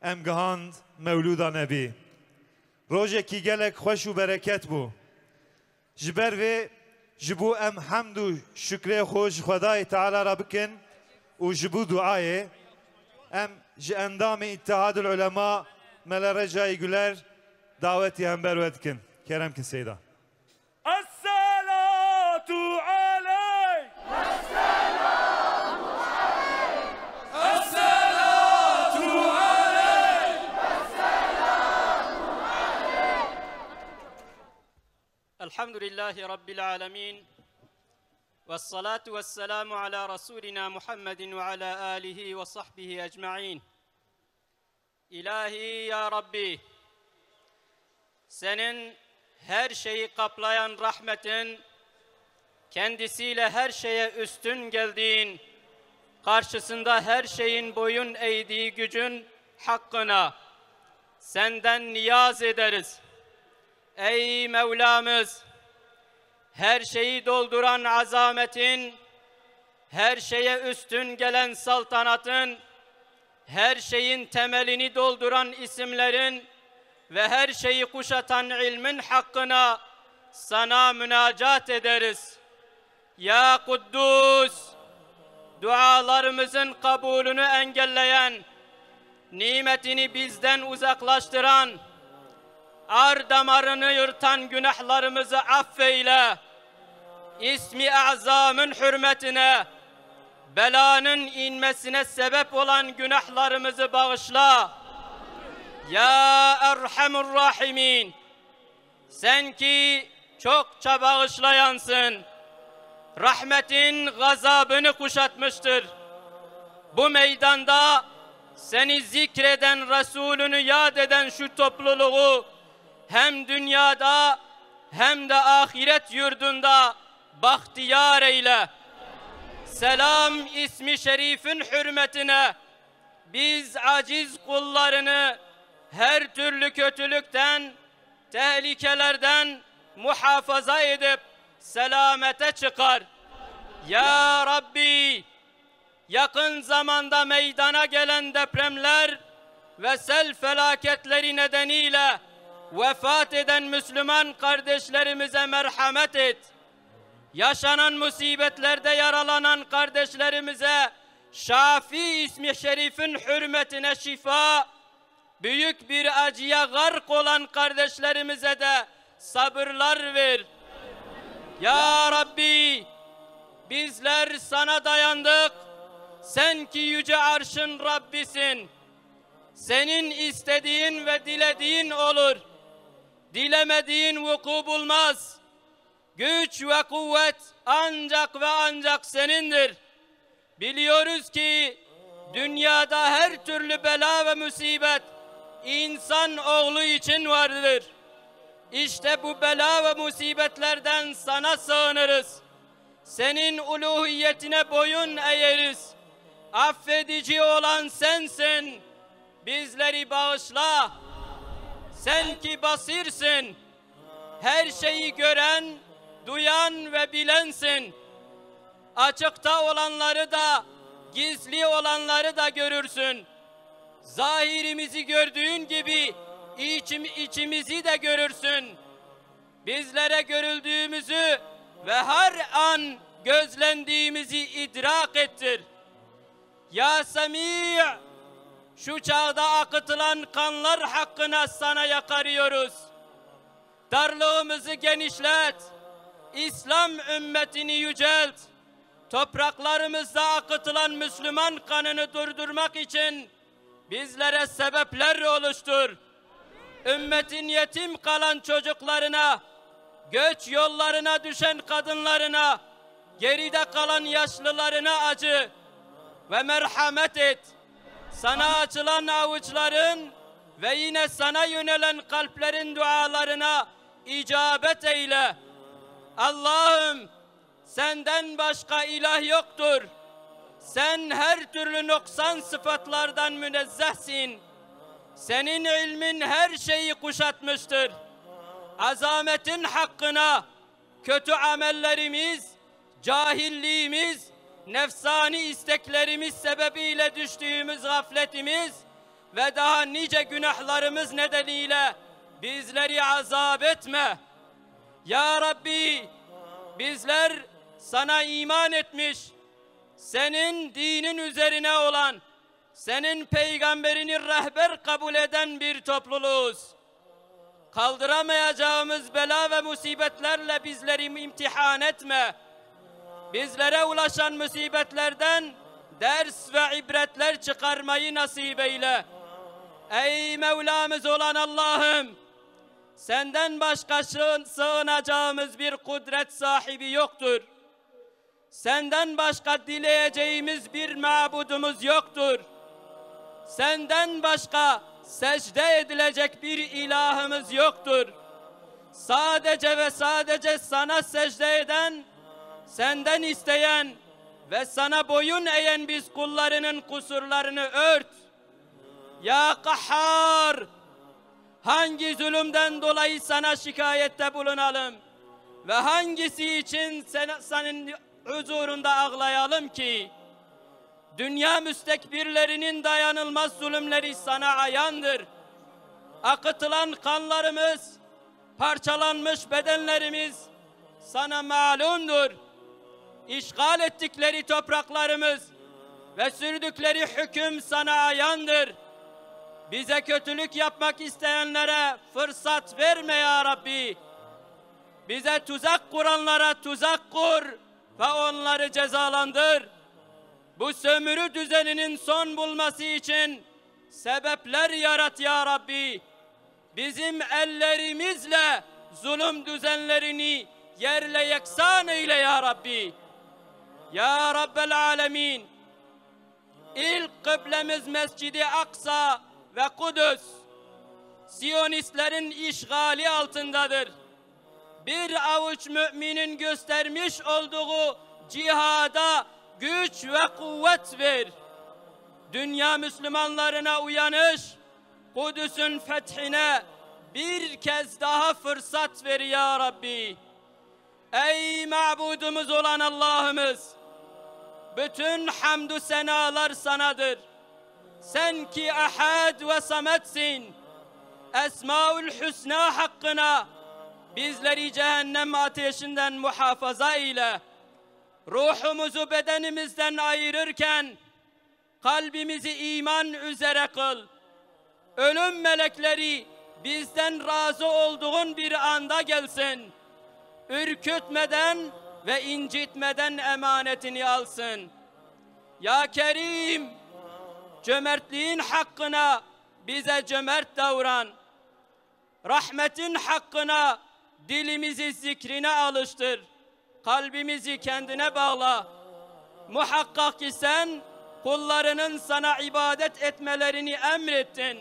em gehand mevluda nebi. Rojekî gelek xweş û bereket bû. Ji ber vê ji bo em şükrê xwe ji Xwedayê Teala re bikin û ji duayê em ji endamê İttihadul Ulema Mele Recai Güler daveti hember ve etkin. Kerem kin Seyda. الحمد لله رب العالمين والصلاة والسلام على رسولنا محمد وعلى آله وصحبه أجمعين İlahi ya Rabbi senin her şeyi kaplayan rahmetin kendisiyle her şeye üstün geldiğin karşısında her şeyin boyun eğdiği gücün hakkına senden niyaz ederiz. Ey Mevlamız! Her şeyi dolduran azametin, her şeye üstün gelen saltanatın, her şeyin temelini dolduran isimlerin ve her şeyi kuşatan ilmin hakkına sana münacat ederiz. Ya Kuddus, dualarımızın kabulünü engelleyen, nimetini bizden uzaklaştıran, ar damarını yırtan günahlarımızı affeyle. İsmi azamın hürmetine, belanın inmesine sebep olan günahlarımızı bağışla. Ya Erhamur Rahimin, sen ki çokça bağışlayansın. Rahmetin gazabını kuşatmıştır. Bu meydanda seni zikreden, Resulünü yad eden şu topluluğu hem dünyada hem de ahiret yurdunda bahtiyar eyle. Selam ismi şerifin hürmetine biz aciz kullarını her türlü kötülükten, tehlikelerden muhafaza edip selamete çıkar. Ya Rabbi yakın zamanda meydana gelen depremler ve sel felaketleri nedeniyle vefat eden Müslüman kardeşlerimize merhamet et. Yaşanan musibetlerde yaralanan kardeşlerimize Şafi ismi şerifin hürmetine şifa, büyük bir acıya gark olan kardeşlerimize de sabırlar ver. Ya Rabbi, bizler sana dayandık. Sen ki yüce arşın Rabbisin. Senin istediğin ve dilediğin olur. Dilemediğin vuku bulmaz. Güç ve kuvvet ancak ve ancak senindir. Biliyoruz ki dünyada her türlü bela ve musibet insan oğlu için vardır. İşte bu bela ve musibetlerden sana sığınırız. Senin uluhiyetine boyun eğeriz. Affedici olan sensin. Bizleri bağışla. Sen ki basirsin. Her şeyi gören, duyan ve bilensin. Açıkta olanları da, gizli olanları da görürsün. Zahirimizi gördüğün gibi içim, içimizi de görürsün. Bizlere görüldüğümüzü ve her an gözlendiğimizi idrak ettir. Ya Semi' şu çağda akıtılan kanlar hakkına sana yakarıyoruz. Darlığımızı genişlet. İslam ümmetini yücelt. Topraklarımızda akıtılan Müslüman kanını durdurmak için bizlere sebepler oluştur. Ümmetin yetim kalan çocuklarına, göç yollarına düşen kadınlarına, geride kalan yaşlılarına acı ve merhamet et. Sana açılan avuçların ve yine sana yönelen kalplerin dualarına icabet eyle. Allah'ım senden başka ilah yoktur. Sen her türlü noksan sıfatlardan münezzehsin. Senin ilmin her şeyi kuşatmıştır. Azametin hakkına kötü amellerimiz, cahilliğimiz, nefsani isteklerimiz sebebiyle düştüğümüz gafletimiz ve daha nice günahlarımız nedeniyle bizleri azap etme. Ya Rabbi bizler sana iman etmiş, senin dinin üzerine olan, senin peygamberini rehber kabul eden bir topluluğuz. Kaldıramayacağımız bela ve musibetlerle bizleri imtihan etme. Bizlere ulaşan musibetlerden ders ve ibretler çıkarmayı nasip eyle. Ey Mevlamız olan Allah'ım, senden başka sığınacağımız bir kudret sahibi yoktur. Senden başka dileyeceğimiz bir mabudumuz yoktur. Senden başka secde edilecek bir ilahımız yoktur. Sadece ve sadece sana secde eden, senden isteyen ve sana boyun eğen biz kullarının kusurlarını ört. Ya Kahhar! Hangi zulümden dolayı sana şikayette bulunalım? Ve hangisi için sen, senin huzurunda ağlayalım ki? Dünya müstekbirlerinin dayanılmaz zulümleri sana ayandır. Akıtılan kanlarımız, parçalanmış bedenlerimiz sana malumdur. İşgal ettikleri topraklarımız ve sürdükleri hüküm sana ayandır. Bize kötülük yapmak isteyenlere fırsat verme ya Rabbi. Bize tuzak kuranlara tuzak kur ve onları cezalandır. Bu sömürü düzeninin son bulması için sebepler yarat ya Rabbi. Bizim ellerimizle zulüm düzenlerini yerle yeksan eyle ya Rabbi. Ya Rabbel Alemin. İlk kıblemiz Mescidi Aksa ve Kudüs. Siyonistlerin işgali altındadır. Bir avuç müminin göstermiş olduğu cihada güç ve kuvvet ver. Dünya Müslümanlarına uyanış, Kudüs'ün fethine bir kez daha fırsat ver ya Rabbi. Ey mabudumuz olan Allah'ımız! Bütün hamdü senalar sanadır. Sen ki ahad ve sametsin. Esmaül Hüsna hakkına bizleri cehennem ateşinden muhafaza ile. Ruhumuzu bedenimizden ayırırken kalbimizi iman üzere kıl. Ölüm melekleri bizden razı olduğun bir anda gelsin. Ürkütmeden ve incitmeden emanetini alsın. Ya Kerim, cömertliğin hakkına bize cömert davran. Rahmetin hakkına dilimizi zikrine alıştır. Kalbimizi kendine bağla. Muhakkak ki sen kullarının sana ibadet etmelerini emrettin.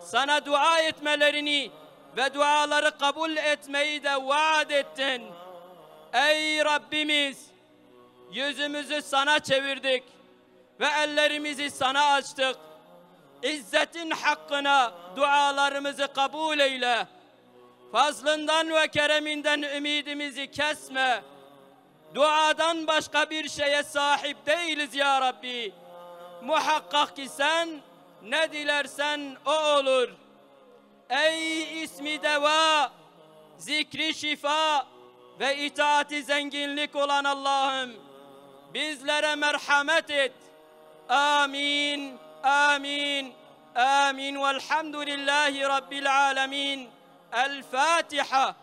Sana dua etmelerini ve duaları kabul etmeyi de vaat ettin. Ey Rabbimiz! Yüzümüzü sana çevirdik ve ellerimizi sana açtık. İzzetin hakkına dualarımızı kabul eyle. Fazlından ve kereminden ümidimizi kesme. Duadan başka bir şeye sahip değiliz ya Rabbi. Muhakkak ki sen ne dilersen o olur. Ey ismi deva, zikri şifa ve itaati zenginlik olan Allah'ım bizlere merhamet et. Amin, amin, amin. Velhamdülillahi Rabbil alemin. El Fatiha.